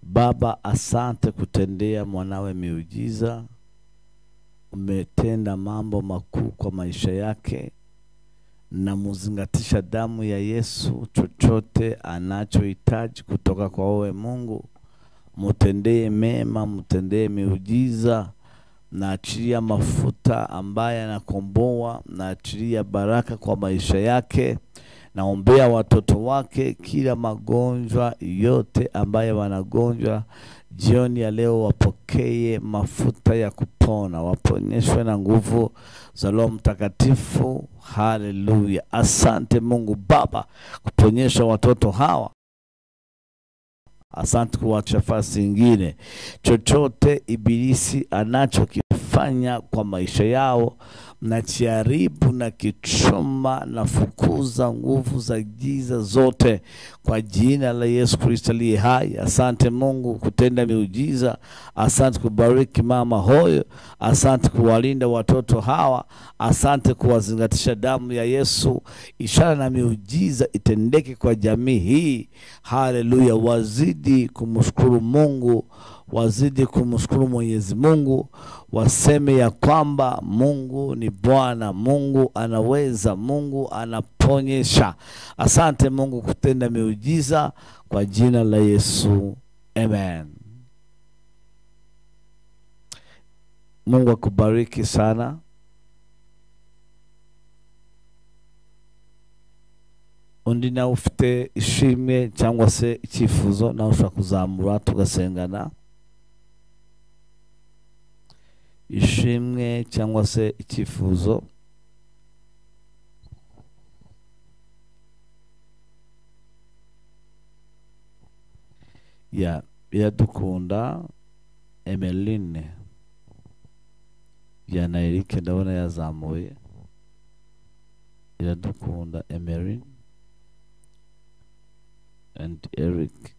Speaker 4: Baba, asante kutendea mwanawe miujiza. Umetenda mambo makuu kwa maisha yake, Namuzingatisha damu ya Yesu. Chochote anachohitaji kutoka kwa wewe Mungu, mutendee mema, mutendee miujiza. Naachilia mafuta ambaye anakomboa, naachilia baraka kwa maisha yake. Naombea watoto wake, kila magonjwa yote ambaye wanagonjwa jioni ya leo, wapokee mafuta ya kupona, waponyeshwe na nguvu za Roho Mtakatifu. Haleluya! Asante Mungu Baba kuponyesha watoto hawa. Asante kuwacha nafasi ingine. Chochote ibilisi anachokifanya kwa maisha yao na chiharibu na kichoma na fukuza nguvu za giza zote kwa jina la Yesu Kristo aliye hai. Asante Mungu kutenda miujiza. Asante kubariki mama hoyo. Asante kuwalinda watoto hawa. Asante kuwazingatisha damu ya Yesu. Ishara na miujiza itendeke kwa jamii hii. Haleluya! Wazidi kumshukuru Mungu, wazidi kumshukuru Mwenyezi Mungu, waseme ya kwamba Mungu ni Bwana, Mungu anaweza, Mungu anaponyesha. Asante Mungu kutenda miujiza kwa jina la Yesu, amen. Mungu akubariki sana. undi nawe ufite ishimwe cyangwa se icyifuzo nawe ushobora kuzamura tugasengana ishimwe cyangwa se icyifuzo. Ya iradukunda emeline. Ya na Eric ndabona yazamuye. Iradukunda emeline. And Eric.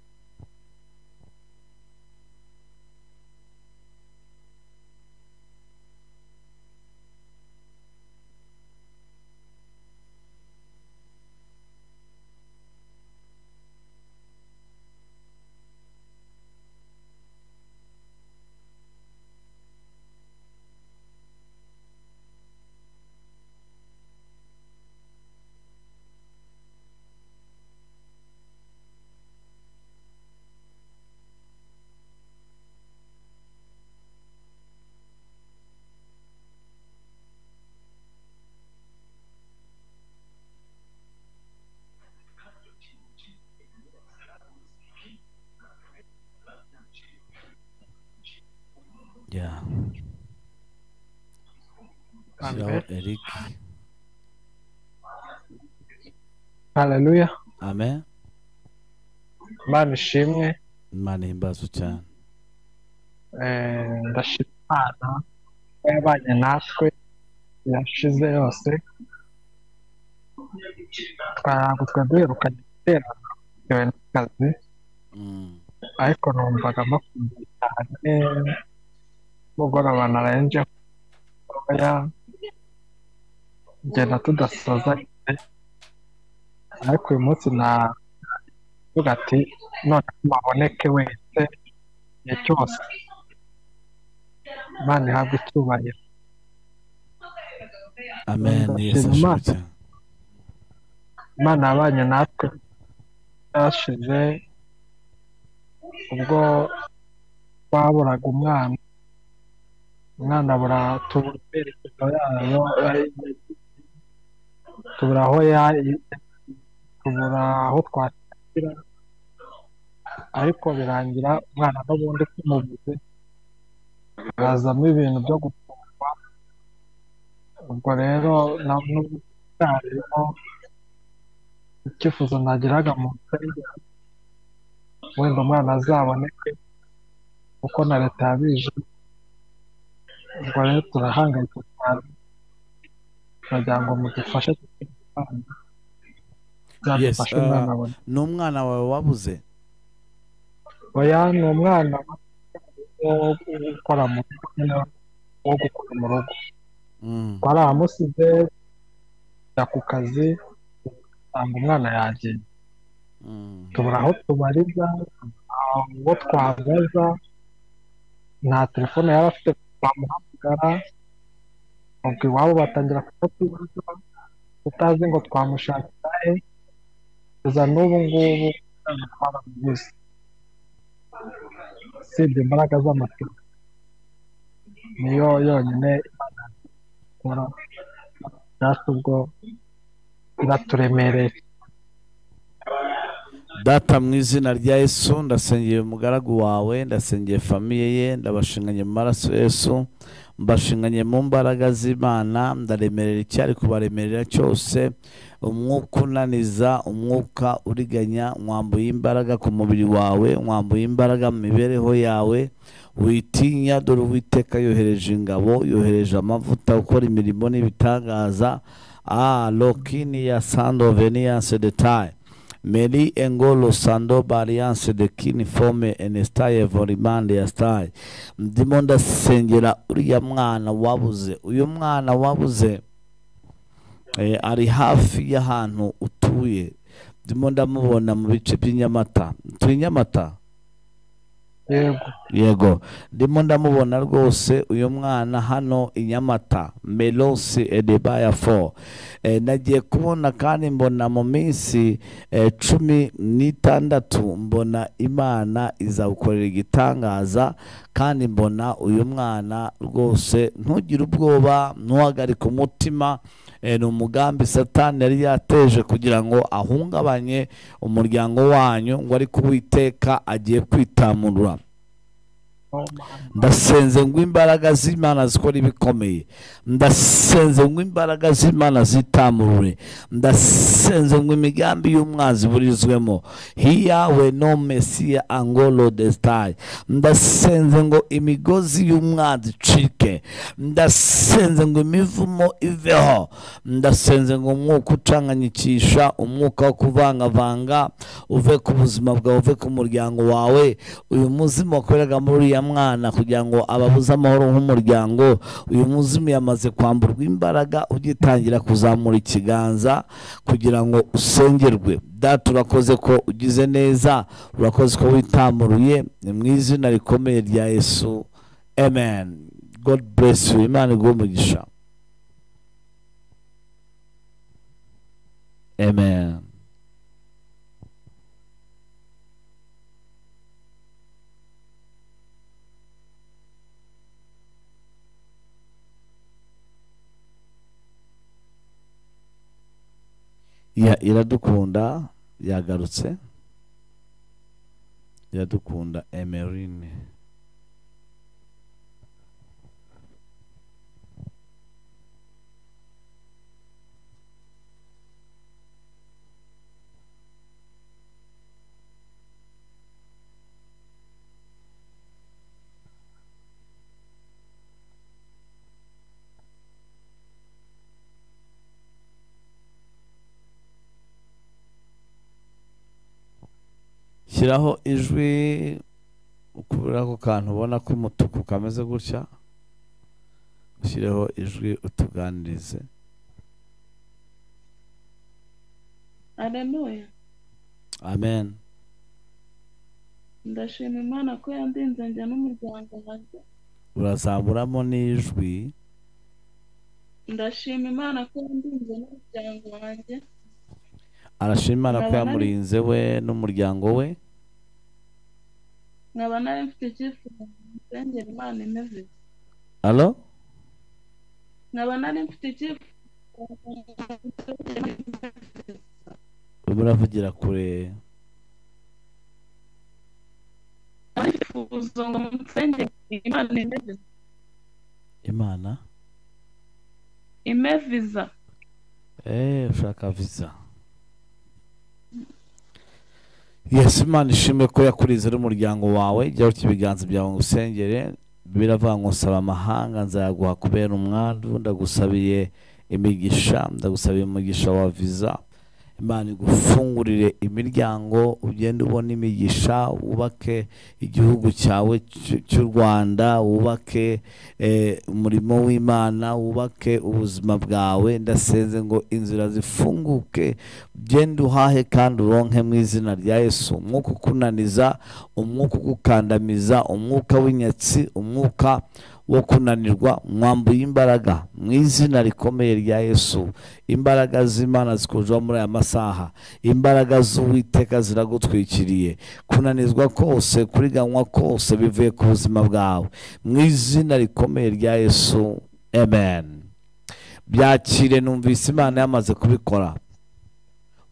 Speaker 22: Haleluya
Speaker 4: Amen.
Speaker 22: imana ishimwe
Speaker 4: Imana ihimbazwe cyane.
Speaker 22: Eh, ndashima imana ko yabanye natwe yashize yose. Ntabwo twari duherukanye guterana bitewe n'akazi ariko numvaga makumyabiri cyane. Mugoroba narenje oya ngenda tudasoza. Ariko uyu munsi navuga ati none maboneke wese igihe cyose. Imana ihabwe icyubahiro.
Speaker 4: Amen. Yesu ashimwe
Speaker 22: imana. yabanye natwe yashize ubwo twaburaga umwana. Umwana abura tubura aho ya- tubura aho twakira ariko birangira umwana n'ubundi tumubuze hazamo ibintu byo gufungwa ubwo rero n'ubu cyarimo icyifuzo nagiraga mu nsengero wenda umwana azaboneke kuko na leta yabije. Ubwo rero turahangayitse cyane turagira ngo mudufashe tukiri
Speaker 4: uh,
Speaker 22: umwana abone
Speaker 4: ni umwana wawe wabuze
Speaker 22: oya ni umwana wo gukora mu rugo wo gukora mu rugo twarahamusize ajya ku kazi usanga umwana yagiye tubura aho tubariza uwo twabaza nta telefone yaba afite twamuhamagara ubwo iwabo batangira kumutibaza tutazi ngo twamushakira he kugeza n'ubu ngubu twaramubuze usibye imbaraga z'amategeko niyo yonyine ikora natwe ubwo iraturemereye
Speaker 4: data mu izina rya yesu ndasengeye umugaragu wawe ndasengeye famiye ye ndabashinganye mu maraso yesu. Mbashinganye mu mbaraga z'imana ndaremerera icyari kubaremerera cyose? Umwuka unaniza umwuka uriganya mwambuye imbaraga ku mubiri wawe mwambuye imbaraga mu mibereho yawe. Witinya dore uwiteka yohereje ingabo yohereje amavuta gukora imirimo n'ibitangaza. Ah lokini ya sando veniance detail Meri engolo sando bariance de kini fome enestaye vorimande ya staye ndimo ndasengera uriya mwana wabuze uyu mwana wabuze. Eh, ari hafi y'ahantu utuye. Ndimo ndamubona mu bice by'inyamata. Nyamata
Speaker 22: yego.
Speaker 4: Ndimo ndamubona rwose uyu mwana hano i nyamata melosi edebaya fo e, nagiye kubona kandi mbona mu minsi e, cumi n'itandatu mbona imana izawukorera igitangaza kandi mbona uyu mwana rwose ntugire ubwoba ntuhagarike umutima ni umugambi satani yari yateje kugira ngo ahungabanye umuryango wanyu ngo ariko uwiteka agiye kwitamurura. Ndasenze ngo imbaraga z'imana zikora ibikomeye. Ndasenze ngo imbaraga z'imana zitamurure ndasenze ngo imigambi y'umwanzi burizwemo. Hiyawe no mesiya angolo desitayi ndasenze ngo imigozi y'umwanzi icike. Ndasenze ngo imivumo iveho. Ndasenze ngo umwuka ucanganyikisha umwuka wo kuvangavanga uve ku buzima bwawe uve ku muryango wawe. Uyu muzimu wakoreraga muri uriya mwana kugira ngo ababuze amahoro nk'umuryango uyu muzimu yamaze kwamburwa imbaraga ugitangira kuzamura ikiganza kugira ngo usengerwe. Data urakoze ko ugize neza urakoze ko witamuruye ni mu izina rikomeye rya yesu. Amen. God bless you. Imana iguhe umugisha. Amen. Iradukunda yagarutse. Iradukunda emerine shyiraho ijwi ukubura ako kantu ubona k'umutuku kameze gutya ushyireho ijwi utuganirize
Speaker 23: Haleluya.
Speaker 4: amen
Speaker 23: Ndashima Imana ko yandinze njye n'umuryango wanjye.
Speaker 4: urazamuramo n'ijwi
Speaker 23: Ndashima Imana ko yandinze n'umuryango wanjye.
Speaker 4: arashima imana ko yamurinze we n'umuryango we
Speaker 23: Nkaba nari mfite icyifuzo ngo nsengere Imana imeze.
Speaker 4: alo
Speaker 23: Nkaba nari mfite icyifuzo ngo nsengere Imana imeze.
Speaker 4: urimo uravugira kure
Speaker 23: icyifuzo ngo nsengere Imana imeze.
Speaker 4: imana
Speaker 23: Ime viza.
Speaker 4: eee ushaka visa yesu imana ishimwe ko yakurinze n'umuryango wawe. Jya utya ibiganza byawe ngo usengere biravuga ngo nsaba amahanga nzayaguha kubera umwandu. Ndagusabiye imigisha. Ndagusabiye umugisha wa viza imana igufungurire imiryango ugende ubona imigisha wubake igihugu cyawe cy- cy'u rwanda wubake eh, umurimo w'imana wubake ubuzima bwawe. Ndasenze ngo inzira zifunguke ugende uhahe kandi uronke mu izina rya yesu. Umwuka ukunaniza umwuka ugukandamiza umwuka w'inyatsi umwuka wo kunanirwa. Mwambuye imbaraga mu izina rikomeye rya yesu. Imbaraga z'imana zikujeho muri aya masaha. Imbaraga z'uwiteka ziragutwikiriye. Kunanizwa kose kuriganywa kose bivuye ku buzima bwawe. Mu izina rikomeye rya yesu. Amen. Byakire numvise imana yamaze kubikora.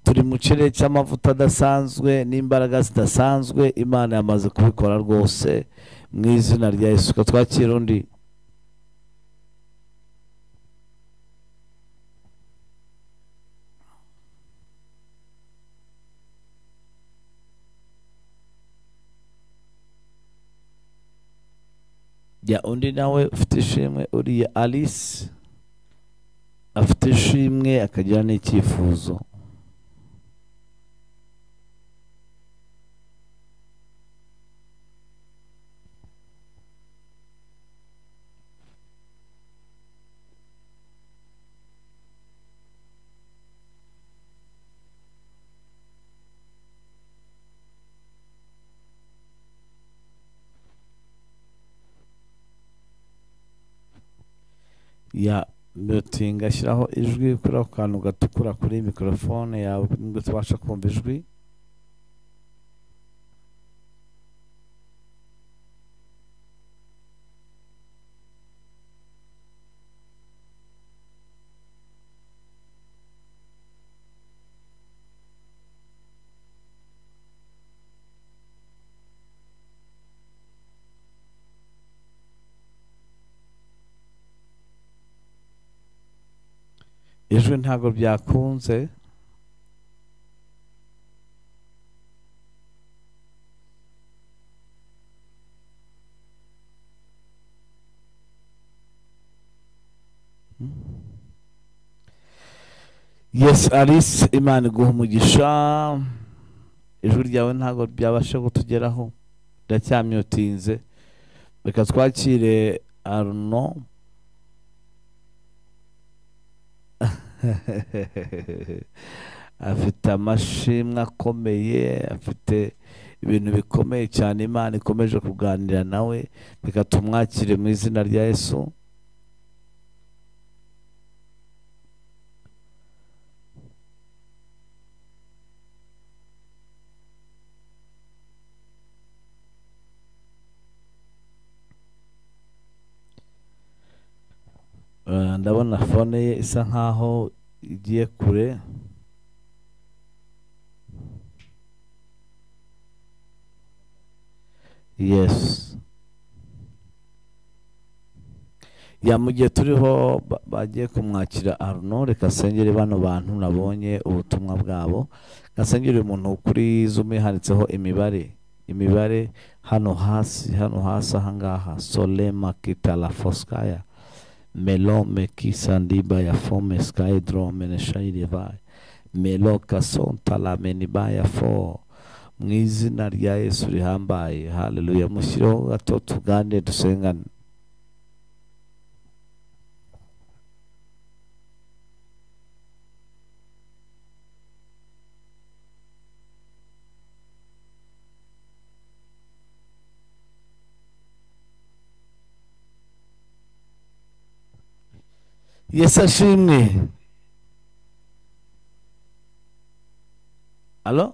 Speaker 4: Turi mu kirere cy'amavuta adasanzwe n'imbaraga zidasanzwe imana yamaze kubikora rwose. Mu izina rya yesu Reka twakire undi. Ya undi nawe ufite ishimwe uriya alice afite ishimwe akagira n'icyifuzo. Ya mutinga ashyiraho ijwi kuri ako kantu gatukura kuri mikorofone yawe ni bwo tubasha kumva ijwi. Ijwi ntabwo byakunze. Yes alice imana iguha umugisha ijwi ryawe ntabwo byabasha kutugeraho. Riracyamyotinze reka twakire aruno afite amashimwe akomeye afite ibintu bikomeye cyane imana ikomeje kuganira nawe reka tumwakire mu izina rya yesu. Ndabona fone ye isa nkaho igiye kure. Yes. Ya mu gihe turiho ba- bagiye kumwakira aruno reka asengere bano bantu nabonye ubutumwa bwabo. Gasengere umuntu kuri zoom handitseho imibare. Imibare hano hasi hano hasi ahangaha solema kitala foskaya. Melo mekisa ndiba ya sky va neshairi vai. Melo kasonta la menibaya fo. Mwizina rya yesu rihambaye. Haleluya mushyireho gato dusengane yesu ashimwe alo?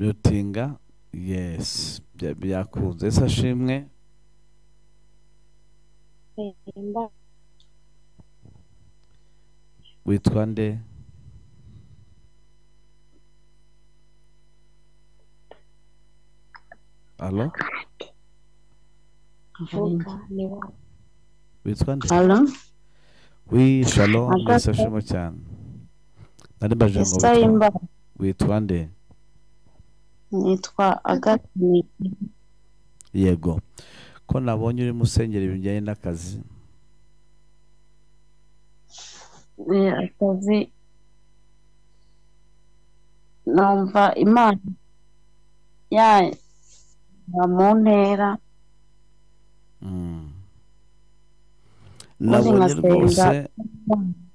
Speaker 4: Rutinga yes. Bya- byakunze. Yesu ashimwe witwa nde? Alo? Witwa nde? Wi shalom yesu ashimwe cyane nari mbaje ngo witwa- nde?
Speaker 24: Nitwa Agathe Niki.
Speaker 4: yego. Ko nabonye urimo usengera bijyanye n'akazi?
Speaker 23: Eh, akazi. Numva imana ya mu ntera.
Speaker 4: Nabonye
Speaker 23: ngasenga
Speaker 4: rwose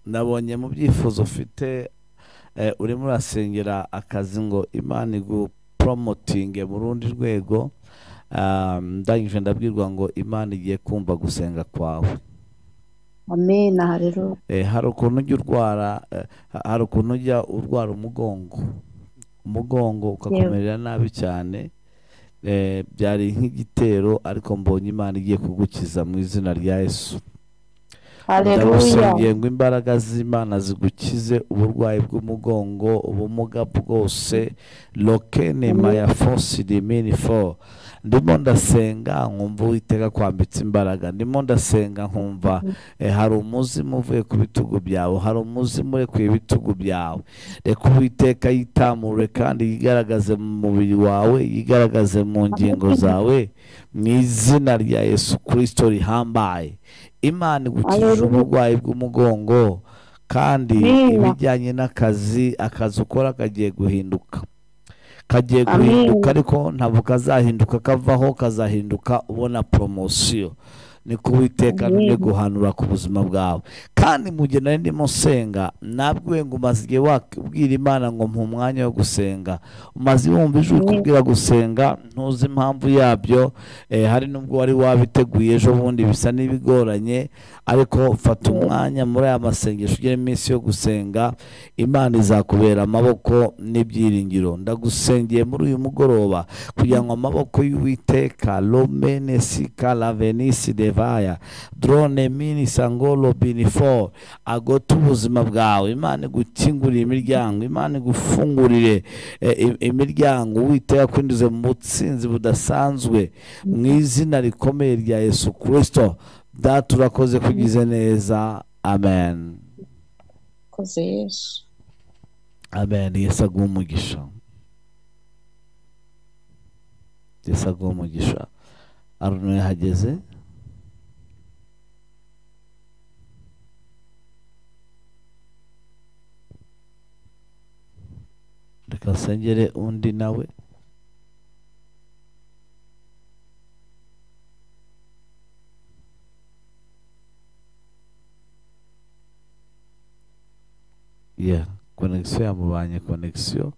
Speaker 4: nabonye mu byifuzo ufite eh, urimo urasengera akazi ngo imana iguporomotinge mu rundi rwego. Ah, ndangije ndabwirwa ngo imana igiye kumva gusenga kwawe. Eh, hari ukuntu ujya urwara eh, hari ukuntu ujya urwara umugongo. Umugongo ukakumerera nabi cyane. Byari nk'igitero ariko mbonye imana igiye kugukiza mu izina rya yesu.
Speaker 23: Haleluya
Speaker 4: ndagusengeye ngo imbaraga z'imana zigukize uburwayi bw'umugongo ubumuga bwose. Lokene maya fosi rimini fo ndimo ndasenga nkumva uwiteka kwambitsa imbaraga ndimo ndasenga nkumva eh, hari umuzimu uvuye ku bitugu byawe hari umuzimu urekuye ibitugu byawe. Reka uwiteka yitamure kandi yigaragaze mu mubiri wawe yigaragaze mu ngingo zawe mu izina rya yesu kirisito rihambaye. Imana
Speaker 23: Haleluya.
Speaker 4: uburwayi bw'umugongo kandi ibijyanye n'akazi akazi ukora kagiye guhinduka. Kagiye guhinduka ariko ntabwo kazahinduka kavaho kazahinduka ubona poromosiyo niko uwiteka
Speaker 23: Amina.
Speaker 4: none guhanura ku buzima bwawe kandi mu gihe nari ndimo senga nabwiwe ngo umaze igihe wabwira imana ngo mpa umwanya wo gusenga umaze wumva ijwi kubwira gusenga ntuzi impamvu yabyo eh, hari n'ubwo wari wabiteguye ejo bundi bisa n'ibigoranye ariko fata umwanya muri aya masengesho ugera iminsi yo gusenga imana izakubera amaboko n'ibyiringiro ndagusengeye muri uyu mugoroba kugira ngo amaboko y'uwiteka lomene sika lavenisi devaya drone mini sangolo binifo agote ubuzima bwawe. Imana igukingurire imiryango. Imana igufungurire eh, imiryango. Uwiteka kwinjize mu butsinzi budasanzwe mu izina rikomeye rya yesu kirisito data urakoze kugize neza. Amen. Amen. Yesu aguha umugisha. Yesu aguha umugisha. Aruna yahageze reka nsengere undi nawe. Ya konegisiyo yamubanye konegisiyo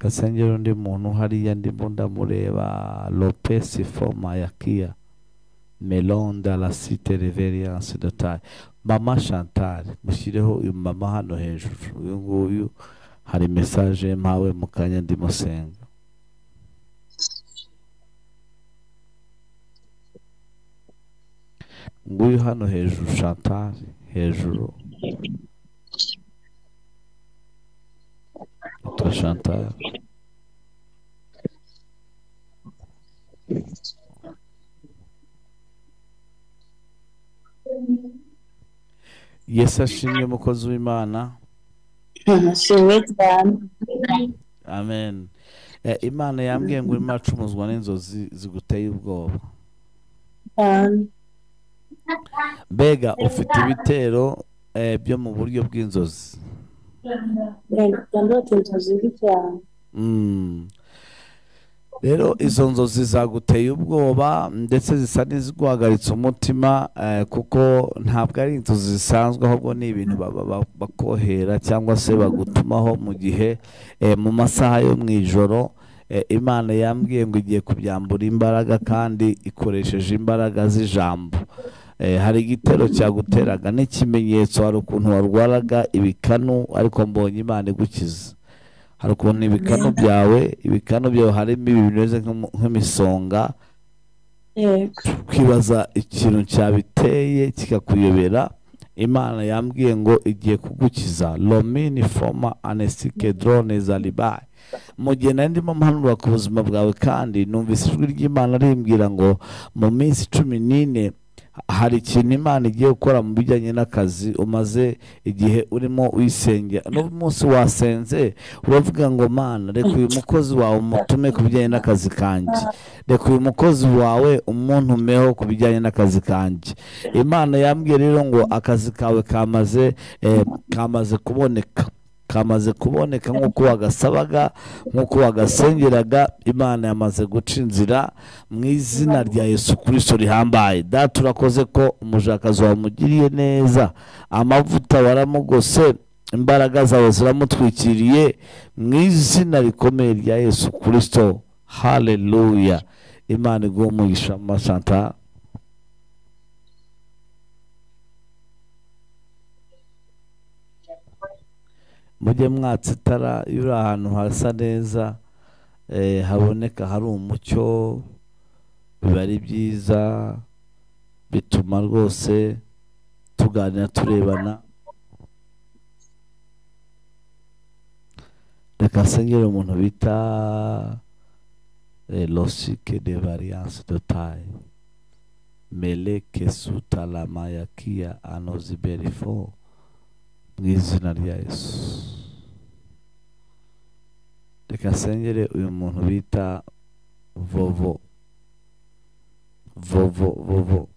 Speaker 4: gasengera undi muntu hariya ndimo ndamureba lopesi foma ya kia. Melonda la site reverence de taille mama chantal mushyireho uyu mama hano hejuru. Uyu nguyu. Hari mesaje mpawe mu kanya ndimo senga nguyu hano hejuru chantal hejuru. Yitwa chantal. Yesu ashimwe umukozi w'imana
Speaker 23: nshimwe cyane
Speaker 4: amen. Eh, imana yambwiye ngo urimo uracumuzwa n'inzozi ziguteye ubwoba.
Speaker 23: Cyane
Speaker 4: mbega ufite ibitero eh, byo mu buryo bw'inzozi
Speaker 23: ndota inzozi mbi cyane
Speaker 4: Mm. Rero izo nzozi zaguteye ubwoba ndetse zisa n'iziguhagaritse umutima eh, kuko ntabwo ari inzozi zisanzwe ahubwo ni ibintu bakohera cyangwa se bagutumaho mu gihe eh, mu masaha yo mu ijoro. Eh, imana yambwiye ngo igiye kubyambura imbaraga kandi ikoresheje imbaraga z'ijambo. Hari igitero cyaguteraga n'ikimenyetso hari ukuntu warwaraga ibikanu ariko mbonye imana igukiza. Hari ukuntu ibikanu byawe ibikanu byawe harimo ibi bimeze nk'imisonga ukibaza ikintu cyabiteye kikakuyobera. Imana yambwiye ngo igiye kugukiza. Lomini foma anesike drone zalibayi mu gihe nari ndimo mpanura ku buzima bwawe kandi numvise ijwi ry'imana rimbwira ngo mu minsi cumi n'ine hari ikintu imana igiye gukora mu bijyanye n'akazi umaze igihe urimo wisengera n'umunsi wasenze uravuga ngo mana reka uyu mukozi wawe umutume ku bijyanye n'akazi kanjye reka uyu mukozi wawe umuntumeho ku bijyanye n'akazi kanjye imana yambwiye rero ngo akazi kawe kamaze eh, kamaze kuboneka. Kamaze kuboneka nk'uko wagasabaga nk'uko wagasengeraga imana yamaze guca inzira mu izina rya yesu kirisito rihambaye. Data urakoze ko umujakazi wamugiriye neza amavuta waramugose imbaraga zawe ziramutwikiriye mu izina rikomeye rya yesu kirisito haleluya imana iguha umugisha masanta mujye mwatsa itara iyo uri ahantu hasa neza eh, haboneka hari umucyo biba ari byiza bituma rwose tuganira turebana. Reka nsengere umuntu bita eh, losike de variance de taille meleke sutalama kia anoziberifo mu izina rya yesu reka nsengere uyu muntu bita vovo. Vovo vovo.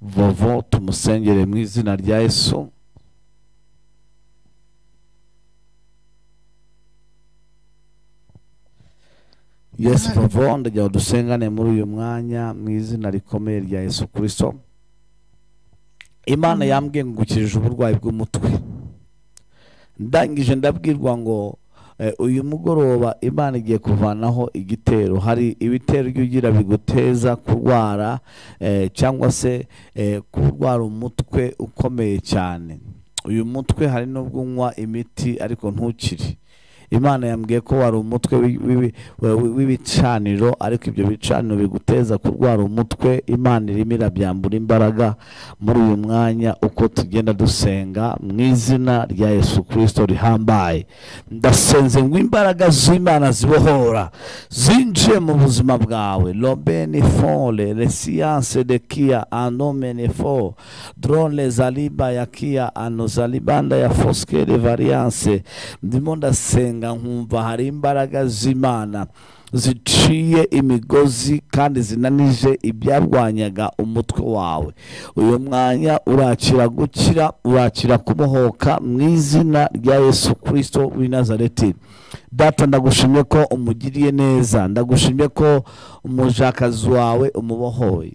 Speaker 4: Vovo tumusengere mu izina rya yesu yesu vovo ndagira ngo dusengane muri uyu mwanya mu izina rikomeye rya yesu kirisito imana yambwiye ngo uburwayi bw'umutwe. Ndangije ndabwirwa ngo eh, uyu mugoroba imana igiye kuvanaho igitero. Hari ibitero ugira biguteza kurwara eh, cyangwa se eh, kurwara umutwe ukomeye cyane. Uyu mutwe hari n'ubwo unywa imiti ariko ntukiri imana yambwiye ko wari umutwe wi- wi- wi- w'ibicaniro ariko ibyo bicaniro biguteza kurwara umutwe. Imana irimo irabyambura imbaraga. Muri uyu mwanya uko tugenda dusenga mu izina rya yesu kirisito rihambaye. Ndasenze ngo imbaraga z'imana zibohora zinjiye mu buzima bwawe. Lobeni fole lesiyanse de kia anomene fo. Drone zaliba ya kia anozalibanda ya foskere variance. Ndimo ndasenga nkumva hari imbaraga z'imana. Ziciye imigozi kandi zinanije ibyarwanyaga umutwe wawe. Uyu mwanya urakira gukira urakira kubohoka mu izina rya yesu kirisito w'i nazareti. Data ndagushimye ko umugiriye neza. Ndagushimye ko umujakazi wawe umubohoye.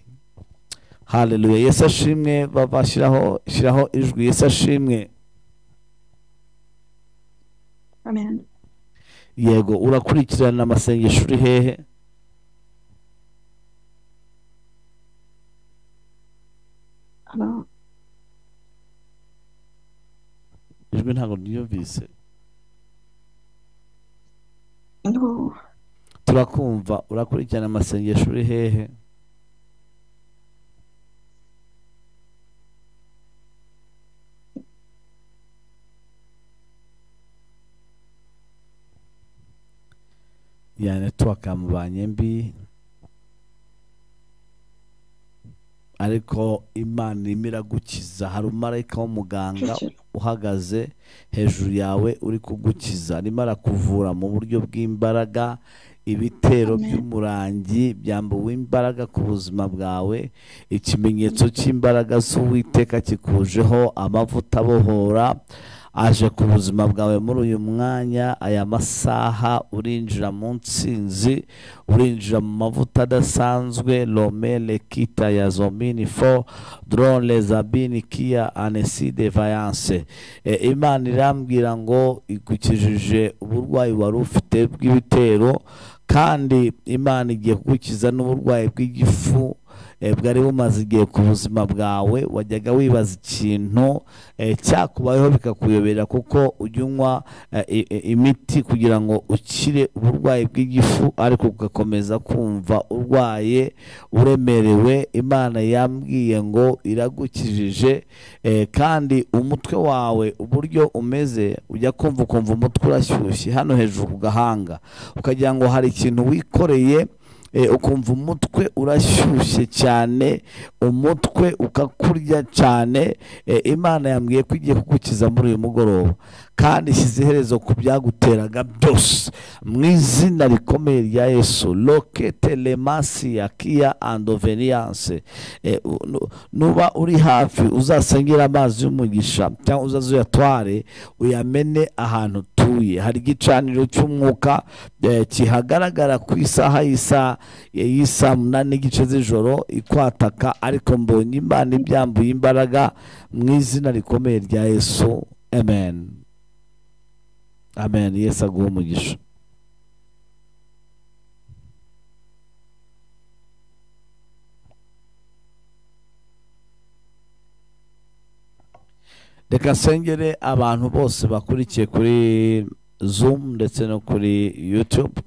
Speaker 4: Haleluya yesu ashimwe. Shyiraho shyiraho ijwi. Yesu ashimwe.
Speaker 23: Amen.
Speaker 4: Yego urakurikirana amasengesho uri hehe? Ijwi ntabwo ryiyumvise. Turakumva urakurikirana amasengesho uri hehe? Ya netiwaka yamubanye mbi. Ariko imana irimo iragukiza. Hari umumarayika w'umuganga uhagaze hejuru yawe uri kugukiza. Arimo arakuvura mu buryo bw'imbaraga ibitero by'umurangi byambuwe imbaraga ku buzima bwawe. Ikimenyetso cy'imbaraga z'uwiteka kikujeho amavuta abohora. Aje ku buzima bwawe muri uyu mwanya aya masaha urinjira mu nsinzi urinjira mu mavuta adasanzwe lomele kita ya zomini fo drone zabini kia aneside vayanse e, imana irambwira ngo igukijije uburwayi wari ufite bw'ibitero kandi imana igiye kugukiza n'uburwayi bw'igifu bwari bumaze igihe ku buzima bwawe wajyaga wibaza ikintu eh, cyakubayeho bikakuyobera kuko ujya unywa eh, imiti kugira ngo ukire uburwayi bw'igifu ariko ugakomeza kumva urwaye uremerewe imana yambwiye ngo iragukijije eh, kandi umutwe wawe uburyo umeze ujya kumva ukumva umutwe urashyushye. Hano hejuru ku gahanga ukagira ngo hari ikintu wikoreye ukumva umutwe urashyushye cyane umutwe ukakurya cyane. Eh, imana yambwiye ko igiye kugukiza muri uyu mugoroba. Kandi ishyize iherezo ku byaguteraga byose. Mu izina rikomeye rya yesu lokete lemasi ya kiya andoveniyanse nuba uri hafi uzasengera amazi y'umugisha cyangwa uzaze uyatware uyamene ahantu utuye. Hari igicaniro cy'umwuka eh, kihagaragara ku isaha y'isaha y'isaa munani n'igice z'ijoro ikwataka ariko mbonye imana ibyambuye imbaraga mu izina rikomeye rya yesu. Amen. Amen. Yesu aguhe umugisha reka nsengere abantu bose bakurikiye kuri zoom ndetse no kuri youtube.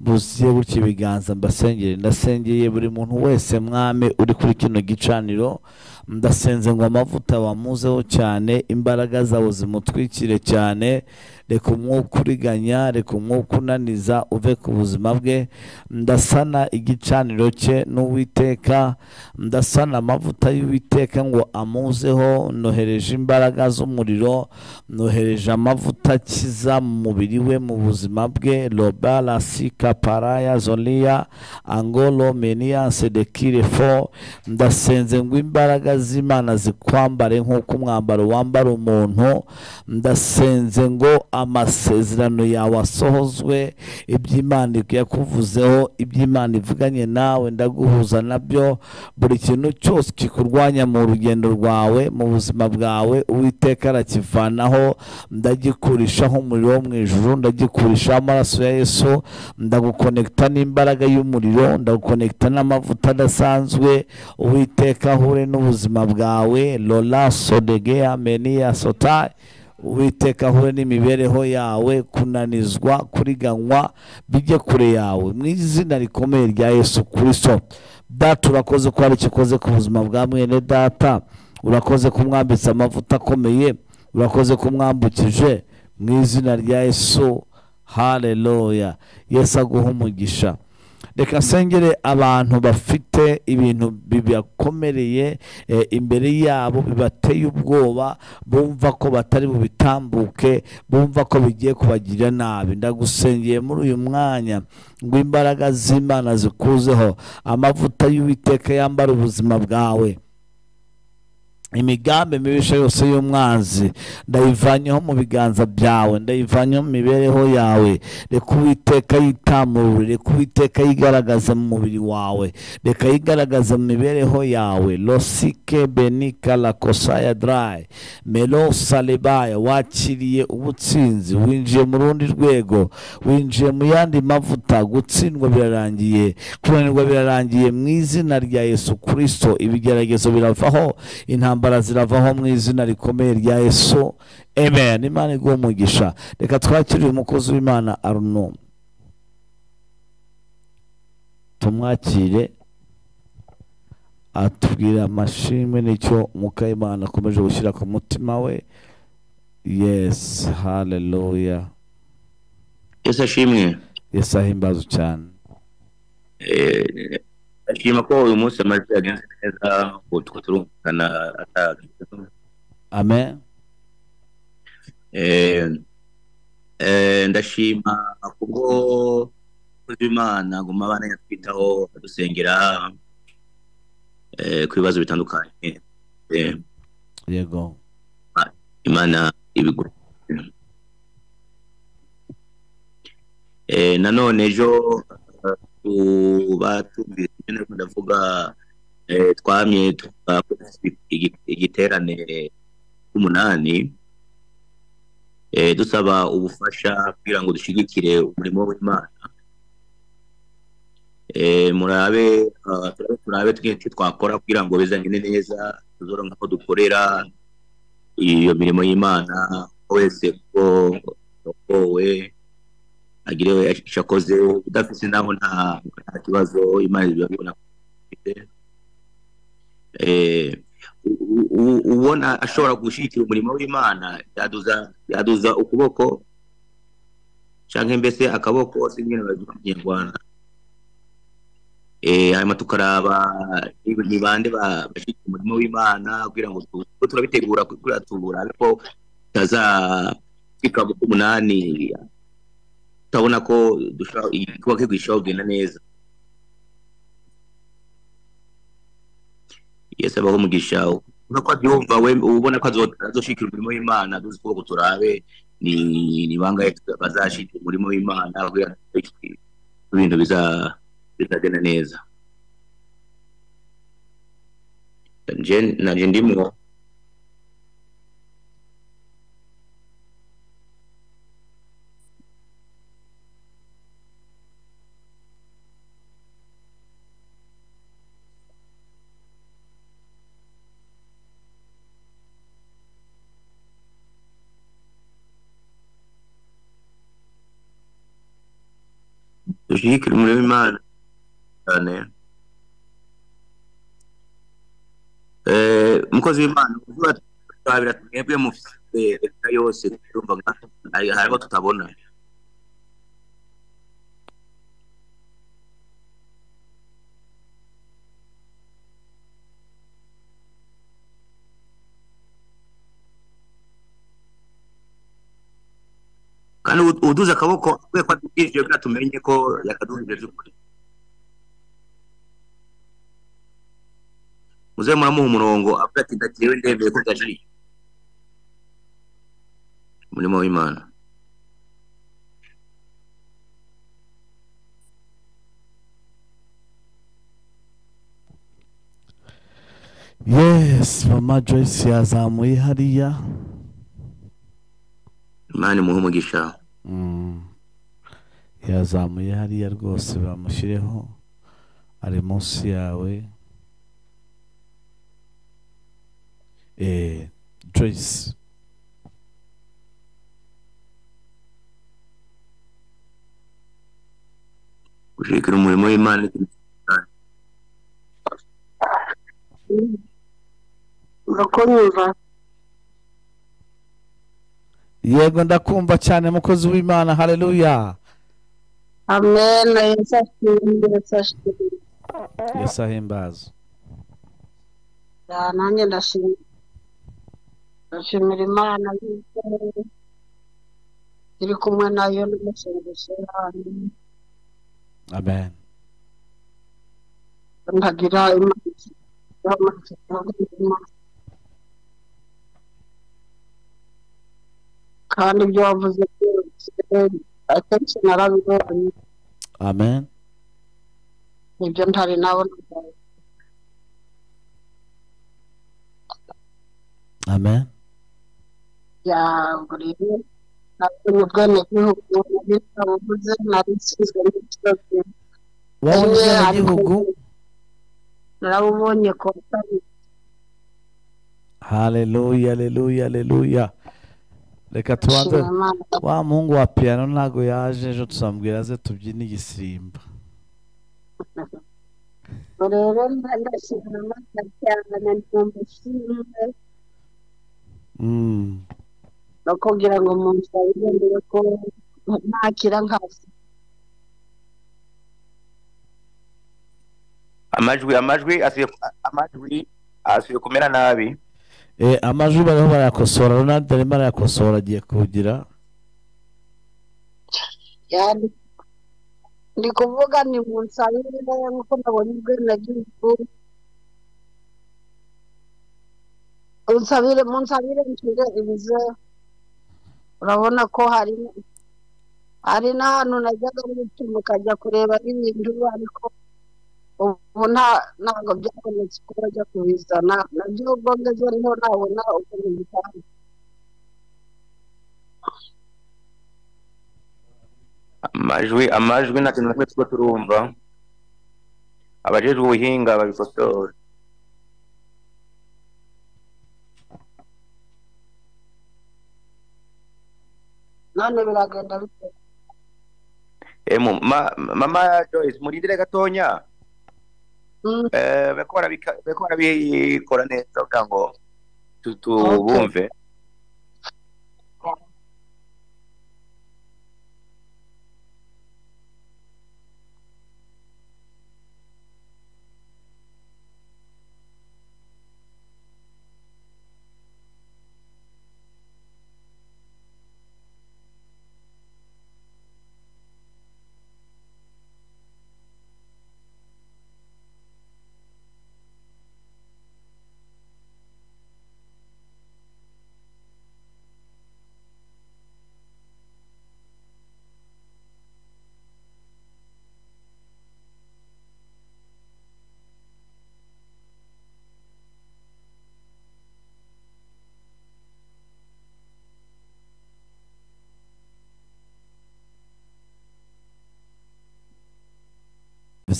Speaker 4: Buziye gutya ibiganza mbasengere. Ndasengeye buri muntu wese mwame uri kuri kino gicaniro. Ndasenze ngo amavuta wamuzeho cyane imbaraga zawe zimutwikire cyane. Reka umwuka uriganya reka umwuka unaniza uve ku buzima bwe. Ndasana igicaniro cye n'uwiteka. Ndasana amavuta y'uwiteka ngo amuzeho. Nohereje imbaraga z'umuriro. Nohereje amavuta akiza mu mubiri we mu buzima bwe. Robara sika paraya zoliya angolo meniya sedekire fo. Ndasenze ngo imbaraga z'imana zikwambare nk'uko umwambaro wambara umuntu. Ndasenze ngo amasezerano yawe asohozwe iby'imana yakuvuzeho iby'imana ivuganye nawe ndaguhuza na byo buri kintu cyose kikurwanya mu rugendo rwawe mu buzima bwawe uwiteka arakivanaho ndagikurishaho umuriro wo mu ijuru ndagikurishaho amaraso ya yesu ndagukonekita n'imbaraga y'umuriro ndagukonekita n'amavuta adasanzwe uwiteka ahure n'ubuzima bwawe lola sodegea meniya sotayi uwiteka ahure n'imibereho yawe kunanizwa kuriganywa bijye kure yawe. Mu izina rikomeye rya yesu kirisito data urakoze ko hari icyo ukoze ku buzima bwa mwene data. Urakoze ko umwambitse amavuta akomeye. Urakoze ko umwambukije. Mu izina rya yesu haleluya. Yesu aguha umugisha. Reka nsengere abantu bafite ibintu bibakomereye eh, imbere yabo bibateye ubwoba bumva ko batari bubitambuke bumva ko bigiye kubagirira nabi. Ndagusengeye muri uyu mwanya ngo imbaraga z'imana zikuzeho amavuta y'uwiteka yambara ubuzima bwawe. Imigambi mibisha yose y'umwanzi ndayivanyeho mu biganza byawe ndayivanyeho mu mibereho yawe reka uwiteka yitamurure reka uwiteka yigaragaze mu mubiri wawe reka yigaragaze mu mibereho yawe. Losike benika lakosaya darayi melo salibaya wakiriye ubutsinzi winjiye mu rundi rwego winjiye mu yandi mavuta gutsindwa birarangiye kunanirwa birarangiye mu izina rya yesu kirisito ibigeragezo biravaho intambara intambara ziravaho mu izina rikomeye rya yesu. Amen. Imana iguha umugisha. Reka twakire umukozi w'imana aruno tumwakire atubwira amashimwe n'icyo umwuka w'imana akomeje gushyira ku mutima we. Yes haleluya
Speaker 25: yesu ashimwe.
Speaker 4: Yesu ahimbaza cyane.
Speaker 25: Eh, ndashima ko uyu munsi amaze yagenze neza ngo turumvikana atagize
Speaker 4: amen
Speaker 25: Eh, eh, ndashima kubwo umukozi w'imana nguma abana yatwitaho adusengera eh, ku bibazo bitandukanye Eh,
Speaker 4: yego
Speaker 25: imana ibigo eh, nanone ejo tuba tumvise ibyo nariko ndavuga eh, twamye igiterane c'umunani eh, dusaba ubufasha kugira ngo dushigikire umurimo w'imana. Eh, murabe ah, turabe icyo twakora kugira ngo bizagende neza tuzoronka ko dukorera iyo mirimo y'imana wese ko yakowe agire icyo akoze udafite naho nta kibazo imana ibibona eh, ubona ashobora gushyigikira umurimo w'imana yaduza ukuboko cyangwa mbese akaboko babivuga mu kinyarwanda eh hanyuma tukaraba ni- bande ba- bashyigikira umurimo w'imana kugira ngo tu- ko turabitegura kugira tubura ariko tutazafika mu k'umunani turabona ko kiri gushobora kugenda neza. Yesu abaho umugisha ubona ko abyumva ubona ko azo- azoshikira umurimo w'imana duzi ukuboko turabe ni bangahe bazashikira umurimo w'imana ibintu biza bizagenda neza. Nje nanje ndimwo dushigikira umurimo w'imana cyane Eh, umukozi w'imana turabira twebwe mufite leta yose turumva nka hari hari abo tutabona kandi uduze akaboko ko adukije kugira tumenye ko yakaduhije by'ukuri. Muze muramuha umurongo avuga ati ndakirewe ndemeye ko gaji umurimo w'imana.
Speaker 4: Yes mama joyce yazamuye hariya.
Speaker 25: Imana imuhe umugisha.
Speaker 4: Yazamuye hariya rwose bamushyireho ari munsi yawe. Eh joyce
Speaker 25: gushigikira umurimo w'imana
Speaker 24: urakunyumva
Speaker 4: yego ndakumva cyane mukozi w'imana. Haleluya
Speaker 24: amen. Yesu ashimwe yesu ashimwe
Speaker 4: yesu ahimbaza.
Speaker 24: Nanjye ndashimira imana iri kumwe na yo n'amasengesho yayo
Speaker 4: amen.
Speaker 24: Ntagira imana. Kandi ibyo wavuze byose akenshi narabibonye
Speaker 4: amen.
Speaker 24: Ibyo ntari nabona
Speaker 4: amen.
Speaker 24: Yabwo rero nabonye ubwenegihugu nabitabuvuze nari nsizwe n'ikibazo Enye,
Speaker 4: ubwenegihugu
Speaker 24: narabubonye ku kabiri
Speaker 4: haleluya haleluya haleluya reka tubanze wa muhungu wa piyano ntago yaje ejo tuzamubwira aze tubyine igisimba.
Speaker 24: Rero ndashimira amata cyane ndumva ishimwe.
Speaker 4: Mm.
Speaker 24: no kugira ngo umuntu abigendere ko ntakira nkasi
Speaker 25: amajwi amajwi asuye amajwi asuye kumera nabi.
Speaker 4: Amajwi bariho barayakosora. Ronald arimo arayakosora agiye kugira.
Speaker 24: Ndi kuvuga ni mu nsabire nk'uko nabonye ubwenegihugu unsabire mu nsabire nshyire ibize. Urabona ko hari hari n'ahantu najyaga mutuma ukajya kureba n'ibintu ariko ubu nta ntabwo byabonetse ko bajya kubizana. Nabyo ubwo ngeze ni ho nabona uko bibitanga
Speaker 25: amajwi amajwi nta kintu na kimwe tuba turumva. Abajejwe ubuhinga babikosora.
Speaker 24: None biragenda bite?
Speaker 25: Mama Joyce murindire gatonya? Beko barabika- beko barabikora neza kugira ngo tu- tubumve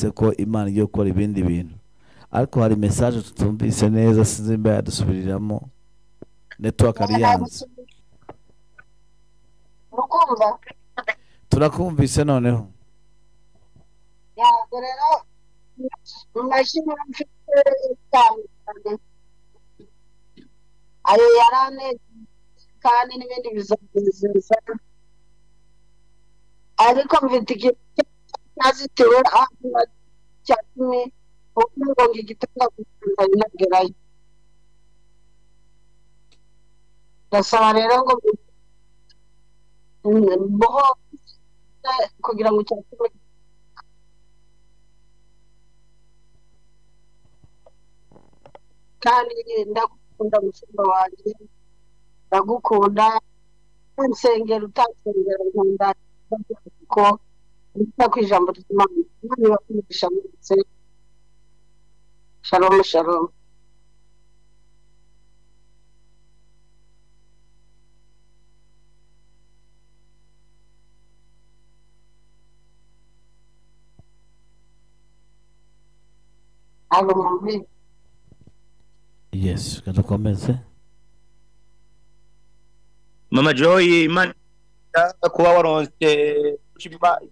Speaker 4: bivuze ko imana igiye gukora ibindi bintu. Ariko hari mesaje tutumvise neza sinzi mba yadusubiriramo network ari yanze. Turakumvise noneho.
Speaker 24: Yego rero imashini mfite itandukanye. Ayo yari aneze kandi n'ibindi bizagezeza ariko mfite ikintu cyazitiwe ahantu cya cumi ubu ngo ngigitanga kugenda nagerayo ndasaba rero ngo boho kugira ngo icya cumi kandi ndagukunda mushumba wanjye ndagukunda nsengera utansengera nkunda ko wita ku ijambo ry'imana imana ibakumisha mwese shalom shalom alo mumbi
Speaker 4: yes reka dukomeze
Speaker 25: mama joy imana kuba waronse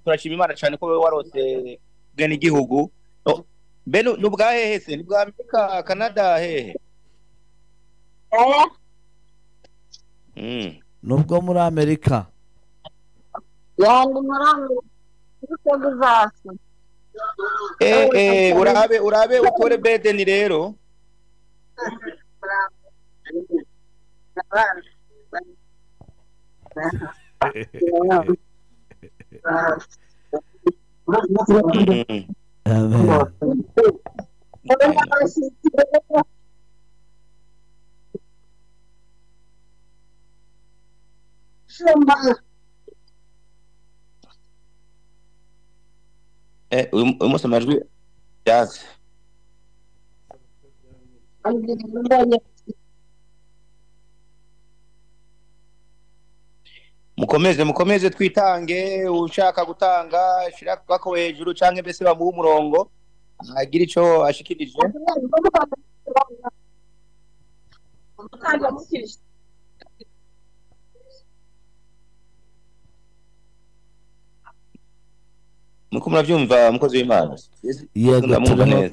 Speaker 25: turashima imana cyane ko wowe waronse bwene igihugu. Nu- ni ubwa hehe se? Ni bwa amerika canada hehe? Mm.
Speaker 4: nubwo muri amerika.
Speaker 24: Yandi muri Texas
Speaker 25: eh eh urabe urabe utore bedeni rero. Mm.
Speaker 4: amen
Speaker 25: eh uyu uyu munsi amajwi yaze mukomeze mukomeze twitange ushaka gutanga shira akaboko hejuru canke mbese bamuha umurongo agira ico ashikirije. Muko muravyumva mukozi w'imana?
Speaker 4: Yego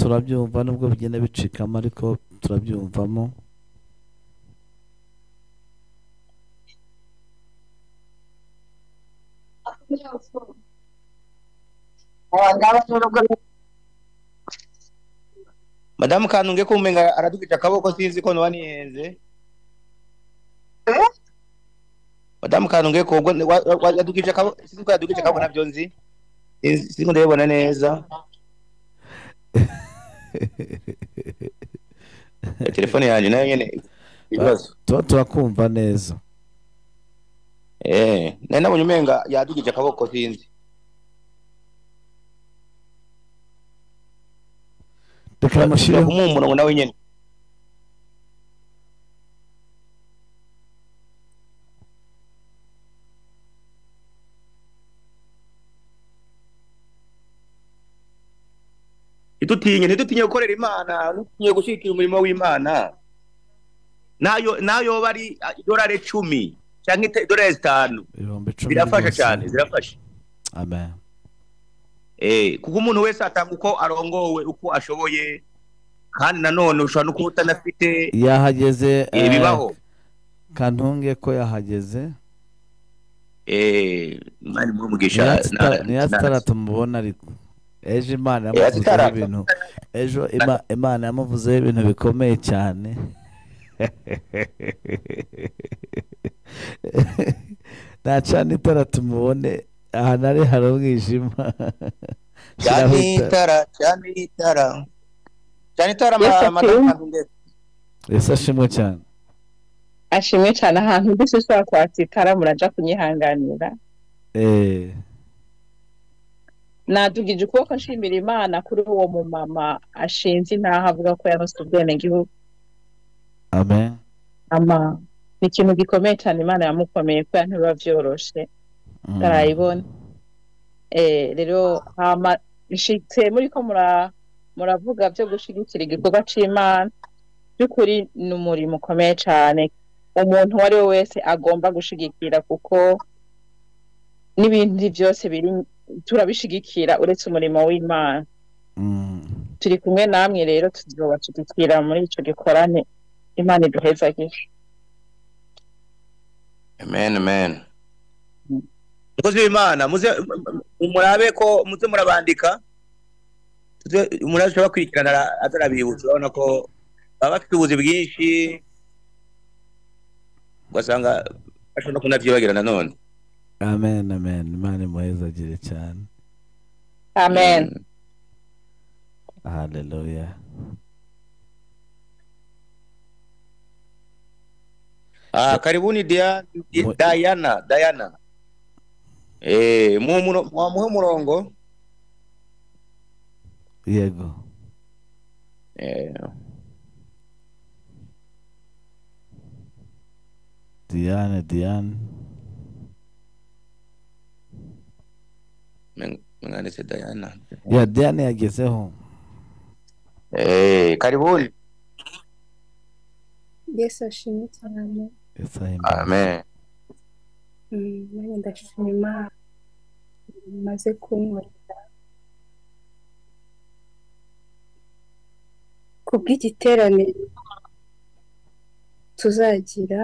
Speaker 4: turabyumva nubwo bigenda bicikamo ariko turabyumvamo.
Speaker 25: Madamu kantunge ko umenga aradugije akaboko sinzi ko noba nihenze madamu kantunge ko ubwo wa- wa- wa- yadugije akaboko sinzi ko yadugije akaboko na byo nzi. Sinzi ko ndabibona neza. Telefone yanjye na yo nyene ibibazo.
Speaker 4: Tuba turakumva neza.
Speaker 25: Eh nari nabonye umenga yadugije akaboko sinzi.
Speaker 4: Reka
Speaker 25: kumuha umurongo nawe nyene. Ntidutinye ntidutinye gukorera imana ntidutinye gushyigikira umurimo w'imana. Nayo na yo yoba ari ah, idolari icumi cyangwa idolari zitanu zirafasha cyane zirafasha
Speaker 4: amen
Speaker 25: Eh, kuko umuntu wese atanga uko arongowe uko ashoboye kandi nanone ushobora no kuba utanafite
Speaker 4: yahageze
Speaker 25: Eh,
Speaker 4: eh,
Speaker 25: bibaho.
Speaker 4: kantunge ko yahageze
Speaker 25: eh, imana imuhe umugisha na-
Speaker 4: niya
Speaker 25: na-
Speaker 4: sitara tumubona ariko ejo imana
Speaker 25: Eh,
Speaker 4: yamuvuzeho ibintu. Ejo Ima- imana yamuvuzeho ibintu bikomeye cyane. ntacana itara tumubone. Ahantu ari hari umwijima.
Speaker 25: Cyane itara cyane itara cyane itara ndetse.
Speaker 4: Ese ashimwe cyane?
Speaker 24: Ashimwe cyane. Ahantu mbese ushobora kwatsitara muraja kunyihanganira.
Speaker 4: Eh.
Speaker 24: Nadugije ukuboko nshimira imana kuri uwo mumama ashinze intaha avuga ko yanose ubwenegihugu.
Speaker 4: amen
Speaker 24: ama ni ikintu gikomeye cyane imana yamukomeye ko ntibiba byoroshe
Speaker 4: Mm.
Speaker 24: ntarayibona eh rero hama nshitse muri ko mura muravuga byo gushigikira igikorwa c'imana. By'ukuri ni umurimo ukomeye cyane. Umuntu uwo ari we wese agomba gushigikira kuko n'ibindi byose biri turabishigikira uretse umurimo w'imana. Turi kumwe namwe rero tuzobashigikira muri ico gikorane. Imana iduhezagije
Speaker 25: amen amen. Umukozi w'imana muze m- m- murabe ko muze murabandika umuntu ashobora kwirikirana ara- atarabibutsa urabona ko baba bafite ubuzi bwinshi ugasanga bashobora no kunavyibagira nanone.
Speaker 4: Amen amen. Imana imuhezagire cyane.
Speaker 24: Amen.
Speaker 4: Haleluya
Speaker 25: Ah, karibuni Dia- Di- Diana, Diana. Eh, mu muno- mwamuhe umurongo.
Speaker 4: yego
Speaker 25: Eh,
Speaker 4: diane diane
Speaker 25: men- mwanise Diana.
Speaker 4: ya diane yagezeho
Speaker 25: Eh, karibuni.
Speaker 26: yesu ashimwe cyane
Speaker 4: Yesu ahimbawe.
Speaker 25: Amen.
Speaker 26: Nanjye ndashima imana maze kunkorera ku bw'igiterane tuzagira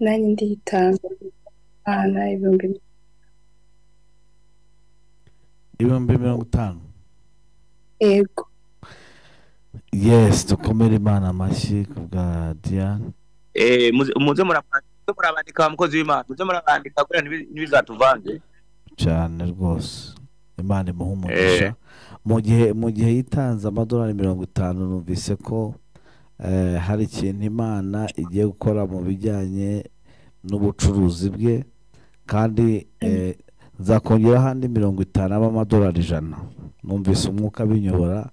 Speaker 26: nanjye ndiyitanga imana ibihumbi
Speaker 4: ibihumbi mirongo itanu
Speaker 26: ego
Speaker 4: yes dukomere imana amashyi ku bwa diane
Speaker 25: Eh, muze murabandika murabandika mukozi w'Imana. Muze murabandika ntibi- ntibizatuvange.
Speaker 4: cyane rwose imana imuha umugisha mu gihe mu gihe yitanze amadolari mirongo itanu numvise ko eh, hari ikintu imana igiye gukora mu bijyanye n'ubucuruzi bwe kandi eh, nzakongeraho andi mirongo itanu aba amadolari ijana numvise umwuka binyobora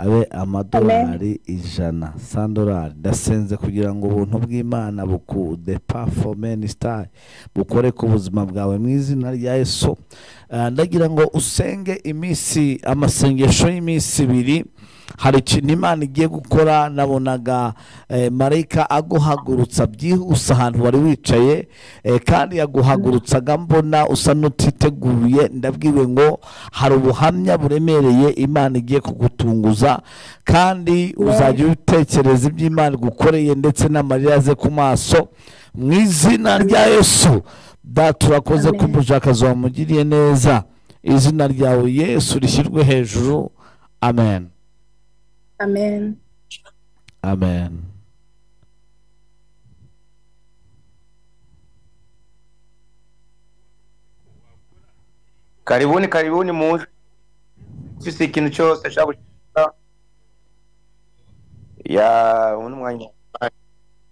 Speaker 4: abe amadolari ijana. Sandolari ndasenze kugira ngo ubuntu bw'imana buku the performance star bukore ku buzima bwawe mu izina rya yesu. Ah, ndagira ngo usenge iminsi amasengesho y'iminsi ibiri. Hari ikintu imana igiye gukora nabonaga eh, marayika aguhagurutsa byihuse ahantu wari wicaye eh, kandi yaguhagurutsaga mbona usa n'utiteguye. Ndabwiwe ngo hari ubuhamya buremereye imana igiye kugutunguza kandi uzajya utekereza ibyo imana igukoreye ndetse n'amarira aze ku maso. Mu izina rya yesu turakoze ko umujakazi wamugiriye neza. Izina ryawe yesu rishyirwe hejuru. Amen.
Speaker 26: Amen
Speaker 4: amen
Speaker 25: Karibuni karibuni muze. Ufise ikintu cyose ashaka gushika. Ya, uno mwanya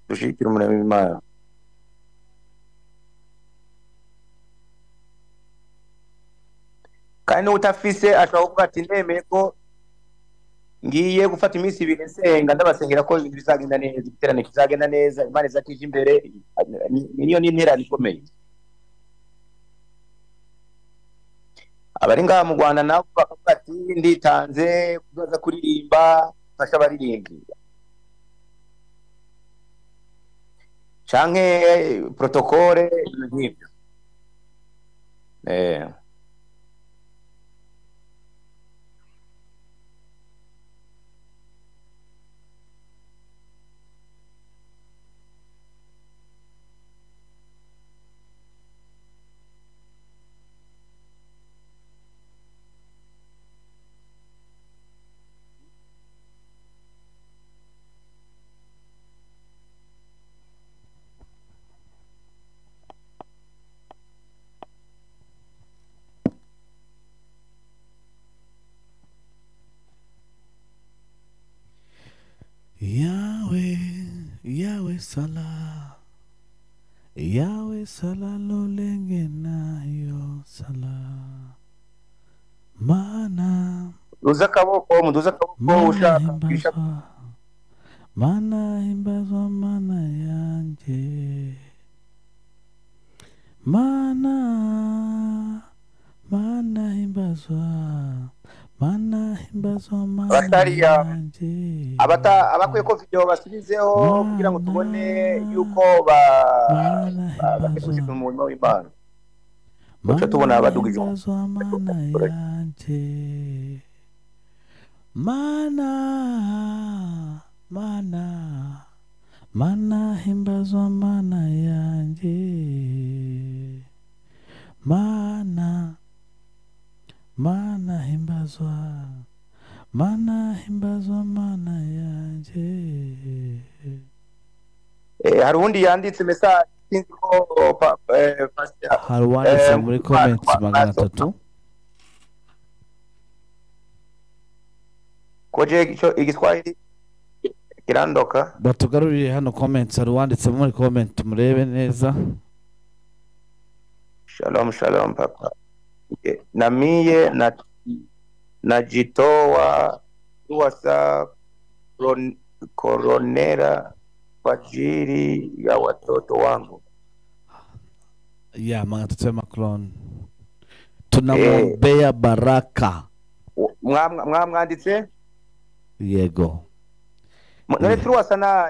Speaker 25: dushikira umurimo w'Imana. kandi n'utafise ashobora kuvuga ati ndemeye ko ngiye gufata iminsi ibiri nsenga ndabasengera ko bizagenda neza igiterane kizagenda neza imana izakije imbere ni- niyo ni interane ikomeye abari ngaha mu rwanda nabo bakavuga ati nditanze kuzaza kuririmba mfasha abaririmbyi. Canke protokole ibintu nk'ibyo.
Speaker 4: Yahweh, Yahweh sala. Yahweh sala lolenge nayo sala. Mana
Speaker 25: Luzaka boko, muzaka boko ushaka ushaka.
Speaker 4: Mana imbazwa mana yanje. Mana mana imbazwa.
Speaker 25: Abatariya abakwiye ko video basubizeho kugira ngo tubone yuko ba ba- bafite gushika mu murimo w'Imana duce tubona
Speaker 4: mana yanjye. Mana, mana, mana himbazwa mana yanjye. Mana, mana himbazwa, mana himbazwa mana yanjye.
Speaker 25: Eh, hari uwundi yanditse message sinzi ko
Speaker 4: hari uwanditse muri
Speaker 25: Mark-
Speaker 4: magana atatu.
Speaker 25: Igiswahili? Kirandoka.
Speaker 4: Batugarurire hano comments. Hari uwanditse muri comment. Murebe neza.
Speaker 25: Shalom shalom papa. Eh, na najitoa tuwasa saa koronera kwa ajili ya watoto wangu.
Speaker 4: Atatu ya macron tunamwombea baraka.
Speaker 25: Mwa- mwamwanditse
Speaker 4: yego.
Speaker 25: None turuwasa na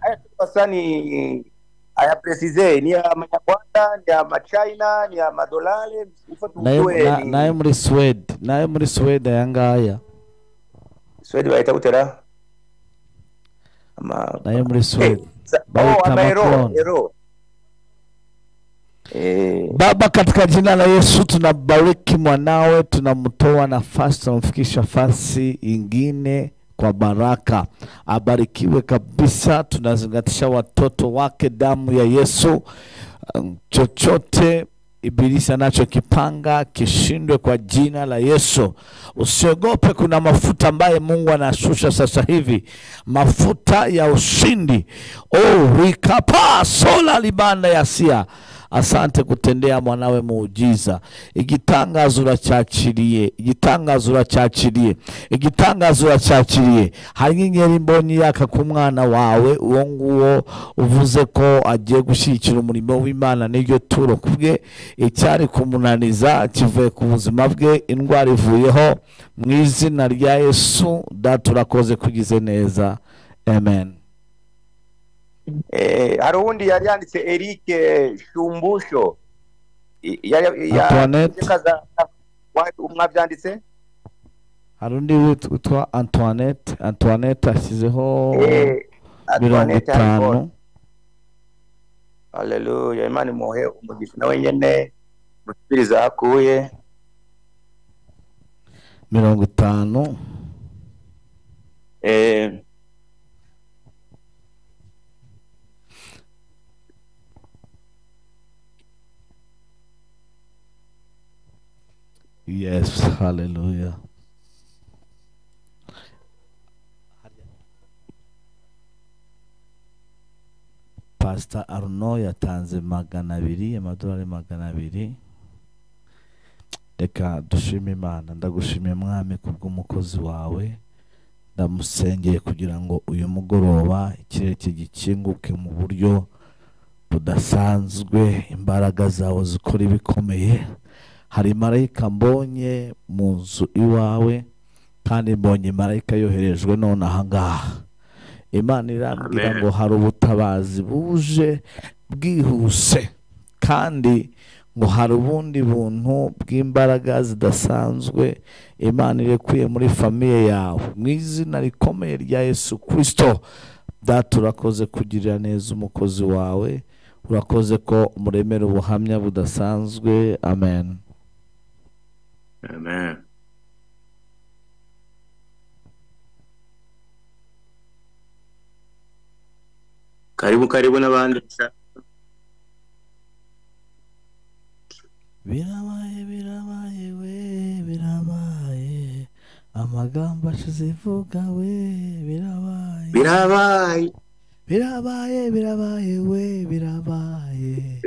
Speaker 25: aya turuwasa ni aya presize ni ya manyarwanda ni ya machina ni ya madolari ufata
Speaker 4: na yo
Speaker 25: ujue
Speaker 4: na-
Speaker 25: ni
Speaker 4: na yo muri swede na yo muri swede aya ngaya
Speaker 25: swedi bahita gutera ama
Speaker 4: na yo muri swede
Speaker 25: Sa- oh
Speaker 4: bayita
Speaker 25: ama ero
Speaker 4: macron.
Speaker 25: Ero eh.
Speaker 4: Baba, katika jina la Yesu tunabariki mwanawe, tunamtoa nafasi, tunamfikisha nafasi ingine. Kwa baraka. Abarikiwe kabisa, tunazingatisha watoto wake, damu ya Yesu. Um, Chochote ibilisi anachokipanga kishindwe kwa jina la Yesu. Usiogope, kuna mafuta ambaye Mungu anashusha sasa hivi, mafuta ya ushindi. Oh, rikapa sola libanda ya sia asante kutendea mwanawe muujiza. Igitangazo uracyakiriye igitangazo uracyakiriye igitangazo uracyakiriye hari inyenyeri mbonye yaka ku mwana wawe uwo nguwo uvuze ko agiye gushyigikira umurimo w'imana n'iryo turo ku bwe icyari kumunaniza kivuye ku buzima bwe indwara ivuyeho mu izina rya yesu data urakoze kugize neza. Amen.
Speaker 25: Hari uwundi yari yanditse Eric Shumbusho.
Speaker 4: Antoinette.
Speaker 25: kaza mwabyanditse
Speaker 4: hari undi wit- witwa antoinette antoinette ashyizeho
Speaker 25: Eh,
Speaker 4: mirongo itanu.
Speaker 25: Haleluya Imana imuhe umugisha nawe nyene musubiriza akuye
Speaker 4: mirongo itanu
Speaker 25: eh
Speaker 4: yes haleluya pasita aruno yatanze magana abiri amadolari magana abiri. Reka dushime imana. Ndagushimiye mwami kubw'umukozi wawe. Ndamusengeye kugira ngo uyu mugoroba ikirere cye gikinguke mu buryo budasanzwe imbaraga zawe zikora ibikomeye. Hari marayika mbonye mu nzu iwawe kandi mbonye marayika yoherejwe none ahangaha imana irambwira ngo hari ubutabazi buje bwihuse kandi ngo hari ubundi buntu bw'imbaraga zidasanzwe imana irekuye muri famiye yawe. Mu izina rikomeye rya yesu kirisito data urakoze kugirira neza umukozi wawe urakoze ko umuremera ubuhamya budasanzwe. Amen.
Speaker 25: Amen. Karibu karibu n'abandi
Speaker 4: birabaye birabaye we birabaye amagambo ashize ivuga we birabaye.
Speaker 25: Birabaye.
Speaker 4: Birabaye birabaye we birabaye.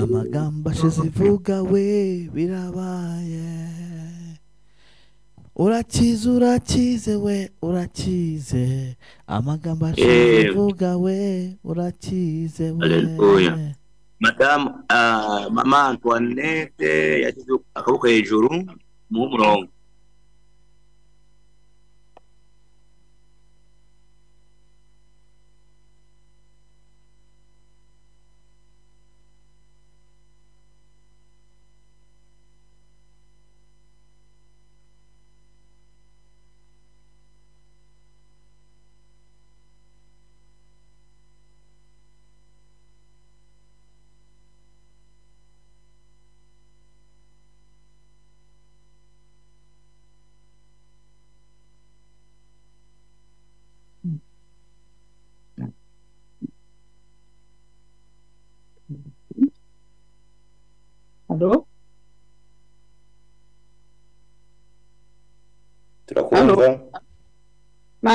Speaker 4: Amagambo ashize ivuga we birabaye urakize urakize we urakize. Amagambo ashize
Speaker 25: Eh.
Speaker 4: ivuga we urakize we.
Speaker 25: Madamu ah, mama antoinette yashyize akaboko hejuru mu murongo.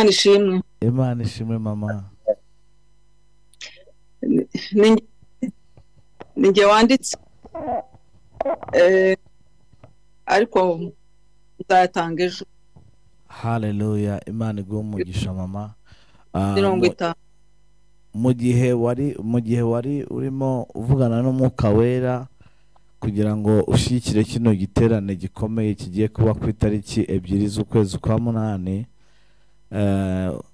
Speaker 27: Imana ishimwe.
Speaker 4: imana ishimwe mama
Speaker 27: Ni- njye wanditse. Eh, ariko nzayatanga ejo
Speaker 4: haleluya imana iguhe umugisha mama Ah,
Speaker 27: mirongo itanu.
Speaker 4: mu gihe wari mu gihe wari urimo uvugana n'umwuka wera kugira ngo ushyigikire kino giterane gikomeye kigiye kuba ku itariki ebyiri z'ukwezi kwa munani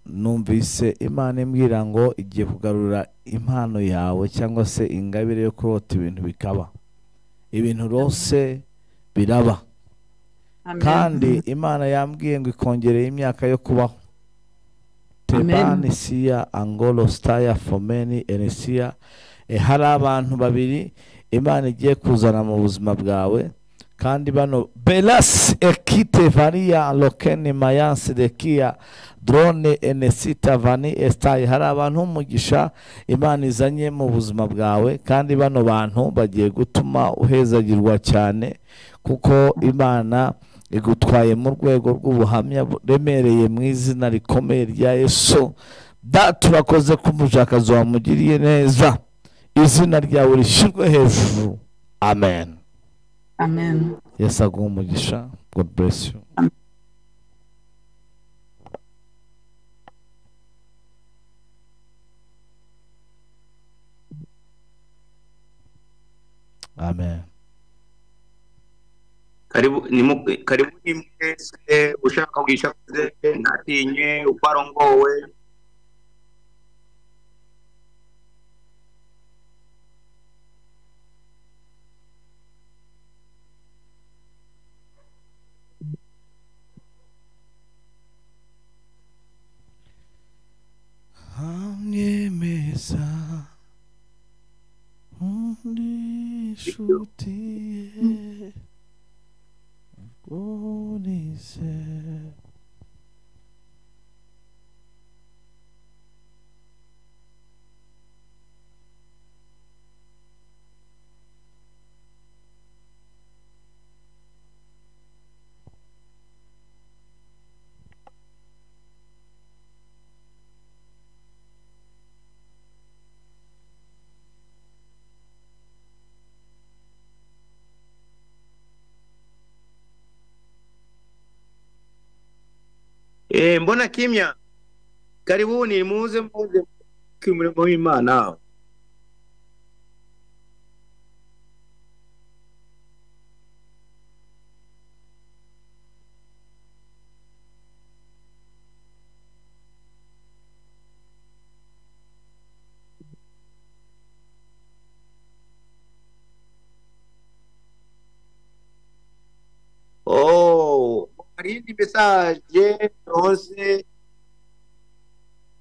Speaker 4: numvise imana imbwira ngo igiye kugarura impano yawe cyangwa se ingabire yo kurota ibintu bikaba. Ibintu rose biraba. Kandi imana yambwiye ngo ikongereye imyaka yo kubaho. Tebani siya angolo staya fomeni enesiya e, hari abantu babiri imana igiye kuzana mu buzima bwawe. Kandi bano belas ekite varia lokeni mayansi dekia drone enesita vani estayi hari abantu b'umugisha imana izanye mu buzima bwawe kandi bano bantu bagiye gutuma uhezagirwa cyane kuko imana igutwaye mu rwego rw'ubuhamya buremereye mu izina rikomeye rya yesu. Da turakoze ko umujakazi wamugiriye neza. Izina ryawe rishyirwe hejuru. Amen.
Speaker 27: Amen.
Speaker 4: yesu aguha umugisha god bless you. Amen.
Speaker 25: Karibu ni mu- karibu ni mwese ushaka bwishakuze ntatinye uko arongowe
Speaker 4: amwemeza undi nshuti ye ubonize
Speaker 25: Eh, e, mbona kimya? Karibuni muuze muuze kumrembo Imana. Oh, Marine message. Yose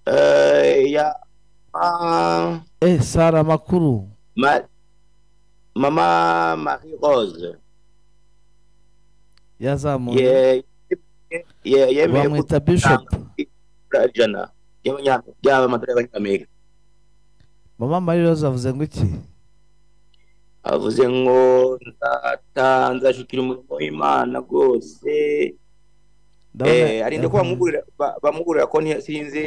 Speaker 25: eh, ya ah,
Speaker 4: eh sara amakuru
Speaker 25: ma, mama Marie Rose.
Speaker 4: Yazamuye
Speaker 25: ye ye- yemeye
Speaker 4: bamwita bishop.
Speaker 25: gutanga ijana y'abanya- y'amadolari y'abanyamerika
Speaker 4: mama marie rose avuze ngo iki?
Speaker 25: Avuze ngo nzata nzashikira umurimo w'imana rwose. Eh arinde ko bamugurira ba- bamugurira ko nti- sinzi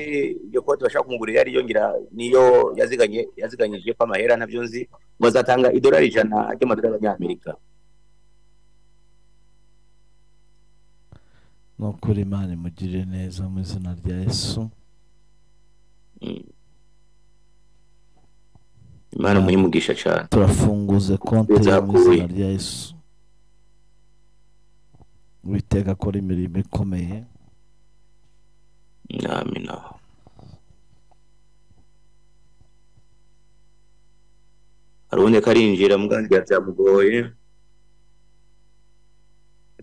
Speaker 25: iyo koti bashaka kumugurira ariyo ngira niyo yaziganye yaziganyije ko amahera ntabyo nzi ngo azatanga idolari ijana ry'amadolari y'abanyamerika
Speaker 4: ni ukuri imana imugirire neza mu izina rya yesu.
Speaker 25: Imana muyimugisha cyane.
Speaker 4: turafunguze konti mu izina rya yesu. Uwiteka akora imirimo ikomeye.
Speaker 25: Amina hari ubundi karinjira muganzi byamugoye.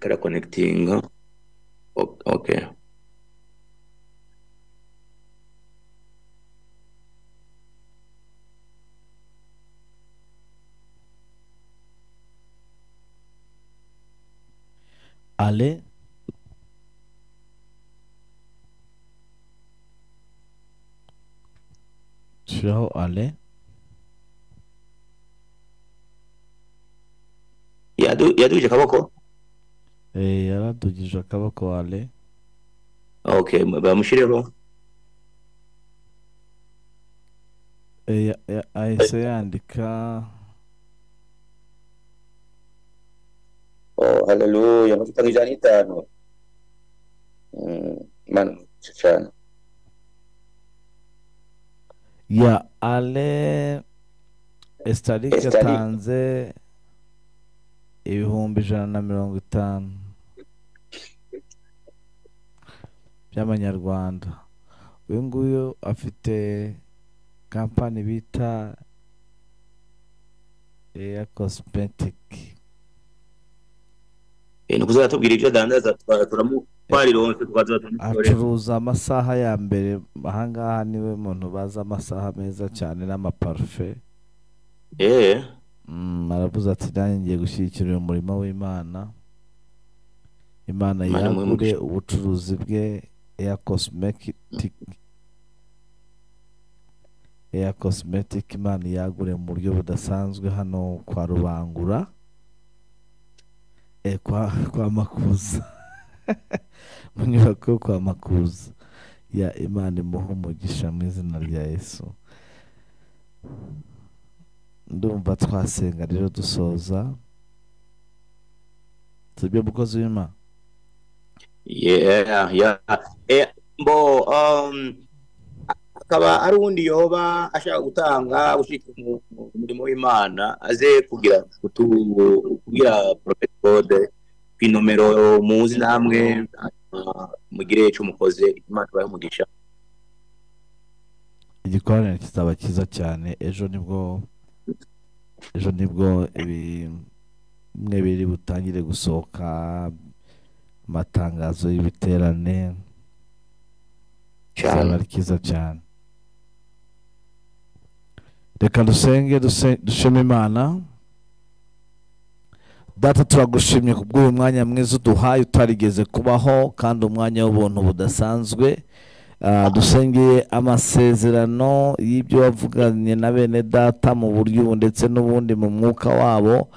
Speaker 25: Karakonekitinga O- okay.
Speaker 4: Ale shyiraho ale
Speaker 25: Yadu- yadugije akaboko
Speaker 4: yaradugije akaboko ale. Ya- ya- ahise yandika
Speaker 25: oh haleluya mufitanga ijana n'itanu Mm, imana imugisha cyane
Speaker 4: ya ale Estarike. yatanze ibihumbi ijana na mirongo itanu. By'amanyarwanda uyu nguyu afite kampani bita eya cosmetic
Speaker 25: ni ukuza aratubwira ibyo adandaza tukaza tumukorera
Speaker 4: acuruza amasaha ya mbere ahangaha ni we muntu bazi amasaha meza cyane n'amaparufe
Speaker 25: eh.
Speaker 4: Mm, aravuze ati nanjye ngiye gushyigikira uyu murimo w'imana. Imana yagure ubucuruzi bwe eya cosmetic. Eya cosmetic imana yagure mu buryo budasanzwe hano kwa rubangura. Kwa, kwa makuza mu nyubako yo kwa makuza ya imana imuha umugisha mu izina rya yesu ndumva twasenga rero dusoza. Sibyo mukozi w'imana.
Speaker 25: Yeah yeah. Eh mbo um akaba ari uwundi yoba ashaka gutanga gushika mu mu murimo w'imana aze kugira kugira prophet code kwinomero muzi namwe mugire ico mukoze imana ibahe umugisha
Speaker 4: igikoraniro kizaba cyiza cyane ejo ni bwo ejo ni bwo bimwe biri butangire gusohoka amatangazo y'ibiterane. Kizaba ari cyiza cyane. Reka dusenge duse- dushime imana. Data turagushimye ku bw'uyu mwanya mwiza uduhaye utarigeze kubaho kandi umwanya w'ubuntu budasanzwe. Ah, dusengeye amasezerano y'ibyo wavuganye na bene data mu buryo ndetse n'ubundi mu mwuka wabo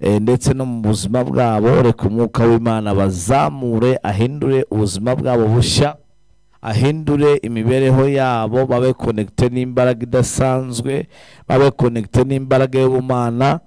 Speaker 4: eh, ndetse no mu buzima bwabo. Reka umwuka w'imana bazamure ahindure ubuzima bwabo bushya. Ahindure imibereho yabo babe konegite n'imbaraga idasanzwe babe konegite n'imbaraga y'ubumana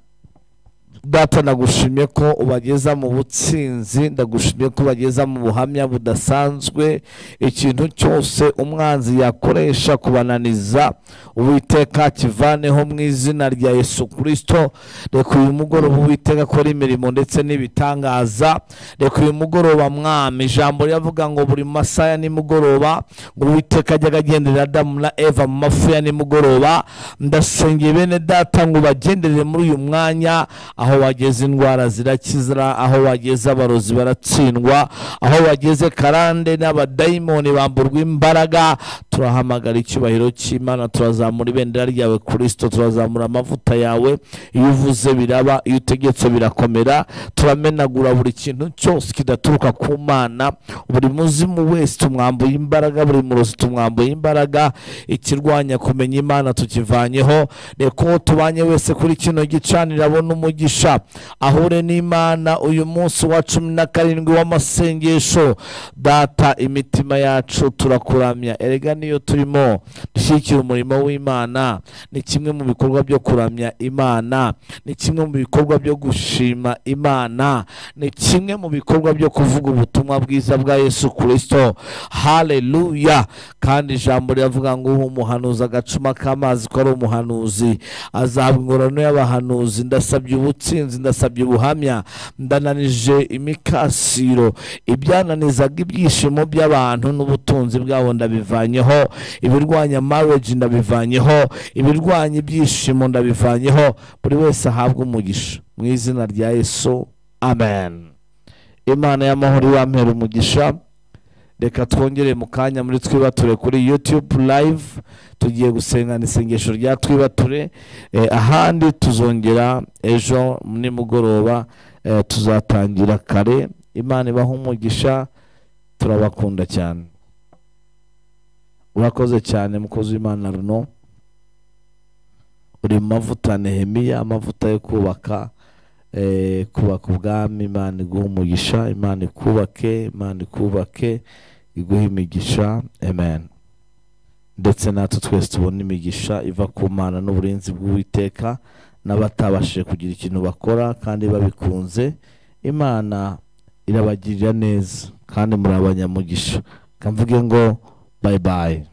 Speaker 4: data ndagushimye ko ubageza mu butsinzi ndagushimye ko ubageza mu buhamya budasanzwe. Ikintu cyose umwanzi yakoresha kubananiza uwiteka kivaneho mu izina rya yesu kirisito reka uyu mugoroba uwiteka akora imirimo ndetse n'ibitangaza. Reka uyu mugoroba mwami. Ijambo riravuga ngo buri masaha ya nimugoroba ngo uwiteka ajyaga agenderera adamu na eva mu mafu ya nimugoroba. Ndasengeye bene data ngo ubagenderere muri uyu mwanya aho aho wageze indwara zirakizira aho wageze abarozi baratsindwa aho wageze karande n'abadayimoni bamburwa imbaraga turahamagara icyubahiro cy'imana turazamura ibendera ryawe kirisito turazamura amavuta yawe iyo uvuze biraba iyo utegetse birakomera turamenagura buri kintu cyose kidaturuka ku mana buri muzimu wese tumwambuye imbaraga buri murozi tumwambuye imbaraga ikirwanya kumenya imana tukivanyeho reka uwo tubanye wese kuri kino gicaniro abone umugisha ahure n'imana uyu munsi wa cumi na karindwi w'amasengesho data imitima yacu turakuramya erega niyo turimo dushyigikira umurimo w'imana. Ni kimwe mu bikorwa byo kuramya imana. Ni kimwe mu bikorwa byo gushima imana. Ni kimwe mu bikorwa byo kuvuga ubutumwa bwiza bwa yesu kirisito haleluya kandi ijambo riravuga ngo uha umuhanuzi agacuma k'amazi ko ari umuhanuzi. Azahabwa ingororano y'abahanuzi. Ndasabye ubutsinzi ndasabye ubuhamya. Ndananije imikasiro. Ibyananizaga ibyishimo by'abantu n'ubutunzi bwabo ndabivanyeho. Ibirwanya marriage ndabivanyeho. Ibirwanya ibyishimo ndabivanyeho. Buri wese ahabwe umugisha. Mu izina rya yesu amen. Imana y'amahoro iwampera umugisha. Reka twongere mu kanya muri twibature kuri youtube live. Tugiye gusengana isengesho rya twibature. Eh, ahandi tuzongera ejo nimugoroba eh, tuzatangira kare. Imana ibaha umugisha. Turabakunda cyane. Urakoze cyane mukozi w'imana runo uri mu mavuta nehemiya amavuta yo kubaka eh, kubaka ubwami imana iguha umugisha imana ikubake imana ikubake iguha imigisha amen. Ndetse natwe twese tubona imigisha iva ku mana n'uburinzi bw'uwiteka n'abatabashije kugira ikintu bakora kandi babikunze imana irabagirira neza kandi muri abanyamugisha kamvuge ngo
Speaker 25: Bye-bye.